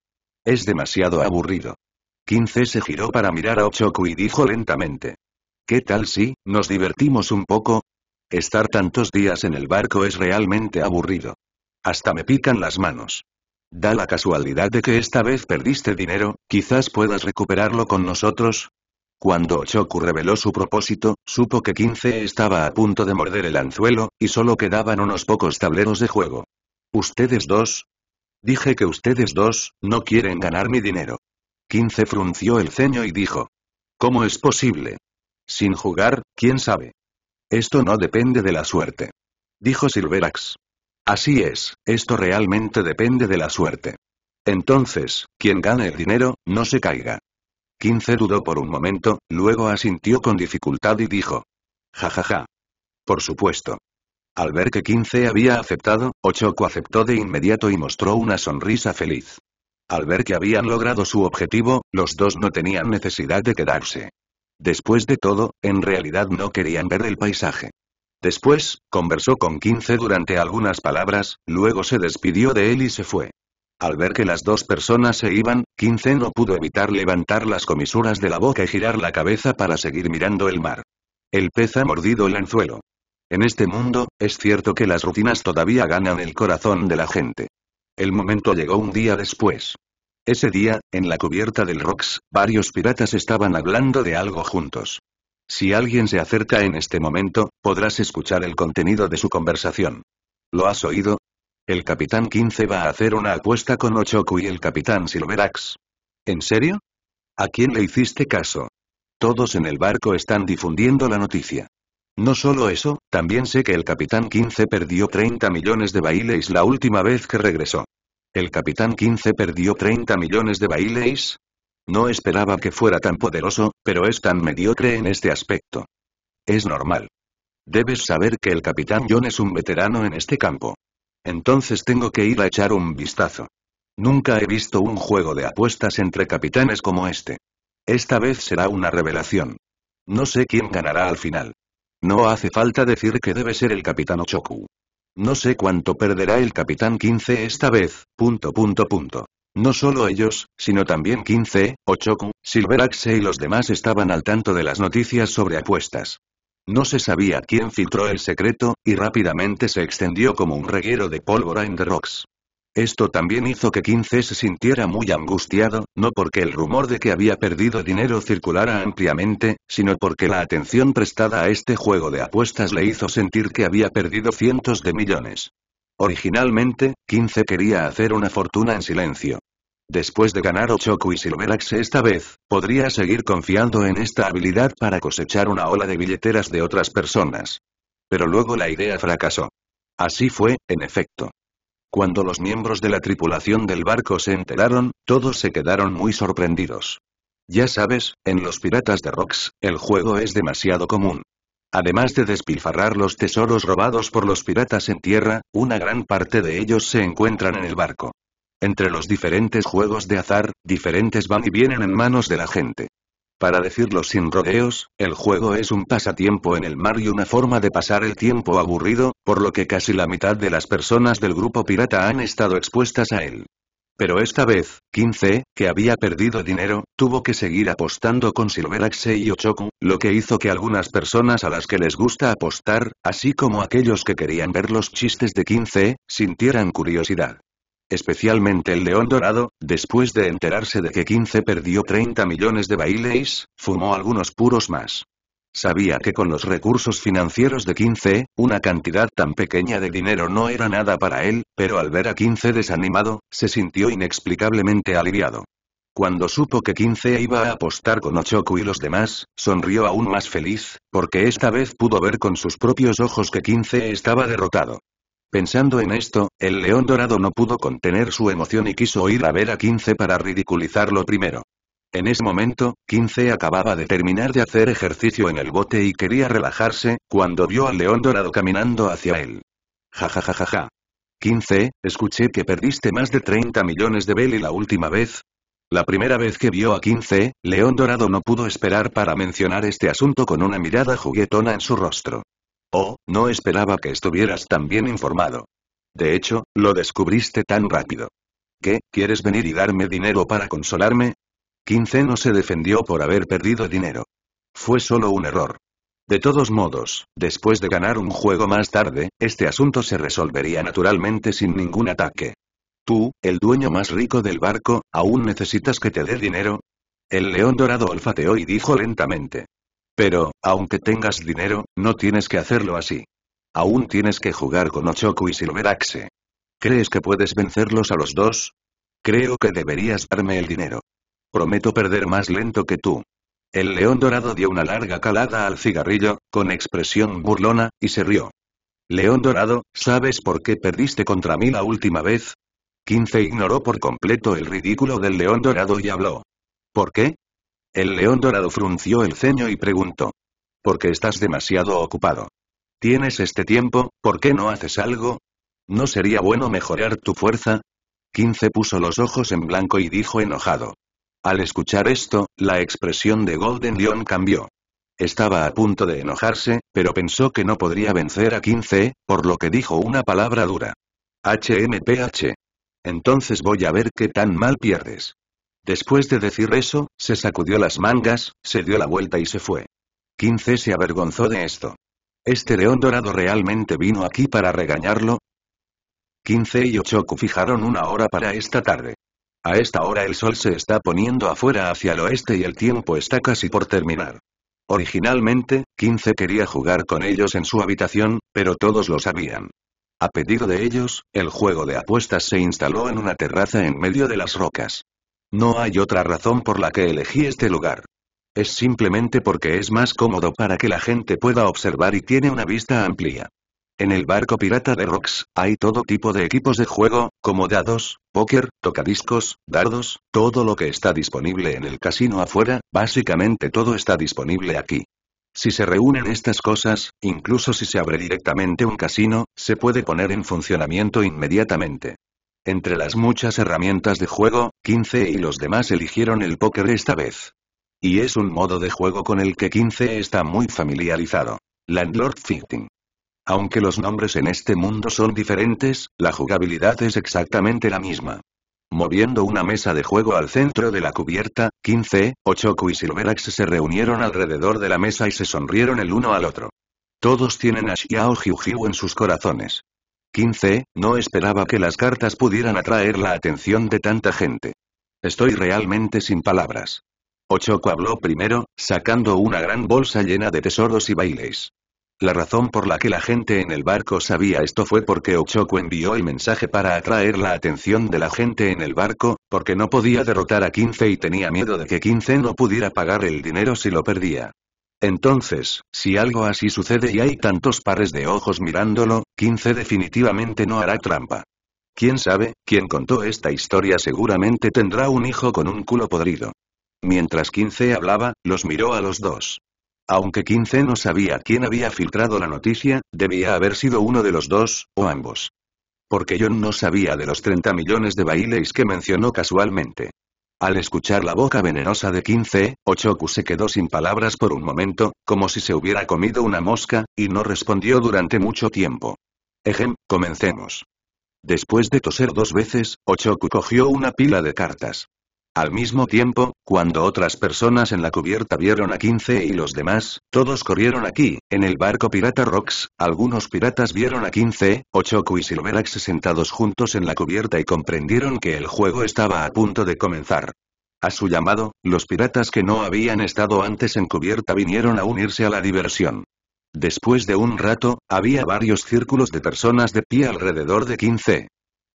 Es demasiado aburrido. 15 se giró para mirar a Ochoku y dijo lentamente. ¿Qué tal si, nos divertimos un poco? Estar tantos días en el barco es realmente aburrido. Hasta me pican las manos. Da la casualidad de que esta vez perdiste dinero, quizás puedas recuperarlo con nosotros, cuando Ochoku reveló su propósito, supo que 15 estaba a punto de morder el anzuelo, y solo quedaban unos pocos tableros de juego. ¿Ustedes dos? Dije que ustedes dos, no quieren ganar mi dinero. 15 frunció el ceño y dijo. ¿Cómo es posible? Sin jugar, quién sabe. Esto no depende de la suerte. Dijo Silverax. Así es, esto realmente depende de la suerte. Entonces, quien gane el dinero, no se caiga. 15 dudó por un momento, luego asintió con dificultad y dijo. Ja ja ja. Por supuesto. Al ver que 15 había aceptado, Ochoco aceptó de inmediato y mostró una sonrisa feliz. Al ver que habían logrado su objetivo, los dos no tenían necesidad de quedarse. Después de todo, en realidad no querían ver el paisaje. Después, conversó con 15 durante algunas palabras, luego se despidió de él y se fue. Al ver que las dos personas se iban, 15 no pudo evitar levantar las comisuras de la boca y girar la cabeza para seguir mirando el mar. El pez ha mordido el anzuelo. En este mundo, es cierto que las rutinas todavía ganan el corazón de la gente. El momento llegó un día después. Ese día, en la cubierta del Rocks, varios piratas estaban hablando de algo juntos. Si alguien se acerca en este momento, podrás escuchar el contenido de su conversación. ¿Lo has oído? El capitán 15 va a hacer una apuesta con Ochoku y el capitán Silverax. ¿En serio? ¿A quién le hiciste caso? Todos en el barco están difundiendo la noticia. No solo eso, también sé que el capitán 15 perdió 30 millones de bailes la última vez que regresó. ¿El capitán 15 perdió 30 millones de bailes? No esperaba que fuera tan poderoso, pero es tan mediocre en este aspecto. Es normal. Debes saber que el capitán John es un veterano en este campo. Entonces tengo que ir a echar un vistazo. Nunca he visto un juego de apuestas entre capitanes como este. Esta vez será una revelación. No sé quién ganará al final. No hace falta decir que debe ser el capitán Ochoku. No sé cuánto perderá el capitán 15 esta vez, punto. No solo ellos, sino también 15, Ochoku, Silveraxe y los demás estaban al tanto de las noticias sobre apuestas. No se sabía quién filtró el secreto, y rápidamente se extendió como un reguero de pólvora en The Rocks. Esto también hizo que 15 se sintiera muy angustiado, no porque el rumor de que había perdido dinero circulara ampliamente, sino porque la atención prestada a este juego de apuestas le hizo sentir que había perdido cientos de millones. Originalmente, 15 quería hacer una fortuna en silencio. Después de ganar Ochoku y Silverax esta vez, podría seguir confiando en esta habilidad para cosechar una ola de billeteras de otras personas. Pero luego la idea fracasó. Así fue, en efecto. Cuando los miembros de la tripulación del barco se enteraron, todos se quedaron muy sorprendidos. Ya sabes, en los piratas de Rocks, el juego es demasiado común. Además de despilfarrar los tesoros robados por los piratas en tierra, una gran parte de ellos se encuentran en el barco. Entre los diferentes juegos de azar, diferentes van y vienen en manos de la gente. Para decirlo sin rodeos, el juego es un pasatiempo en el mar y una forma de pasar el tiempo aburrido, por lo que casi la mitad de las personas del grupo pirata han estado expuestas a él. Pero esta vez, 15, que había perdido dinero, tuvo que seguir apostando con Silveraxe y Ochoku, lo que hizo que algunas personas a las que les gusta apostar, así como aquellos que querían ver los chistes de 15, sintieran curiosidad. Especialmente el león dorado, después de enterarse de que 15 perdió 30 millones de bailes, fumó algunos puros más. Sabía que con los recursos financieros de 15, una cantidad tan pequeña de dinero no era nada para él, pero al ver a 15 desanimado, se sintió inexplicablemente aliviado. cuando supo que 15 iba a apostar con Ochoku y los demás, sonrió aún más feliz, porque esta vez pudo ver con sus propios ojos que 15 estaba derrotado. Pensando en esto, el león dorado no pudo contener su emoción y quiso ir a ver a 15 para ridiculizarlo primero. En ese momento, 15 acababa de terminar de hacer ejercicio en el bote y quería relajarse, cuando vio al león dorado caminando hacia él. Ja ja ja ja ja. 15, escuché que perdiste más de 30 millones de Belly la última vez. La primera vez que vio a 15, León Dorado no pudo esperar para mencionar este asunto con una mirada juguetona en su rostro. Oh, no esperaba que estuvieras tan bien informado. De hecho, lo descubriste tan rápido. ¿Qué, quieres venir y darme dinero para consolarme? 15 no se defendió por haber perdido dinero. Fue solo un error. De todos modos, después de ganar un juego más tarde, este asunto se resolvería naturalmente sin ningún ataque. Tú, el dueño más rico del barco, ¿aún necesitas que te dé dinero? El león dorado olfateó y dijo lentamente. Pero, aunque tengas dinero, no tienes que hacerlo así. Aún tienes que jugar con Ochoku y Silveraxe. ¿Crees que puedes vencerlos a los dos? Creo que deberías darme el dinero. Prometo perder más lento que tú. El león dorado dio una larga calada al cigarrillo, con expresión burlona, y se rió. León dorado, ¿sabes por qué perdiste contra mí la última vez? 15 ignoró por completo el ridículo del león dorado y habló. ¿Por qué? El león dorado frunció el ceño y preguntó. Porque estás demasiado ocupado. Tienes este tiempo, ¿por qué no haces algo? ¿No sería bueno mejorar tu fuerza? 15 puso los ojos en blanco y dijo enojado. Al escuchar esto, la expresión de Golden Leon cambió. Estaba a punto de enojarse, pero pensó que no podría vencer a 15, por lo que dijo una palabra dura. HMPH. Entonces voy a ver qué tan mal pierdes. Después de decir eso, se sacudió las mangas, se dio la vuelta y se fue. 15 se avergonzó de esto. ¿Este león dorado realmente vino aquí para regañarlo? 15 y Ochoku fijaron una hora para esta tarde. A esta hora el sol se está poniendo afuera hacia el oeste y el tiempo está casi por terminar. Originalmente, 15 quería jugar con ellos en su habitación, pero todos lo sabían. A pedido de ellos, el juego de apuestas se instaló en una terraza en medio de las rocas. No hay otra razón por la que elegí este lugar. Es simplemente porque es más cómodo para que la gente pueda observar y tiene una vista amplia. En el barco pirata de Rocks, hay todo tipo de equipos de juego, como dados, póker, tocadiscos, dardos, todo lo que está disponible en el casino afuera, básicamente todo está disponible aquí. Si se reúnen estas cosas, incluso si se abre directamente un casino, se puede poner en funcionamiento inmediatamente. Entre las muchas herramientas de juego, 15 y los demás eligieron el póker esta vez. Y es un modo de juego con el que 15 está muy familiarizado. Landlord Fighting. Aunque los nombres en este mundo son diferentes, la jugabilidad es exactamente la misma. Moviendo una mesa de juego al centro de la cubierta, 15, Ochoku y Silverax se reunieron alrededor de la mesa y se sonrieron el uno al otro. Todos tienen a Xiao Jiu en sus corazones. 15, no esperaba que las cartas pudieran atraer la atención de tanta gente. Estoy realmente sin palabras. Ochoko habló primero, sacando una gran bolsa llena de tesoros y bailes. La razón por la que la gente en el barco sabía esto fue porque Ochoko envió el mensaje para atraer la atención de la gente en el barco, porque no podía derrotar a 15 y tenía miedo de que 15 no pudiera pagar el dinero si lo perdía. Entonces, si algo así sucede y hay tantos pares de ojos mirándolo, 15 definitivamente no hará trampa. Quién sabe, quien contó esta historia seguramente tendrá un hijo con un culo podrido. Mientras 15 hablaba, los miró a los dos. Aunque 15 no sabía quién había filtrado la noticia, debía haber sido uno de los dos, o ambos. Porque John no sabía de los 30 millones de bailes que mencionó casualmente. Al escuchar la boca venenosa de 15, Ochoku se quedó sin palabras por un momento, como si se hubiera comido una mosca, y no respondió durante mucho tiempo. Ejem, comencemos. Después de toser dos veces, Ochoku cogió una pila de cartas. Al mismo tiempo, cuando otras personas en la cubierta vieron a 15 y los demás, todos corrieron aquí, en el barco Pirata Rocks, algunos piratas vieron a 15, Ochoku y Silverax sentados juntos en la cubierta y comprendieron que el juego estaba a punto de comenzar. A su llamado, los piratas que no habían estado antes en cubierta vinieron a unirse a la diversión. Después de un rato, había varios círculos de personas de pie alrededor de 15.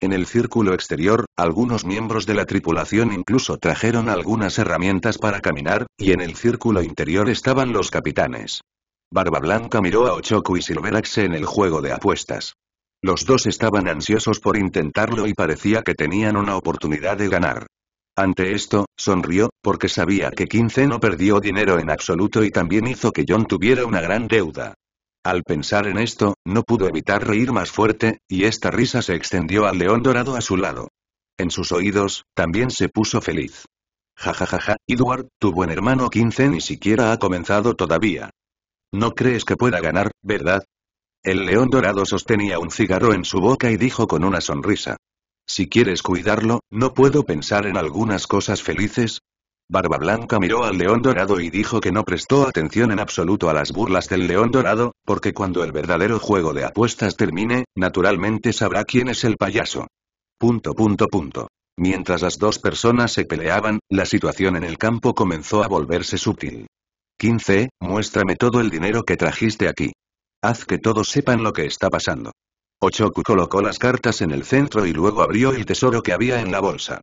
En el círculo exterior, algunos miembros de la tripulación incluso trajeron algunas herramientas para caminar, y en el círculo interior estaban los capitanes. Barba Blanca miró a Ochoku y Silverax en el juego de apuestas. Los dos estaban ansiosos por intentarlo y parecía que tenían una oportunidad de ganar. Ante esto, sonrió, porque sabía que 15 no perdió dinero en absoluto y también hizo que John tuviera una gran deuda. Al pensar en esto, no pudo evitar reír más fuerte, y esta risa se extendió al león dorado a su lado. En sus oídos, también se puso feliz. Jajajaja, Edward, tu buen hermano 15 ni siquiera ha comenzado todavía. No crees que pueda ganar, ¿verdad? El león dorado sostenía un cigarro en su boca y dijo con una sonrisa. Si quieres cuidarlo, ¿no puedo pensar en algunas cosas felices? Barba Blanca miró al león dorado y dijo que no prestó atención en absoluto a las burlas del león dorado, porque cuando el verdadero juego de apuestas termine, naturalmente sabrá quién es el payaso. Punto punto punto. Mientras las dos personas se peleaban, la situación en el campo comenzó a volverse sutil. 15, muéstrame todo el dinero que trajiste aquí. Haz que todos sepan lo que está pasando. Ochoku colocó las cartas en el centro y luego abrió el tesoro que había en la bolsa.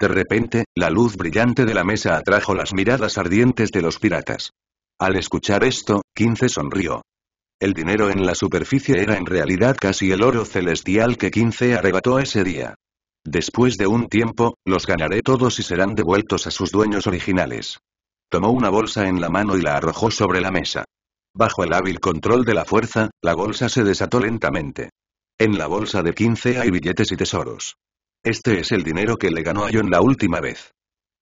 De repente, la luz brillante de la mesa atrajo las miradas ardientes de los piratas. Al escuchar esto, 15 sonrió. El dinero en la superficie era en realidad casi el oro celestial que 15 arrebató ese día. Después de un tiempo, los ganaré todos y serán devueltos a sus dueños originales. Tomó una bolsa en la mano y la arrojó sobre la mesa. Bajo el hábil control de la fuerza, la bolsa se desató lentamente. En la bolsa de 15 hay billetes y tesoros. Este es el dinero que le ganó a John la última vez.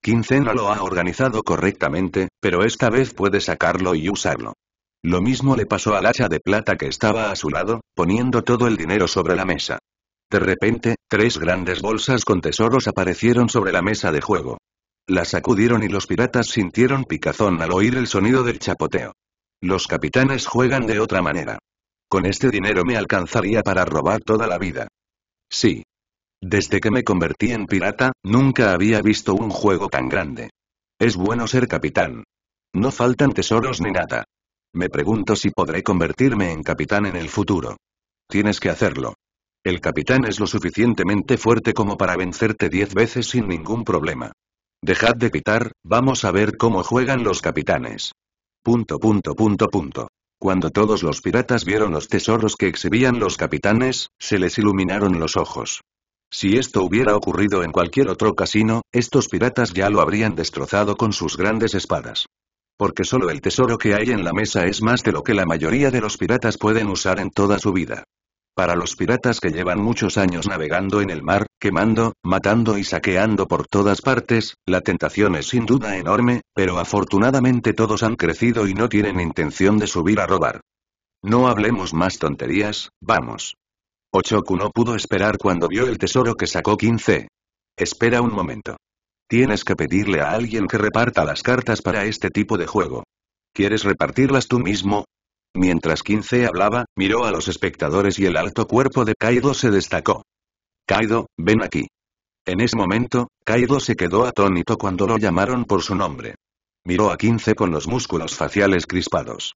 15 no lo ha organizado correctamente, pero esta vez puede sacarlo y usarlo. Lo mismo le pasó al hacha de plata que estaba a su lado, poniendo todo el dinero sobre la mesa. De repente, tres grandes bolsas con tesoros aparecieron sobre la mesa de juego. Las sacudieron y los piratas sintieron picazón al oír el sonido del chapoteo. Los capitanes juegan de otra manera. Con este dinero me alcanzaría para robar toda la vida. Sí, desde que me convertí en pirata, nunca había visto un juego tan grande. Es bueno ser capitán. No faltan tesoros ni nada. Me pregunto si podré convertirme en capitán en el futuro. Tienes que hacerlo. El capitán es lo suficientemente fuerte como para vencerte diez veces sin ningún problema. Dejad de pitar, vamos a ver cómo juegan los capitanes. Punto punto punto punto. Cuando todos los piratas vieron los tesoros que exhibían los capitanes, se les iluminaron los ojos. Si esto hubiera ocurrido en cualquier otro casino, estos piratas ya lo habrían destrozado con sus grandes espadas. Porque solo el tesoro que hay en la mesa es más de lo que la mayoría de los piratas pueden usar en toda su vida. Para los piratas que llevan muchos años navegando en el mar, quemando, matando y saqueando por todas partes, la tentación es sin duda enorme, pero afortunadamente todos han crecido y no tienen intención de subir a robar. No hablemos más tonterías, vamos. Ochoku no pudo esperar cuando vio el tesoro que sacó 15. Espera un momento. Tienes que pedirle a alguien que reparta las cartas para este tipo de juego. ¿Quieres repartirlas tú mismo? Mientras 15 hablaba, miró a los espectadores y el alto cuerpo de Kaido se destacó. Kaido, ven aquí. En ese momento, Kaido se quedó atónito cuando lo llamaron por su nombre. Miró a 15 con los músculos faciales crispados.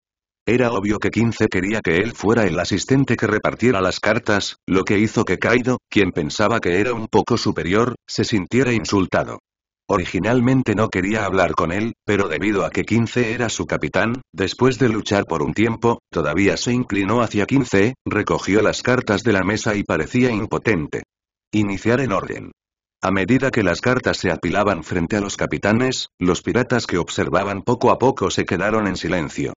Era obvio que 15 quería que él fuera el asistente que repartiera las cartas, lo que hizo que Kaido, quien pensaba que era un poco superior, se sintiera insultado. Originalmente no quería hablar con él, pero debido a que 15 era su capitán, después de luchar por un tiempo, todavía se inclinó hacia 15, recogió las cartas de la mesa y parecía impotente. Iniciar en orden. A medida que las cartas se apilaban frente a los capitanes, los piratas que observaban poco a poco se quedaron en silencio.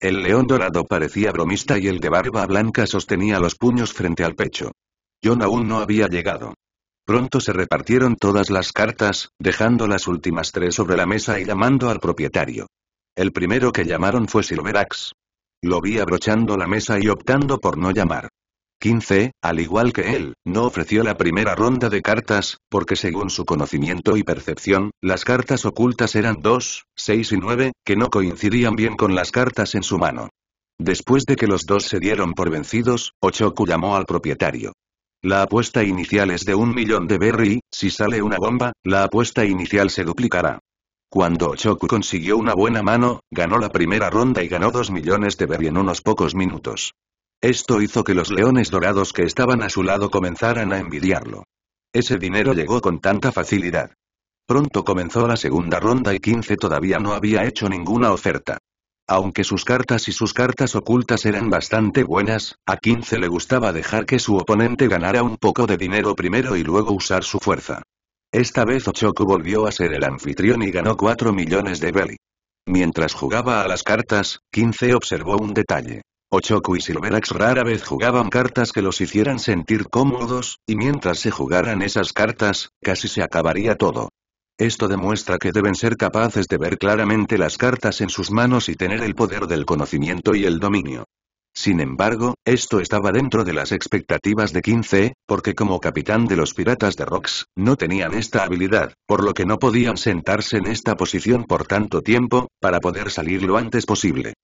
El león dorado parecía bromista y el de barba blanca sostenía los puños frente al pecho. John aún no había llegado. Pronto se repartieron todas las cartas, dejando las últimas tres sobre la mesa y llamando al propietario. El primero que llamaron fue Silverax. Lo vi abrochando la mesa y optando por no llamar. 15, al igual que él, no ofreció la primera ronda de cartas, porque según su conocimiento y percepción, las cartas ocultas eran 2, 6 y 9, que no coincidían bien con las cartas en su mano. Después de que los dos se dieron por vencidos, Ochoku llamó al propietario. La apuesta inicial es de un millón de berry, si sale una bomba, la apuesta inicial se duplicará. Cuando Ochoku consiguió una buena mano, ganó la primera ronda y ganó dos millones de berry en unos pocos minutos. Esto hizo que los leones dorados que estaban a su lado comenzaran a envidiarlo. Ese dinero llegó con tanta facilidad. Pronto comenzó la segunda ronda y 15 todavía no había hecho ninguna oferta. Aunque sus cartas y sus cartas ocultas eran bastante buenas, a 15 le gustaba dejar que su oponente ganara un poco de dinero primero y luego usar su fuerza. Esta vez Ochoku volvió a ser el anfitrión y ganó 4 millones de belly. Mientras jugaba a las cartas, 15 observó un detalle. Ochoku y Silverax rara vez jugaban cartas que los hicieran sentir cómodos, y mientras se jugaran esas cartas, casi se acabaría todo. Esto demuestra que deben ser capaces de ver claramente las cartas en sus manos y tener el poder del conocimiento y el dominio. Sin embargo, esto estaba dentro de las expectativas de 15, porque como capitán de los piratas de Rocks, no tenían esta habilidad, por lo que no podían sentarse en esta posición por tanto tiempo, para poder salir lo antes posible.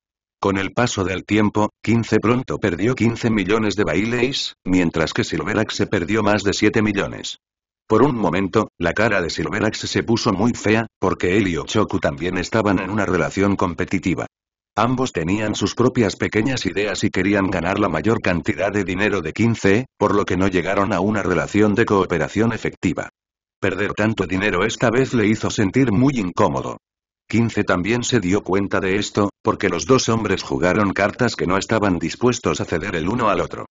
Con el paso del tiempo, 15 pronto perdió 15 millones de bailes, mientras que Silverax se perdió más de 7 millones. Por un momento, la cara de Silverax se puso muy fea, porque él y Ochoku también estaban en una relación competitiva. Ambos tenían sus propias pequeñas ideas y querían ganar la mayor cantidad de dinero de 15, por lo que no llegaron a una relación de cooperación efectiva. Perder tanto dinero esta vez le hizo sentir muy incómodo. 15 también se dio cuenta de esto, porque los dos hombres jugaron cartas que no estaban dispuestos a ceder el uno al otro.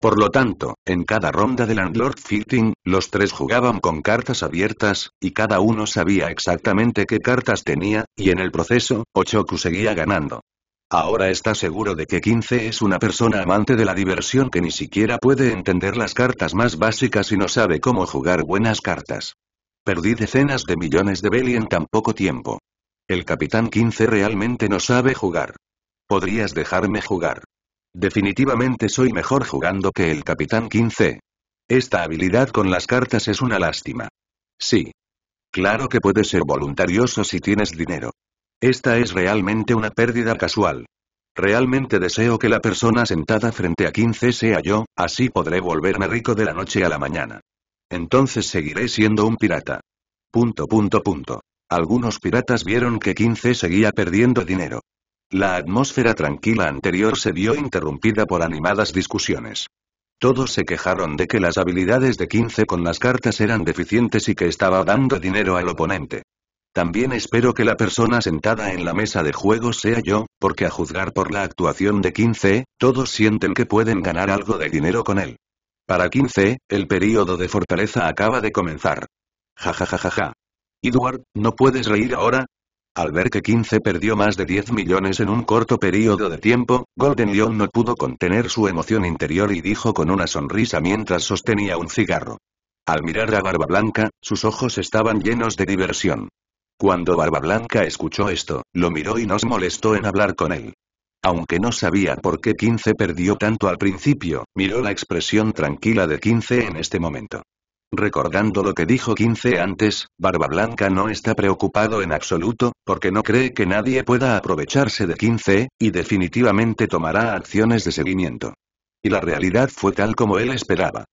Por lo tanto, en cada ronda de Landlord Fitting, los tres jugaban con cartas abiertas, y cada uno sabía exactamente qué cartas tenía, y en el proceso, Ochoku seguía ganando. Ahora está seguro de que 15 es una persona amante de la diversión que ni siquiera puede entender las cartas más básicas y no sabe cómo jugar buenas cartas. Perdí decenas de millones de belly en tan poco tiempo. El capitán 15 realmente no sabe jugar. Podrías dejarme jugar. Definitivamente soy mejor jugando que el capitán 15. Esta habilidad con las cartas es una lástima. Sí. Claro que puedes ser voluntarioso si tienes dinero. Esta es realmente una pérdida casual. Realmente deseo que la persona sentada frente a 15 sea yo, así podré volverme rico de la noche a la mañana. Entonces seguiré siendo un pirata. Punto punto punto. Algunos piratas vieron que 15 seguía perdiendo dinero. La atmósfera tranquila anterior se vio interrumpida por animadas discusiones. Todos se quejaron de que las habilidades de 15 con las cartas eran deficientes y que estaba dando dinero al oponente. También espero que la persona sentada en la mesa de juegos sea yo, porque a juzgar por la actuación de 15, todos sienten que pueden ganar algo de dinero con él. Para 15, el período de fortaleza acaba de comenzar. Ja ja ja ja ja. Edward, ¿no puedes reír ahora? Al ver que 15 perdió más de 10 millones en un corto periodo de tiempo, Golden Leon no pudo contener su emoción interior y dijo con una sonrisa mientras sostenía un cigarro. Al mirar a Barba Blanca, sus ojos estaban llenos de diversión. Cuando Barba Blanca escuchó esto, lo miró y no se molestó en hablar con él. Aunque no sabía por qué 15 perdió tanto al principio, miró la expresión tranquila de 15 en este momento. Recordando lo que dijo 15 antes, Barba Blanca no está preocupado en absoluto, porque no cree que nadie pueda aprovecharse de 15, y definitivamente tomará acciones de seguimiento. Y la realidad fue tal como él esperaba.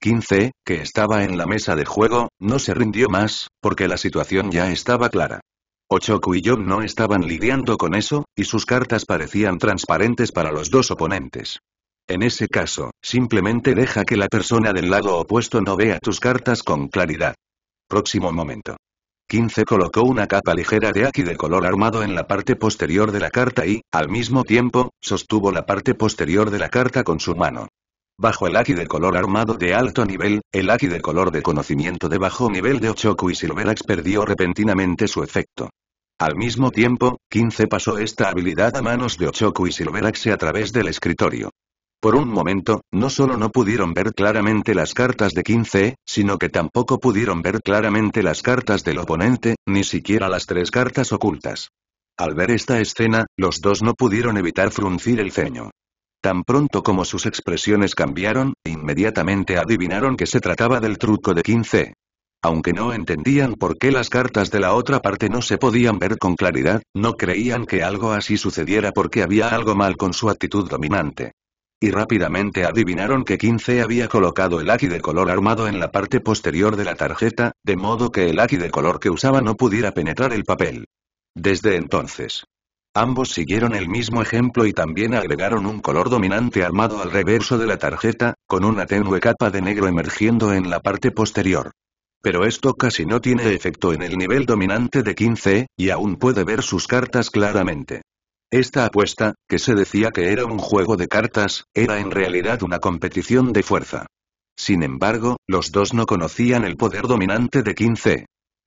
15, que estaba en la mesa de juego, no se rindió más, porque la situación ya estaba clara. Ochoku y Job no estaban lidiando con eso, y sus cartas parecían transparentes para los dos oponentes. En ese caso, simplemente deja que la persona del lado opuesto no vea tus cartas con claridad. Próximo momento. 15 colocó una capa ligera de Aki de color armado en la parte posterior de la carta y, al mismo tiempo, sostuvo la parte posterior de la carta con su mano. Bajo el Aki de color armado de alto nivel, el Aki de color de conocimiento de bajo nivel de Ochoku y Silverax perdió repentinamente su efecto. Al mismo tiempo, 15 pasó esta habilidad a manos de Ochoku y Silverax a través del escritorio. Por un momento, no solo no pudieron ver claramente las cartas de 15, sino que tampoco pudieron ver claramente las cartas del oponente, ni siquiera las tres cartas ocultas. Al ver esta escena, los dos no pudieron evitar fruncir el ceño. Tan pronto como sus expresiones cambiaron, inmediatamente adivinaron que se trataba del truco de 15. Aunque no entendían por qué las cartas de la otra parte no se podían ver con claridad, no creían que algo así sucediera porque había algo mal con su actitud dominante y rápidamente adivinaron que 15 había colocado el Aki de color armado en la parte posterior de la tarjeta, de modo que el Aki de color que usaba no pudiera penetrar el papel. Desde entonces, Ambos siguieron el mismo ejemplo y también agregaron un color dominante armado al reverso de la tarjeta, con una tenue capa de negro emergiendo en la parte posterior. Pero esto casi no tiene efecto en el nivel dominante de 15, y aún puede ver sus cartas claramente. Esta apuesta, que se decía que era un juego de cartas, era en realidad una competición de fuerza. Sin embargo, los dos no conocían el poder dominante de 15.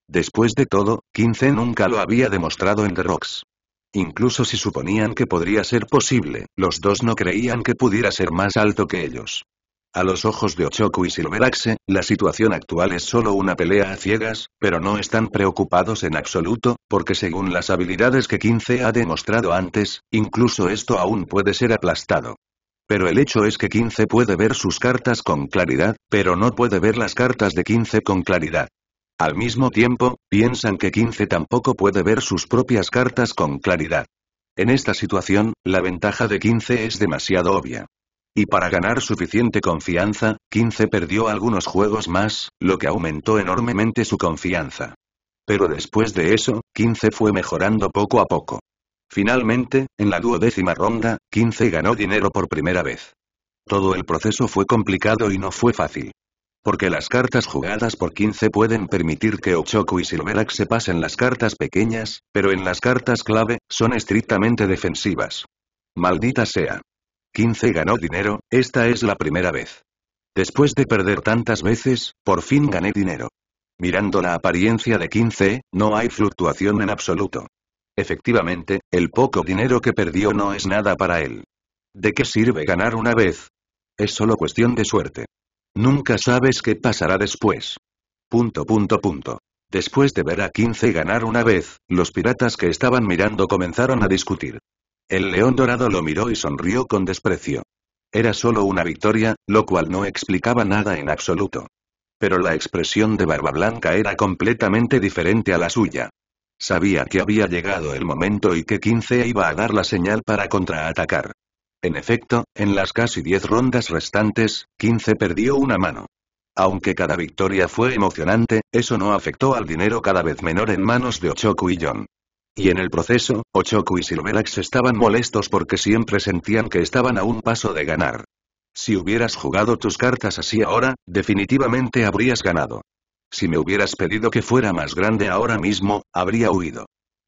Después de todo, 15 nunca lo había demostrado en The Rocks. Incluso si suponían que podría ser posible, los dos no creían que pudiera ser más alto que ellos. A los ojos de Ochoku y Silveraxe, la situación actual es solo una pelea a ciegas, pero no están preocupados en absoluto, porque según las habilidades que 15 ha demostrado antes, incluso esto aún puede ser aplastado. Pero el hecho es que 15 puede ver sus cartas con claridad, pero no puede ver las cartas de 15 con claridad. Al mismo tiempo, piensan que 15 tampoco puede ver sus propias cartas con claridad. En esta situación, la ventaja de 15 es demasiado obvia. Y para ganar suficiente confianza, 15 perdió algunos juegos más, lo que aumentó enormemente su confianza. Pero después de eso, 15 fue mejorando poco a poco. Finalmente, en la duodécima ronda, 15 ganó dinero por primera vez. Todo el proceso fue complicado y no fue fácil. Porque las cartas jugadas por 15 pueden permitir que Ochoku y Silverax se pasen las cartas pequeñas, pero en las cartas clave, son estrictamente defensivas. Maldita sea. 15 ganó dinero, esta es la primera vez. Después de perder tantas veces, por fin gané dinero. Mirando la apariencia de 15, no hay fluctuación en absoluto. Efectivamente, el poco dinero que perdió no es nada para él. ¿De qué sirve ganar una vez? Es solo cuestión de suerte. Nunca sabes qué pasará después. Punto punto punto. Después de ver a 15 ganar una vez, los piratas que estaban mirando comenzaron a discutir. El león dorado lo miró y sonrió con desprecio. Era solo una victoria, lo cual no explicaba nada en absoluto. Pero la expresión de Barba Blanca era completamente diferente a la suya. Sabía que había llegado el momento y que 15 iba a dar la señal para contraatacar. En efecto, en las casi 10 rondas restantes, 15 perdió una mano. Aunque cada victoria fue emocionante, eso no afectó al dinero cada vez menor en manos de Ochoku y John. Y en el proceso, Ochoku y Silverax estaban molestos porque siempre sentían que estaban a un paso de ganar. Si hubieras jugado tus cartas así ahora, definitivamente habrías ganado. Si me hubieras pedido que fuera más grande ahora mismo, habría huido.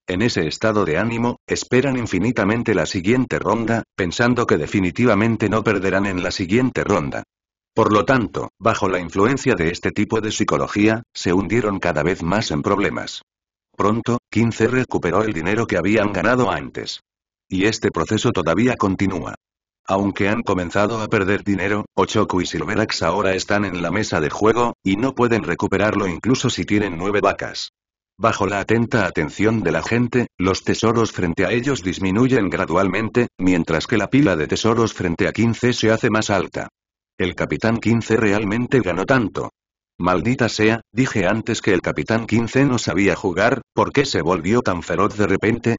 En ese estado de ánimo, esperan infinitamente la siguiente ronda, pensando que definitivamente no perderán en la siguiente ronda. Por lo tanto, bajo la influencia de este tipo de psicología, se hundieron cada vez más en problemas. Pronto, 15 recuperó el dinero que habían ganado antes. Y este proceso todavía continúa. Aunque han comenzado a perder dinero, Ochoku y Silverax ahora están en la mesa de juego, y no pueden recuperarlo incluso si tienen nueve vacas. Bajo la atenta atención de la gente, los tesoros frente a ellos disminuyen gradualmente, mientras que la pila de tesoros frente a 15 se hace más alta. El capitán 15 realmente ganó tanto. Maldita sea, dije antes que el capitán 15 no sabía jugar, ¿por qué se volvió tan feroz de repente?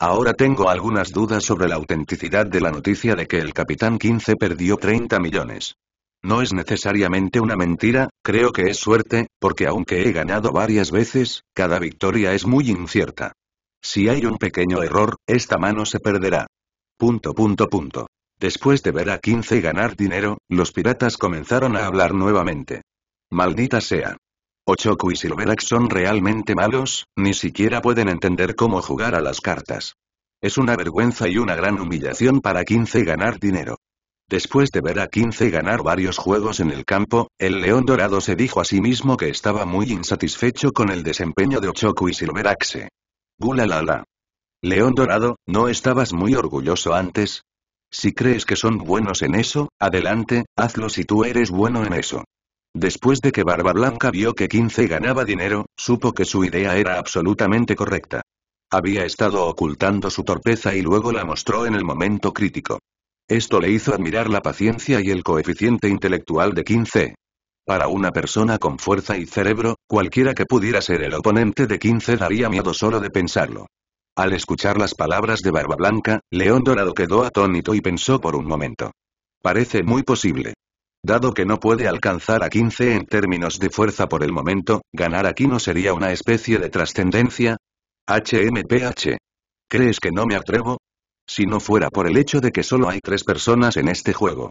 Ahora tengo algunas dudas sobre la autenticidad de la noticia de que el capitán 15 perdió 30 millones. No es necesariamente una mentira, creo que es suerte, porque aunque he ganado varias veces, cada victoria es muy incierta. Si hay un pequeño error, esta mano se perderá. Punto punto punto. Después de ver a 15 ganar dinero, los piratas comenzaron a hablar nuevamente. Maldita sea. Ochoku y Silverax son realmente malos, ni siquiera pueden entender cómo jugar a las cartas. Es una vergüenza y una gran humillación para 15 ganar dinero. Después de ver a 15 ganar varios juegos en el campo, el León Dorado se dijo a sí mismo que estaba muy insatisfecho con el desempeño de Ochoku y Silveraxe. Gulalala. León Dorado, ¿no estabas muy orgulloso antes? Si crees que son buenos en eso, adelante, hazlo si tú eres bueno en eso. Después de que Barba Blanca vio que 15 ganaba dinero, supo que su idea era absolutamente correcta. Había estado ocultando su torpeza y luego la mostró en el momento crítico. Esto le hizo admirar la paciencia y el coeficiente intelectual de 15. Para una persona con fuerza y cerebro, cualquiera que pudiera ser el oponente de 15 daría miedo solo de pensarlo. Al escuchar las palabras de Barba Blanca, León Dorado quedó atónito y pensó por un momento. Parece muy posible. Dado que no puede alcanzar a 15 en términos de fuerza por el momento, ganar aquí no sería una especie de trascendencia. HMPH. ¿Crees que no me atrevo? Si no fuera por el hecho de que solo hay tres personas en este juego.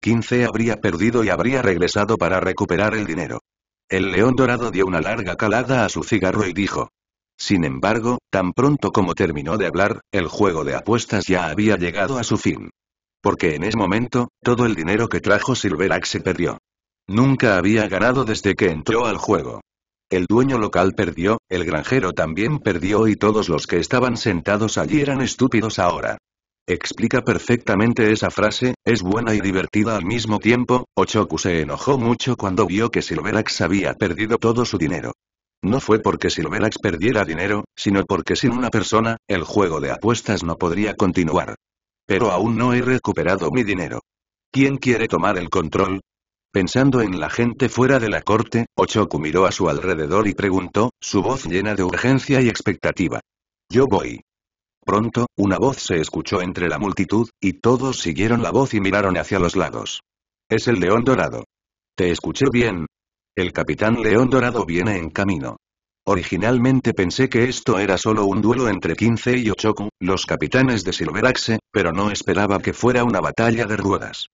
15 habría perdido y habría regresado para recuperar el dinero. El león dorado dio una larga calada a su cigarro y dijo. Sin embargo, tan pronto como terminó de hablar, el juego de apuestas ya había llegado a su fin. Porque en ese momento, todo el dinero que trajo Silverax se perdió. Nunca había ganado desde que entró al juego. El dueño local perdió, el granjero también perdió y todos los que estaban sentados allí eran estúpidos ahora. Explica perfectamente esa frase, es buena y divertida al mismo tiempo, Ochoku se enojó mucho cuando vio que Silverax había perdido todo su dinero. No fue porque Silverax perdiera dinero, sino porque sin una persona, el juego de apuestas no podría continuar. Pero aún no he recuperado mi dinero. ¿Quién quiere tomar el control? Pensando en la gente fuera de la corte, Ochoku miró a su alrededor y preguntó, su voz llena de urgencia y expectativa. Yo voy. Pronto, una voz se escuchó entre la multitud, y todos siguieron la voz y miraron hacia los lados. Es el león dorado. Te escuché bien. El capitán león dorado viene en camino. Originalmente pensé que esto era solo un duelo entre 15 y Ochoku, los capitanes de Silveraxe, pero no esperaba que fuera una batalla de ruedas.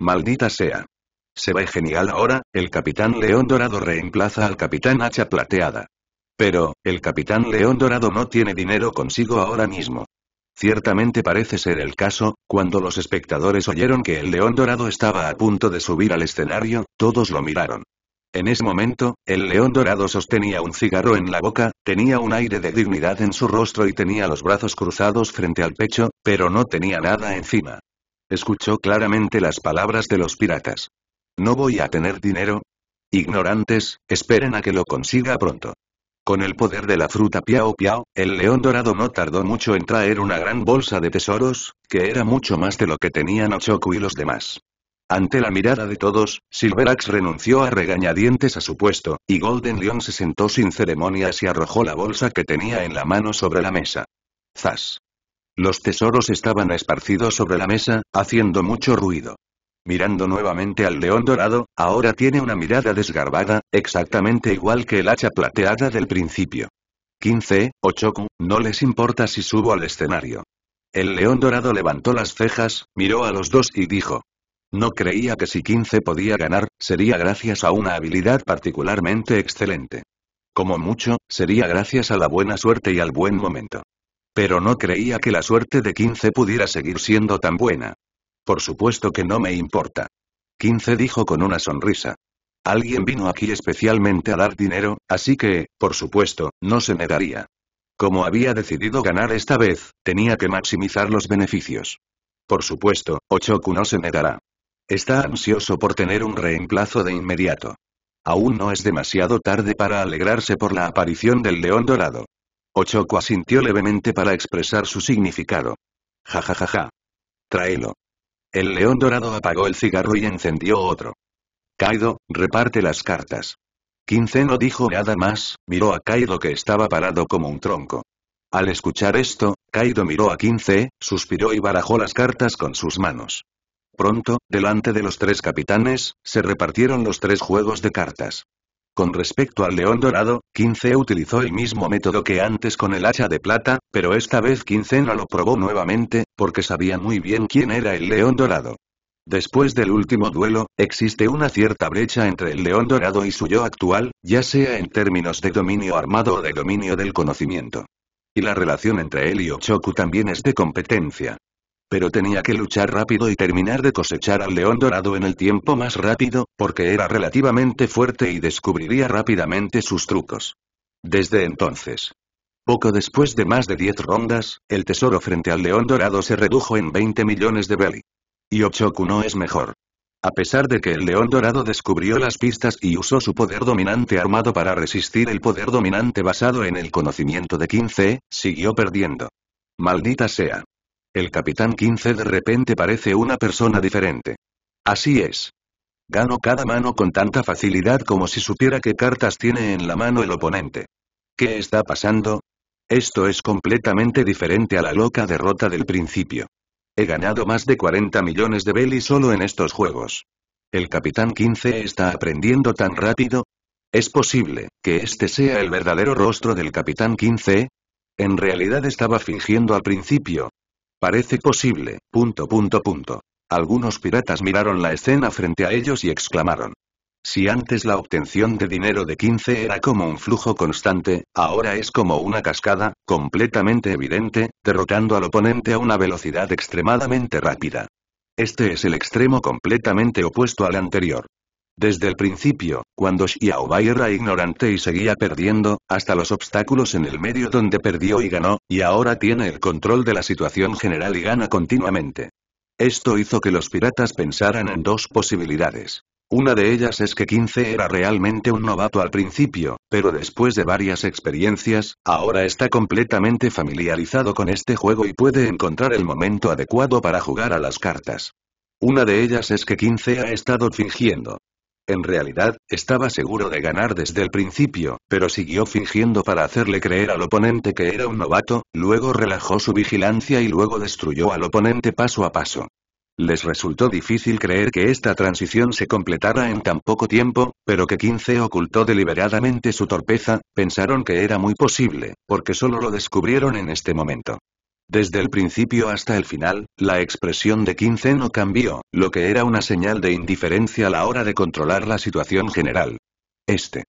Maldita sea. Se ve genial ahora, el Capitán León Dorado reemplaza al Capitán Hacha Plateada. Pero, el Capitán León Dorado no tiene dinero consigo ahora mismo. Ciertamente parece ser el caso, cuando los espectadores oyeron que el León Dorado estaba a punto de subir al escenario, todos lo miraron. En ese momento, el león dorado sostenía un cigarro en la boca, tenía un aire de dignidad en su rostro y tenía los brazos cruzados frente al pecho, pero no tenía nada encima. Escuchó claramente las palabras de los piratas. ¿No voy a tener dinero? Ignorantes, esperen a que lo consiga pronto. Con el poder de la fruta Piao Piao, el león dorado no tardó mucho en traer una gran bolsa de tesoros, que era mucho más de lo que tenían Ochoku y los demás. Ante la mirada de todos, Silverax renunció a regañadientes a su puesto, y Golden Leon se sentó sin ceremonias y arrojó la bolsa que tenía en la mano sobre la mesa. ¡Zas! Los tesoros estaban esparcidos sobre la mesa, haciendo mucho ruido. Mirando nuevamente al león dorado, ahora tiene una mirada desgarbada, exactamente igual que el hacha plateada del principio. 15, Ochoku, no les importa si subo al escenario. El león dorado levantó las cejas, miró a los dos y dijo. No creía que si 15 podía ganar, sería gracias a una habilidad particularmente excelente. Como mucho, sería gracias a la buena suerte y al buen momento. Pero no creía que la suerte de 15 pudiera seguir siendo tan buena. Por supuesto que no me importa. 15 dijo con una sonrisa. Alguien vino aquí especialmente a dar dinero, así que, por supuesto, no se negaría. Como había decidido ganar esta vez, tenía que maximizar los beneficios. Por supuesto, Ochoku no se negará. Está ansioso por tener un reemplazo de inmediato. Aún no es demasiado tarde para alegrarse por la aparición del león dorado. Ochoku asintió levemente para expresar su significado. Ja ja ja ja. Tráelo. El león dorado apagó el cigarro y encendió otro. Kaido, reparte las cartas. Quince no dijo nada más, miró a Kaido que estaba parado como un tronco. Al escuchar esto, Kaido miró a Quince, suspiró y barajó las cartas con sus manos. Pronto, delante de los tres capitanes, se repartieron los tres juegos de cartas. Con respecto al león dorado, 15 utilizó el mismo método que antes con el hacha de plata, pero esta vez 15 no lo probó nuevamente, porque sabía muy bien quién era el león dorado. Después del último duelo, existe una cierta brecha entre el león dorado y su yo actual, ya sea en términos de dominio armado o de dominio del conocimiento. Y la relación entre él y Ochoku también es de competencia pero tenía que luchar rápido y terminar de cosechar al león dorado en el tiempo más rápido, porque era relativamente fuerte y descubriría rápidamente sus trucos. Desde entonces. Poco después de más de 10 rondas, el tesoro frente al león dorado se redujo en 20 millones de belly. Y Ochoku no es mejor. A pesar de que el león dorado descubrió las pistas y usó su poder dominante armado para resistir el poder dominante basado en el conocimiento de 15, siguió perdiendo. Maldita sea. El capitán 15 de repente parece una persona diferente. Así es. Gano cada mano con tanta facilidad como si supiera qué cartas tiene en la mano el oponente. ¿Qué está pasando? Esto es completamente diferente a la loca derrota del principio. He ganado más de 40 millones de belly solo en estos juegos. ¿El capitán 15 está aprendiendo tan rápido? ¿Es posible que este sea el verdadero rostro del capitán 15? En realidad estaba fingiendo al principio. Parece posible, punto. Algunos piratas miraron la escena frente a ellos y exclamaron. Si antes la obtención de dinero de 15 era como un flujo constante, ahora es como una cascada, completamente evidente, derrotando al oponente a una velocidad extremadamente rápida. Este es el extremo completamente opuesto al anterior. Desde el principio, cuando Xiaobai era ignorante y seguía perdiendo, hasta los obstáculos en el medio donde perdió y ganó, y ahora tiene el control de la situación general y gana continuamente. Esto hizo que los piratas pensaran en dos posibilidades. Una de ellas es que 15 era realmente un novato al principio, pero después de varias experiencias, ahora está completamente familiarizado con este juego y puede encontrar el momento adecuado para jugar a las cartas. Una de ellas es que 15 ha estado fingiendo. En realidad, estaba seguro de ganar desde el principio, pero siguió fingiendo para hacerle creer al oponente que era un novato, luego relajó su vigilancia y luego destruyó al oponente paso a paso. Les resultó difícil creer que esta transición se completara en tan poco tiempo, pero que 15 ocultó deliberadamente su torpeza, pensaron que era muy posible, porque solo lo descubrieron en este momento. Desde el principio hasta el final, la expresión de 15 no cambió, lo que era una señal de indiferencia a la hora de controlar la situación general. Este.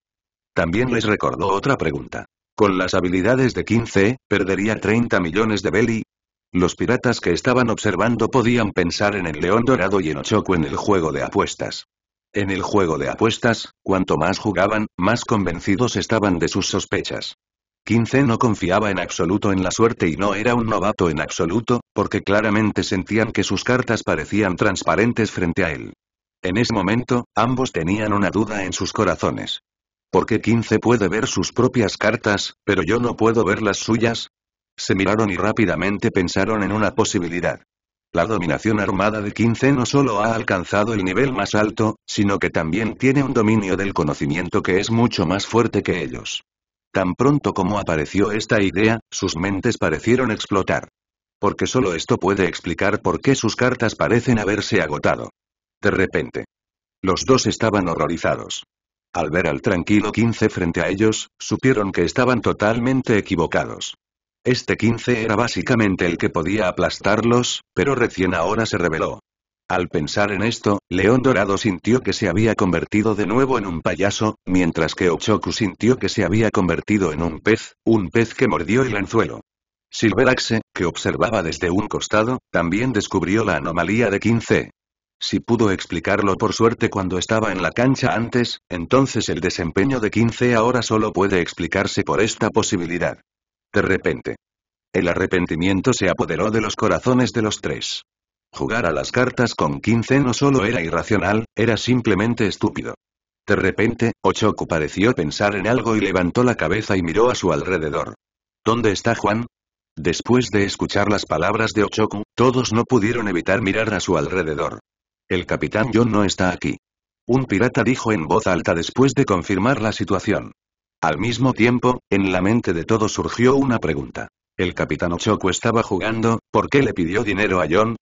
También les recordó otra pregunta. Con las habilidades de 15, ¿perdería 30 millones de Belly? Los piratas que estaban observando podían pensar en el león dorado y en Ochoku en el juego de apuestas. En el juego de apuestas, cuanto más jugaban, más convencidos estaban de sus sospechas. 15 no confiaba en absoluto en la suerte y no era un novato en absoluto, porque claramente sentían que sus cartas parecían transparentes frente a él. En ese momento, ambos tenían una duda en sus corazones. ¿Por qué 15 puede ver sus propias cartas, pero yo no puedo ver las suyas? Se miraron y rápidamente pensaron en una posibilidad. La dominación armada de 15 no solo ha alcanzado el nivel más alto, sino que también tiene un dominio del conocimiento que es mucho más fuerte que ellos. Tan pronto como apareció esta idea, sus mentes parecieron explotar. Porque solo esto puede explicar por qué sus cartas parecen haberse agotado. De repente. Los dos estaban horrorizados. Al ver al tranquilo 15 frente a ellos, supieron que estaban totalmente equivocados. Este 15 era básicamente el que podía aplastarlos, pero recién ahora se reveló. Al pensar en esto, León Dorado sintió que se había convertido de nuevo en un payaso, mientras que Ochoku sintió que se había convertido en un pez, un pez que mordió el anzuelo. Silveraxe, que observaba desde un costado, también descubrió la anomalía de 15. Si pudo explicarlo por suerte cuando estaba en la cancha antes, entonces el desempeño de 15 ahora solo puede explicarse por esta posibilidad. De repente. El arrepentimiento se apoderó de los corazones de los tres. Jugar a las cartas con 15 no solo era irracional, era simplemente estúpido. De repente, Ochoku pareció pensar en algo y levantó la cabeza y miró a su alrededor. ¿Dónde está Juan? Después de escuchar las palabras de Ochoku, todos no pudieron evitar mirar a su alrededor. El capitán John no está aquí. Un pirata dijo en voz alta después de confirmar la situación. Al mismo tiempo, en la mente de todos surgió una pregunta. El capitán Ochoku estaba jugando, ¿por qué le pidió dinero a John?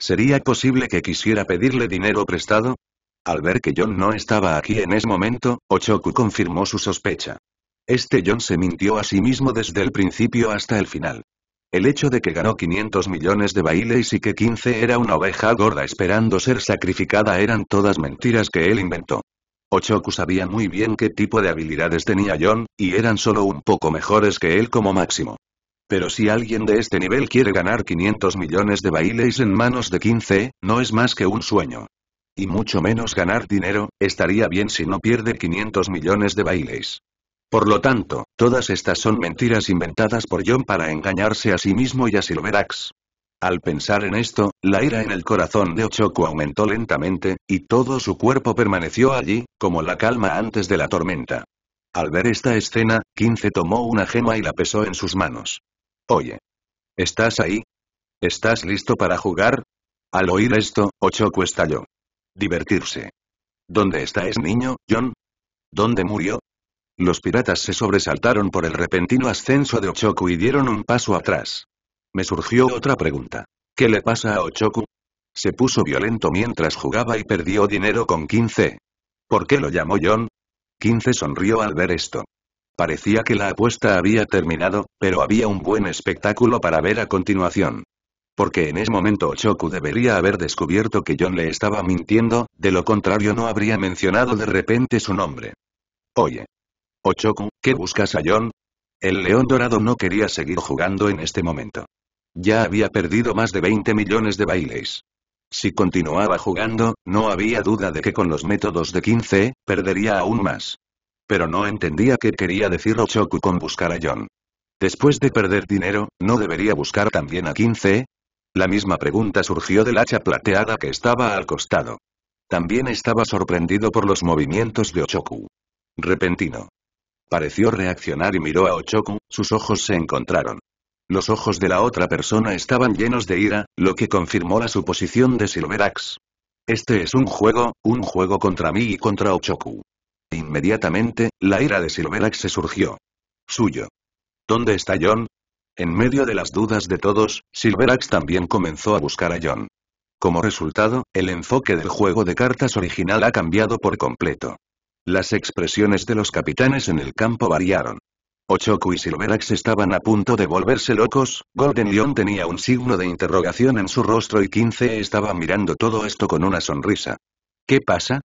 ¿Sería posible que quisiera pedirle dinero prestado? Al ver que John no estaba aquí en ese momento, Ochoku confirmó su sospecha. Este John se mintió a sí mismo desde el principio hasta el final. El hecho de que ganó 500 millones de bailes y que 15 era una oveja gorda esperando ser sacrificada eran todas mentiras que él inventó. Ochoku sabía muy bien qué tipo de habilidades tenía John, y eran solo un poco mejores que él como máximo. Pero si alguien de este nivel quiere ganar 500 millones de bailes en manos de 15, no es más que un sueño. Y mucho menos ganar dinero, estaría bien si no pierde 500 millones de bailes. Por lo tanto, todas estas son mentiras inventadas por John para engañarse a sí mismo y a Silverax. Al pensar en esto, la ira en el corazón de Ochoku aumentó lentamente, y todo su cuerpo permaneció allí, como la calma antes de la tormenta. Al ver esta escena, 15 tomó una gema y la pesó en sus manos. Oye. ¿Estás ahí? ¿Estás listo para jugar? Al oír esto, Ochoku estalló. Divertirse. ¿Dónde está ese niño, John? ¿Dónde murió? Los piratas se sobresaltaron por el repentino ascenso de Ochoku y dieron un paso atrás. Me surgió otra pregunta. ¿Qué le pasa a Ochoku? Se puso violento mientras jugaba y perdió dinero con 15. ¿Por qué lo llamó John? 15 sonrió al ver esto. Parecía que la apuesta había terminado, pero había un buen espectáculo para ver a continuación. Porque en ese momento Ochoku debería haber descubierto que John le estaba mintiendo, de lo contrario no habría mencionado de repente su nombre. Oye. Ochoku, ¿qué buscas a John? El león dorado no quería seguir jugando en este momento. Ya había perdido más de 20 millones de bailes. Si continuaba jugando, no había duda de que con los métodos de 15, perdería aún más. Pero no entendía qué quería decir Ochoku con buscar a John. Después de perder dinero, ¿no debería buscar también a 15? La misma pregunta surgió del hacha plateada que estaba al costado. También estaba sorprendido por los movimientos de Ochoku. Repentino. Pareció reaccionar y miró a Ochoku, sus ojos se encontraron. Los ojos de la otra persona estaban llenos de ira, lo que confirmó la suposición de Silverax. Este es un juego, un juego contra mí y contra Ochoku. Inmediatamente, la ira de Silverax se surgió. Suyo. ¿Dónde está John? En medio de las dudas de todos, Silverax también comenzó a buscar a John. Como resultado, el enfoque del juego de cartas original ha cambiado por completo. Las expresiones de los capitanes en el campo variaron. Ochoku y Silverax estaban a punto de volverse locos, Golden Leon tenía un signo de interrogación en su rostro y 15 estaba mirando todo esto con una sonrisa. ¿Qué pasa?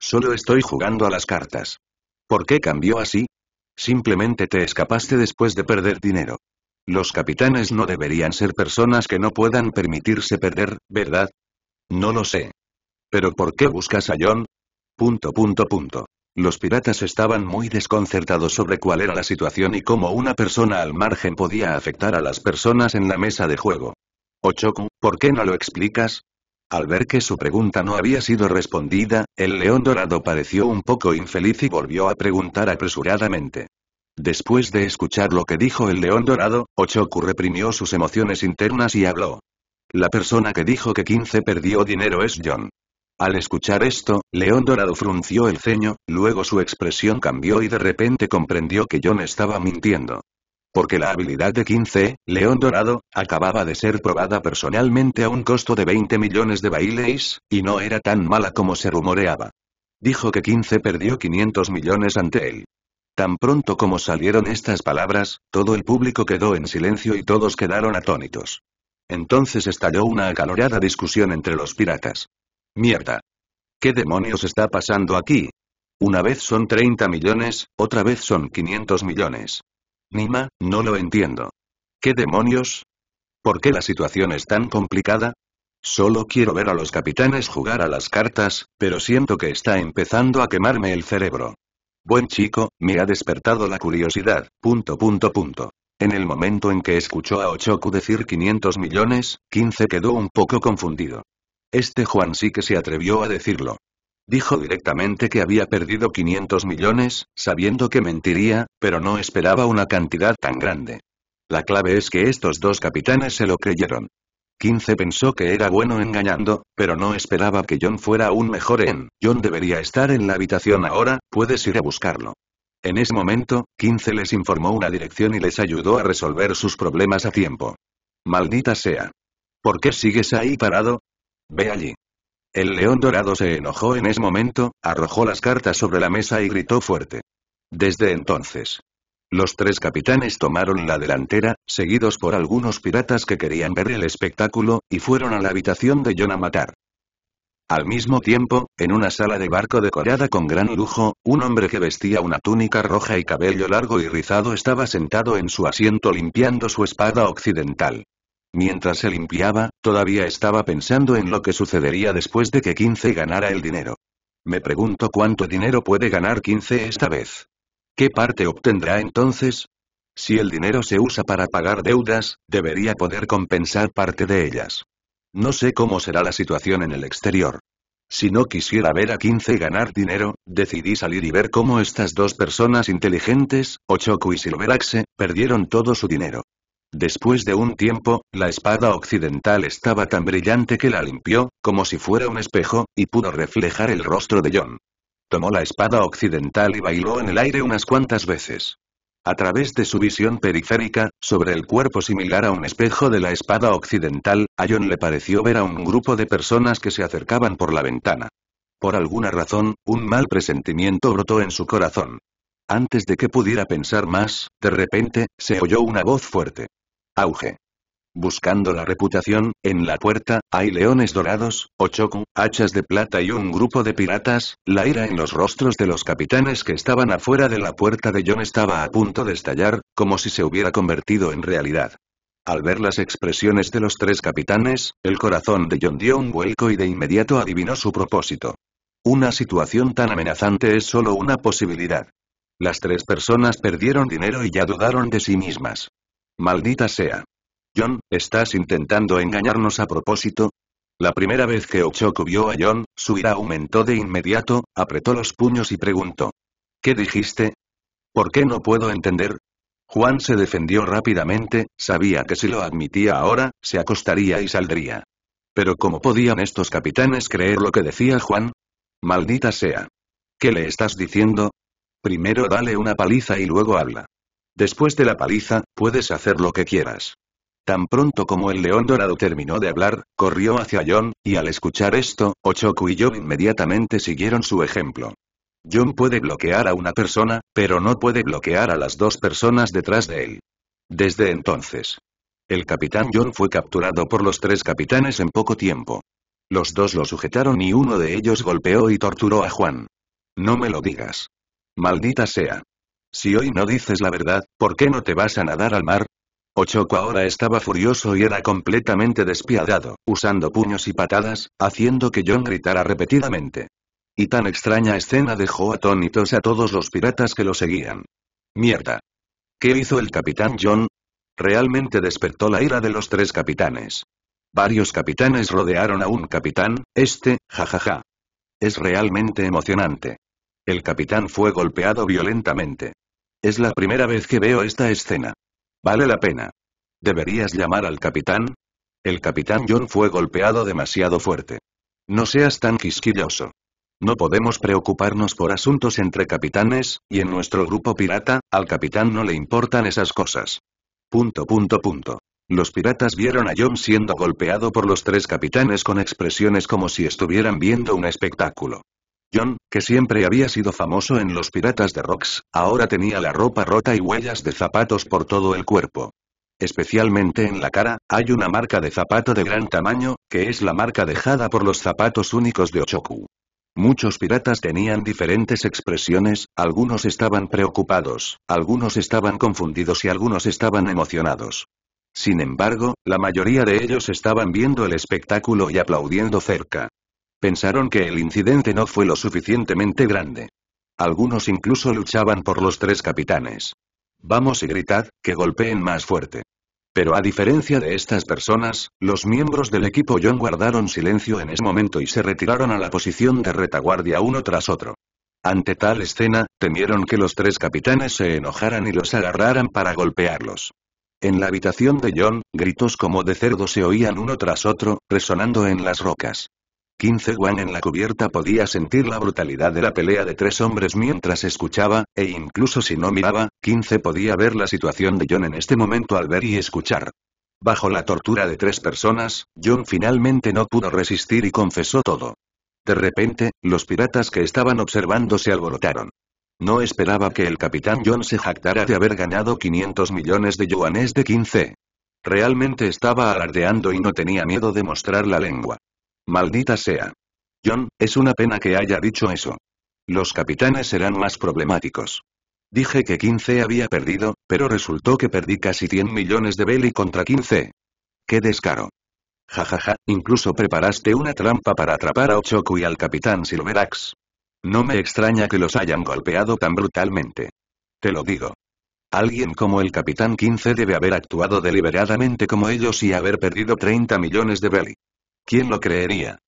Solo estoy jugando a las cartas. ¿Por qué cambió así? Simplemente te escapaste después de perder dinero. Los capitanes no deberían ser personas que no puedan permitirse perder, ¿verdad? No lo sé. ¿Pero por qué buscas a John? Punto punto punto. Los piratas estaban muy desconcertados sobre cuál era la situación y cómo una persona al margen podía afectar a las personas en la mesa de juego. Ochoku, ¿por qué no lo explicas? Al ver que su pregunta no había sido respondida, el león dorado pareció un poco infeliz y volvió a preguntar apresuradamente. Después de escuchar lo que dijo el león dorado, Ochoku reprimió sus emociones internas y habló. La persona que dijo que 15 perdió dinero es John. Al escuchar esto, León Dorado frunció el ceño, luego su expresión cambió y de repente comprendió que John estaba mintiendo. Porque la habilidad de 15, León Dorado, acababa de ser probada personalmente a un costo de 20 millones de bailes, y no era tan mala como se rumoreaba. Dijo que 15 perdió 500 millones ante él. Tan pronto como salieron estas palabras, todo el público quedó en silencio y todos quedaron atónitos. Entonces estalló una acalorada discusión entre los piratas. Mierda. ¿Qué demonios está pasando aquí? Una vez son 30 millones, otra vez son 500 millones. Nima, no lo entiendo. ¿Qué demonios? ¿Por qué la situación es tan complicada? Solo quiero ver a los capitanes jugar a las cartas, pero siento que está empezando a quemarme el cerebro. Buen chico, me ha despertado la curiosidad, punto punto punto. En el momento en que escuchó a Ochoku decir 500 millones, 15 quedó un poco confundido. Este Juan sí que se atrevió a decirlo. Dijo directamente que había perdido 500 millones, sabiendo que mentiría, pero no esperaba una cantidad tan grande. La clave es que estos dos capitanes se lo creyeron. 15 pensó que era bueno engañando, pero no esperaba que John fuera aún mejor en, John debería estar en la habitación ahora, puedes ir a buscarlo. En ese momento, 15 les informó una dirección y les ayudó a resolver sus problemas a tiempo. Maldita sea. ¿Por qué sigues ahí parado? Ve allí. El león dorado se enojó en ese momento, arrojó las cartas sobre la mesa y gritó fuerte. Desde entonces, los tres capitanes tomaron la delantera, seguidos por algunos piratas que querían ver el espectáculo, y fueron a la habitación de John a matar. Al mismo tiempo, en una sala de barco decorada con gran lujo, un hombre que vestía una túnica roja y cabello largo y rizado estaba sentado en su asiento limpiando su espada occidental. Mientras se limpiaba, todavía estaba pensando en lo que sucedería después de que 15 ganara el dinero. Me pregunto cuánto dinero puede ganar 15 esta vez. ¿Qué parte obtendrá entonces? Si el dinero se usa para pagar deudas, debería poder compensar parte de ellas. No sé cómo será la situación en el exterior. Si no quisiera ver a 15 ganar dinero, decidí salir y ver cómo estas dos personas inteligentes, Ochoku y Silveraxe, perdieron todo su dinero. Después de un tiempo, la espada occidental estaba tan brillante que la limpió, como si fuera un espejo, y pudo reflejar el rostro de John. Tomó la espada occidental y bailó en el aire unas cuantas veces. A través de su visión periférica, sobre el cuerpo similar a un espejo de la espada occidental, a John le pareció ver a un grupo de personas que se acercaban por la ventana. Por alguna razón, un mal presentimiento brotó en su corazón. Antes de que pudiera pensar más, de repente, se oyó una voz fuerte. Auge. Buscando la reputación, en la puerta, hay leones dorados, ochoku, hachas de plata y un grupo de piratas, la ira en los rostros de los capitanes que estaban afuera de la puerta de John estaba a punto de estallar, como si se hubiera convertido en realidad. Al ver las expresiones de los tres capitanes, el corazón de John dio un vuelco y de inmediato adivinó su propósito. Una situación tan amenazante es solo una posibilidad. Las tres personas perdieron dinero y ya dudaron de sí mismas. Maldita sea. John, ¿estás intentando engañarnos a propósito? La primera vez que Ochoku vio a John, su ira aumentó de inmediato, apretó los puños y preguntó. ¿Qué dijiste? ¿Por qué no puedo entender? Juan se defendió rápidamente, sabía que si lo admitía ahora, se acostaría y saldría. Pero ¿cómo podían estos capitanes creer lo que decía Juan? Maldita sea. ¿Qué le estás diciendo? Primero dale una paliza y luego habla. Después de la paliza, puedes hacer lo que quieras. Tan pronto como el león dorado terminó de hablar, corrió hacia John, y al escuchar esto, Ochoku y John inmediatamente siguieron su ejemplo. John puede bloquear a una persona, pero no puede bloquear a las dos personas detrás de él. Desde entonces, el capitán John fue capturado por los tres capitanes en poco tiempo. Los dos lo sujetaron y uno de ellos golpeó y torturó a Juan. No me lo digas. Maldita sea. Si hoy no dices la verdad, ¿por qué no te vas a nadar al mar? Ochoco ahora estaba furioso y era completamente despiadado, usando puños y patadas, haciendo que John gritara repetidamente. Y tan extraña escena dejó atónitos a todos los piratas que lo seguían. Mierda. ¿Qué hizo el capitán John? Realmente despertó la ira de los tres capitanes. Varios capitanes rodearon a un capitán, este, jajaja. Es realmente emocionante. El capitán fue golpeado violentamente. Es la primera vez que veo esta escena. Vale la pena. ¿Deberías llamar al capitán? El capitán John fue golpeado demasiado fuerte. No seas tan quisquilloso. No podemos preocuparnos por asuntos entre capitanes, y en nuestro grupo pirata, al capitán no le importan esas cosas. Punto punto punto. Los piratas vieron a John siendo golpeado por los tres capitanes con expresiones como si estuvieran viendo un espectáculo. John, que siempre había sido famoso en los piratas de Rocks, ahora tenía la ropa rota y huellas de zapatos por todo el cuerpo. Especialmente en la cara, hay una marca de zapato de gran tamaño, que es la marca dejada por los zapatos únicos de Ochoku. Muchos piratas tenían diferentes expresiones, algunos estaban preocupados, algunos estaban confundidos y algunos estaban emocionados. Sin embargo, la mayoría de ellos estaban viendo el espectáculo y aplaudiendo cerca. Pensaron que el incidente no fue lo suficientemente grande. Algunos incluso luchaban por los tres capitanes. Vamos y gritad, que golpeen más fuerte. Pero a diferencia de estas personas, los miembros del equipo John guardaron silencio en ese momento y se retiraron a la posición de retaguardia uno tras otro. Ante tal escena, temieron que los tres capitanes se enojaran y los agarraran para golpearlos. En la habitación de John, gritos como de cerdo se oían uno tras otro, resonando en las rocas. 15 Juan en la cubierta podía sentir la brutalidad de la pelea de tres hombres mientras escuchaba, e incluso si no miraba, 15 podía ver la situación de John en este momento al ver y escuchar. Bajo la tortura de tres personas, John finalmente no pudo resistir y confesó todo. De repente, los piratas que estaban observando se alborotaron. No esperaba que el capitán John se jactara de haber ganado 500 millones de yuanes de 15. Realmente estaba alardeando y no tenía miedo de mostrar la lengua. Maldita sea. John, es una pena que haya dicho eso. Los capitanes serán más problemáticos. Dije que 15 había perdido, pero resultó que perdí casi 100 millones de Belly contra 15. ¡Qué descaro! Jajaja, incluso preparaste una trampa para atrapar a Ochoku y al capitán Silverax. No me extraña que los hayan golpeado tan brutalmente. Te lo digo. Alguien como el capitán 15 debe haber actuado deliberadamente como ellos y haber perdido 30 millones de Belly. ¿Quién lo creería?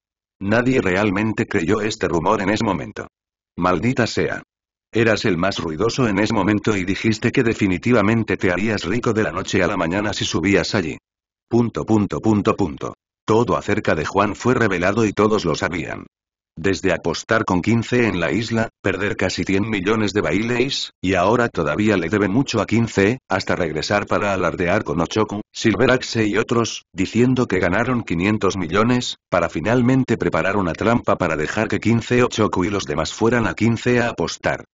Nadie realmente creyó este rumor en ese momento. Maldita sea. Eras el más ruidoso en ese momento y dijiste que definitivamente te harías rico de la noche a la mañana si subías allí. Punto punto punto punto. Todo acerca de Juan fue revelado y todos lo sabían. Desde apostar con 15 en la isla, perder casi 100 millones de bailes, y ahora todavía le debe mucho a 15, hasta regresar para alardear con Ochoku, Silveraxe y otros, diciendo que ganaron 500 millones, para finalmente preparar una trampa para dejar que 15 Ochoku y los demás fueran a 15 a apostar.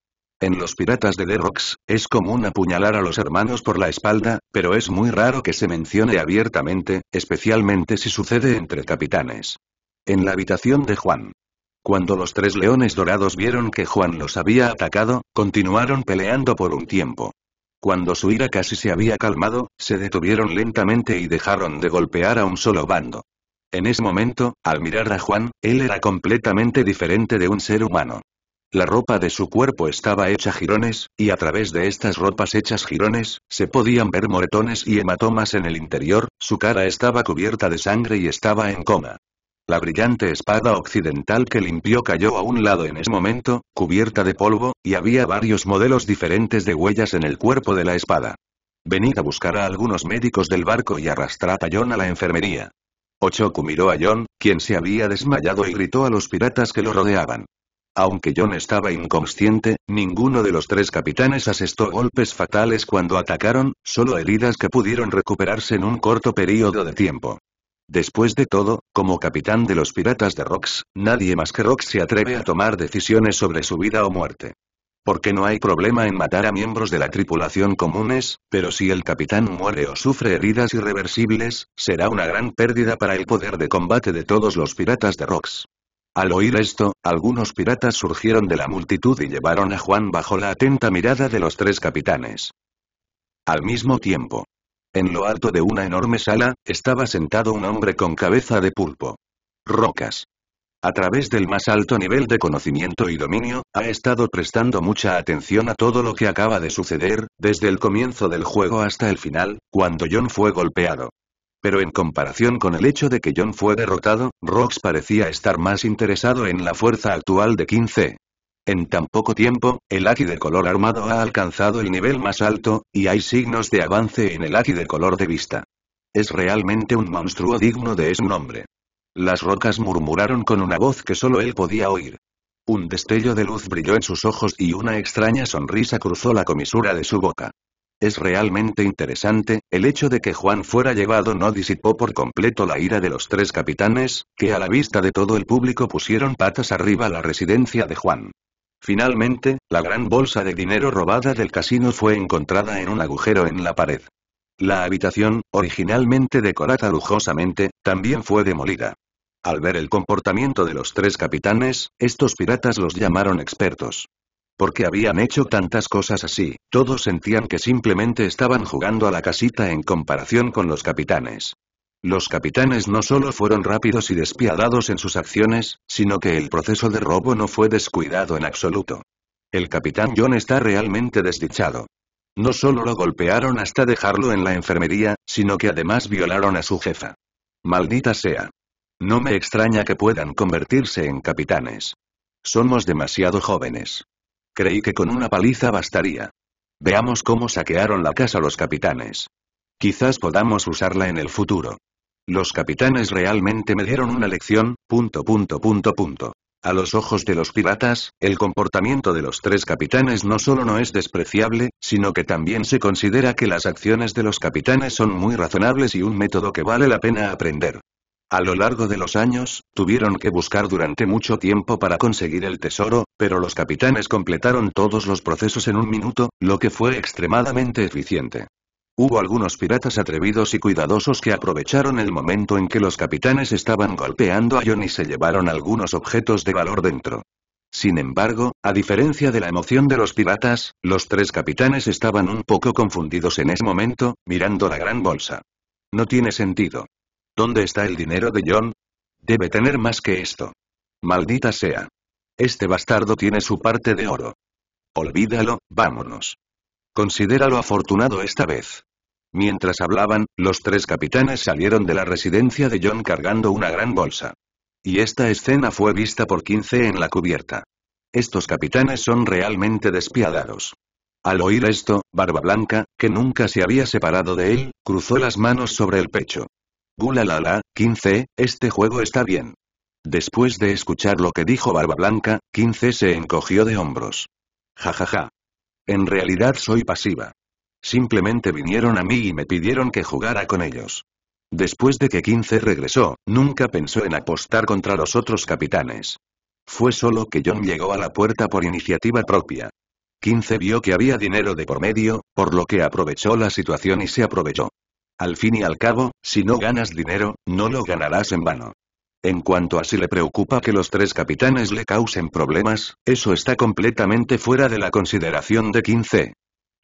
En los piratas de The Rocks, es común apuñalar a los hermanos por la espalda, pero es muy raro que se mencione abiertamente, especialmente si sucede entre capitanes. En la habitación de Juan. Cuando los tres leones dorados vieron que Juan los había atacado, continuaron peleando por un tiempo. Cuando su ira casi se había calmado, se detuvieron lentamente y dejaron de golpear a un solo bando. En ese momento, al mirar a Juan, él era completamente diferente de un ser humano. La ropa de su cuerpo estaba hecha jirones, y a través de estas ropas hechas jirones, se podían ver moretones y hematomas en el interior, su cara estaba cubierta de sangre y estaba en coma. La brillante espada occidental que limpió cayó a un lado en ese momento, cubierta de polvo, y había varios modelos diferentes de huellas en el cuerpo de la espada. Venid a buscar a algunos médicos del barco y arrastrad a John a la enfermería. Ochoku miró a John, quien se había desmayado y gritó a los piratas que lo rodeaban. Aunque John estaba inconsciente, ninguno de los tres capitanes asestó golpes fatales cuando atacaron, solo heridas que pudieron recuperarse en un corto periodo de tiempo. Después de todo, como capitán de los piratas de Rox, nadie más que Rox se atreve a tomar decisiones sobre su vida o muerte. Porque no hay problema en matar a miembros de la tripulación comunes, pero si el capitán muere o sufre heridas irreversibles, será una gran pérdida para el poder de combate de todos los piratas de Rox. Al oír esto, algunos piratas surgieron de la multitud y llevaron a Juan bajo la atenta mirada de los tres capitanes. Al mismo tiempo. En lo alto de una enorme sala, estaba sentado un hombre con cabeza de pulpo. Rocas. A través del más alto nivel de conocimiento y dominio, ha estado prestando mucha atención a todo lo que acaba de suceder, desde el comienzo del juego hasta el final, cuando John fue golpeado. Pero en comparación con el hecho de que John fue derrotado, Rox parecía estar más interesado en la fuerza actual de 15. En tan poco tiempo, el Aki de color armado ha alcanzado el nivel más alto, y hay signos de avance en el Aki de color de vista. Es realmente un monstruo digno de ese nombre. Las rocas murmuraron con una voz que solo él podía oír. Un destello de luz brilló en sus ojos y una extraña sonrisa cruzó la comisura de su boca. Es realmente interesante, el hecho de que Juan fuera llevado no disipó por completo la ira de los tres capitanes, que a la vista de todo el público pusieron patas arriba la residencia de Juan. Finalmente, la gran bolsa de dinero robada del casino fue encontrada en un agujero en la pared. La habitación, originalmente decorada lujosamente, también fue demolida. Al ver el comportamiento de los tres capitanes, estos piratas los llamaron expertos. Porque habían hecho tantas cosas así, todos sentían que simplemente estaban jugando a la casita en comparación con los capitanes. Los capitanes no solo fueron rápidos y despiadados en sus acciones, sino que el proceso de robo no fue descuidado en absoluto. El capitán John está realmente desdichado. No solo lo golpearon hasta dejarlo en la enfermería, sino que además violaron a su jefa. Maldita sea. No me extraña que puedan convertirse en capitanes. Somos demasiado jóvenes. Creí que con una paliza bastaría. Veamos cómo saquearon la casa los capitanes. Quizás podamos usarla en el futuro. Los capitanes realmente me dieron una lección, punto punto punto. A los ojos de los piratas, el comportamiento de los tres capitanes no solo no es despreciable, sino que también se considera que las acciones de los capitanes son muy razonables y un método que vale la pena aprender. A lo largo de los años, tuvieron que buscar durante mucho tiempo para conseguir el tesoro, pero los capitanes completaron todos los procesos en un minuto, lo que fue extremadamente eficiente. Hubo algunos piratas atrevidos y cuidadosos que aprovecharon el momento en que los capitanes estaban golpeando a John y se llevaron algunos objetos de valor dentro. Sin embargo, a diferencia de la emoción de los piratas, los tres capitanes estaban un poco confundidos en ese momento, mirando la gran bolsa. No tiene sentido. ¿Dónde está el dinero de John? Debe tener más que esto. Maldita sea. Este bastardo tiene su parte de oro. Olvídalo, vámonos. Considéralo afortunado esta vez. Mientras hablaban, los tres capitanes salieron de la residencia de John cargando una gran bolsa. Y esta escena fue vista por 15 en la cubierta. Estos capitanes son realmente despiadados. Al oír esto, Barba Blanca, que nunca se había separado de él, cruzó las manos sobre el pecho. Gulalala, 15, este juego está bien. Después de escuchar lo que dijo Barba Blanca, 15 se encogió de hombros. Jajaja. En realidad soy pasiva. Simplemente vinieron a mí y me pidieron que jugara con ellos. Después de que 15 regresó, nunca pensó en apostar contra los otros capitanes. Fue solo que John llegó a la puerta por iniciativa propia. 15 vio que había dinero de por medio, por lo que aprovechó la situación y se aprovechó. Al fin y al cabo, si no ganas dinero, no lo ganarás en vano. En cuanto a si le preocupa que los tres capitanes le causen problemas, eso está completamente fuera de la consideración de 15.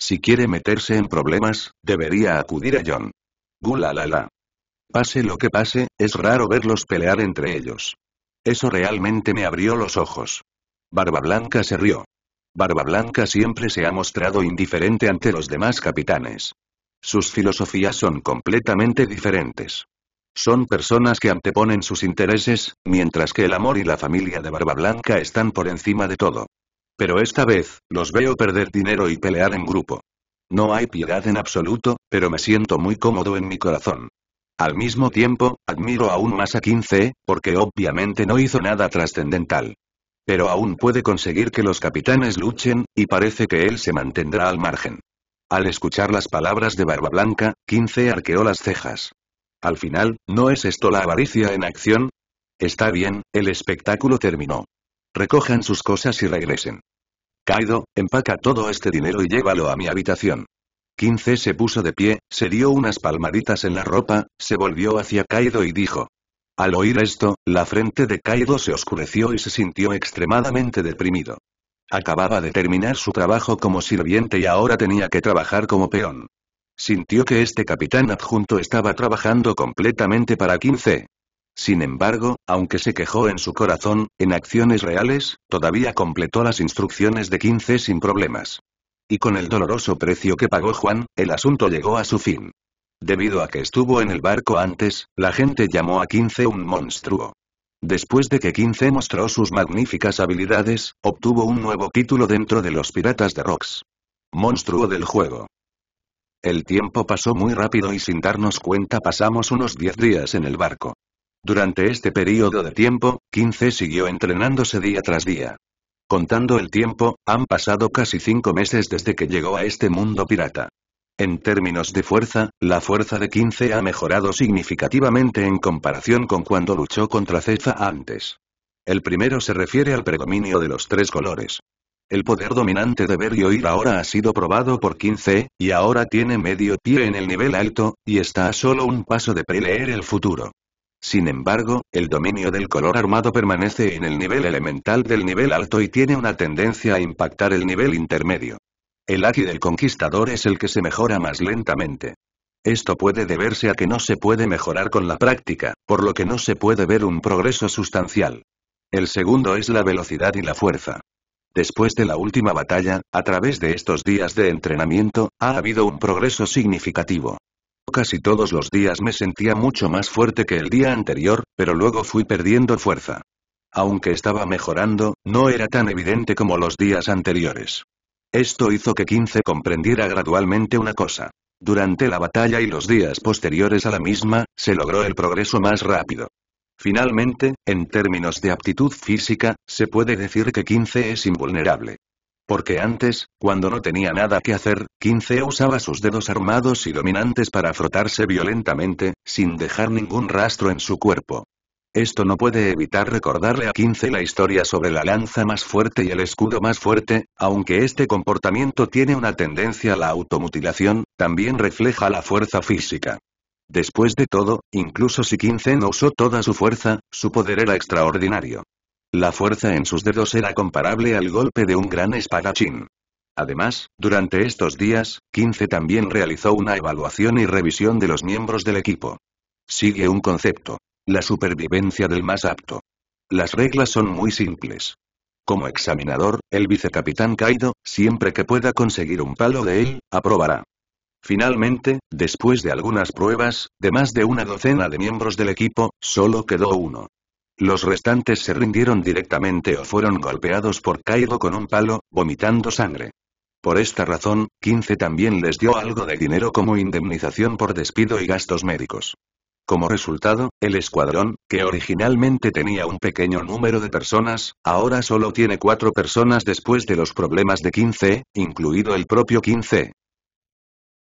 Si quiere meterse en problemas, debería acudir a John. Gula la la. Pase lo que pase, es raro verlos pelear entre ellos. Eso realmente me abrió los ojos. Barba Blanca se rió. Barba Blanca siempre se ha mostrado indiferente ante los demás capitanes. Sus filosofías son completamente diferentes. Son personas que anteponen sus intereses, mientras que el amor y la familia de Barba Blanca están por encima de todo. Pero esta vez, los veo perder dinero y pelear en grupo. No hay piedad en absoluto, pero me siento muy cómodo en mi corazón. Al mismo tiempo, admiro aún más a 15, porque obviamente no hizo nada trascendental. Pero aún puede conseguir que los capitanes luchen, y parece que él se mantendrá al margen. Al escuchar las palabras de Barba Blanca, 15 arqueó las cejas. Al final, ¿no es esto la avaricia en acción? Está bien, el espectáculo terminó. Recojan sus cosas y regresen. Kaido, empaca todo este dinero y llévalo a mi habitación. 15 se puso de pie, se dio unas palmaditas en la ropa, se volvió hacia Kaido y dijo. Al oír esto, la frente de Kaido se oscureció y se sintió extremadamente deprimido. Acababa de terminar su trabajo como sirviente y ahora tenía que trabajar como peón. Sintió que este capitán adjunto estaba trabajando completamente para 15. Sin embargo, aunque se quejó en su corazón, en acciones reales, todavía completó las instrucciones de 15 sin problemas. Y con el doloroso precio que pagó Juan, el asunto llegó a su fin. Debido a que estuvo en el barco antes, la gente llamó a 15 un monstruo. Después de que 15 mostró sus magníficas habilidades, obtuvo un nuevo título dentro de los Piratas de Rocks. Monstruo del juego. El tiempo pasó muy rápido y sin darnos cuenta pasamos unos 10 días en el barco. Durante este periodo de tiempo, 15 siguió entrenándose día tras día. Contando el tiempo, han pasado casi cinco meses desde que llegó a este mundo pirata. En términos de fuerza, la fuerza de 15 ha mejorado significativamente en comparación con cuando luchó contra Cefa antes. El primero se refiere al predominio de los tres colores. El poder dominante de ver y oír ahora ha sido probado por 15, y ahora tiene medio pie en el nivel alto, y está a solo un paso de preleer el futuro. Sin embargo, el dominio del color armado permanece en el nivel elemental del nivel alto y tiene una tendencia a impactar el nivel intermedio. El Aki del conquistador es el que se mejora más lentamente. Esto puede deberse a que no se puede mejorar con la práctica, por lo que no se puede ver un progreso sustancial. El segundo es la velocidad y la fuerza. Después de la última batalla, a través de estos días de entrenamiento, ha habido un progreso significativo. Casi todos los días me sentía mucho más fuerte que el día anterior, pero luego fui perdiendo fuerza. Aunque estaba mejorando, no era tan evidente como los días anteriores. Esto hizo que 15 comprendiera gradualmente una cosa. Durante la batalla y los días posteriores a la misma, se logró el progreso más rápido. Finalmente, en términos de aptitud física, se puede decir que 15 es invulnerable. Porque antes, cuando no tenía nada que hacer, 15 usaba sus dedos armados y dominantes para frotarse violentamente, sin dejar ningún rastro en su cuerpo. Esto no puede evitar recordarle a 15 la historia sobre la lanza más fuerte y el escudo más fuerte, aunque este comportamiento tiene una tendencia a la automutilación, también refleja la fuerza física. Después de todo, incluso si 15 no usó toda su fuerza, su poder era extraordinario. La fuerza en sus dedos era comparable al golpe de un gran espadachín. Además, durante estos días, 15 también realizó una evaluación y revisión de los miembros del equipo. Sigue un concepto. La supervivencia del más apto. Las reglas son muy simples. Como examinador, el vicecapitán Kaido, siempre que pueda conseguir un palo de él, aprobará. Finalmente, después de algunas pruebas, de más de una docena de miembros del equipo, solo quedó uno. Los restantes se rindieron directamente o fueron golpeados por Kaido con un palo, vomitando sangre. Por esta razón, 15 también les dio algo de dinero como indemnización por despido y gastos médicos. Como resultado, el escuadrón, que originalmente tenía un pequeño número de personas, ahora solo tiene cuatro personas después de los problemas de 15, incluido el propio 15.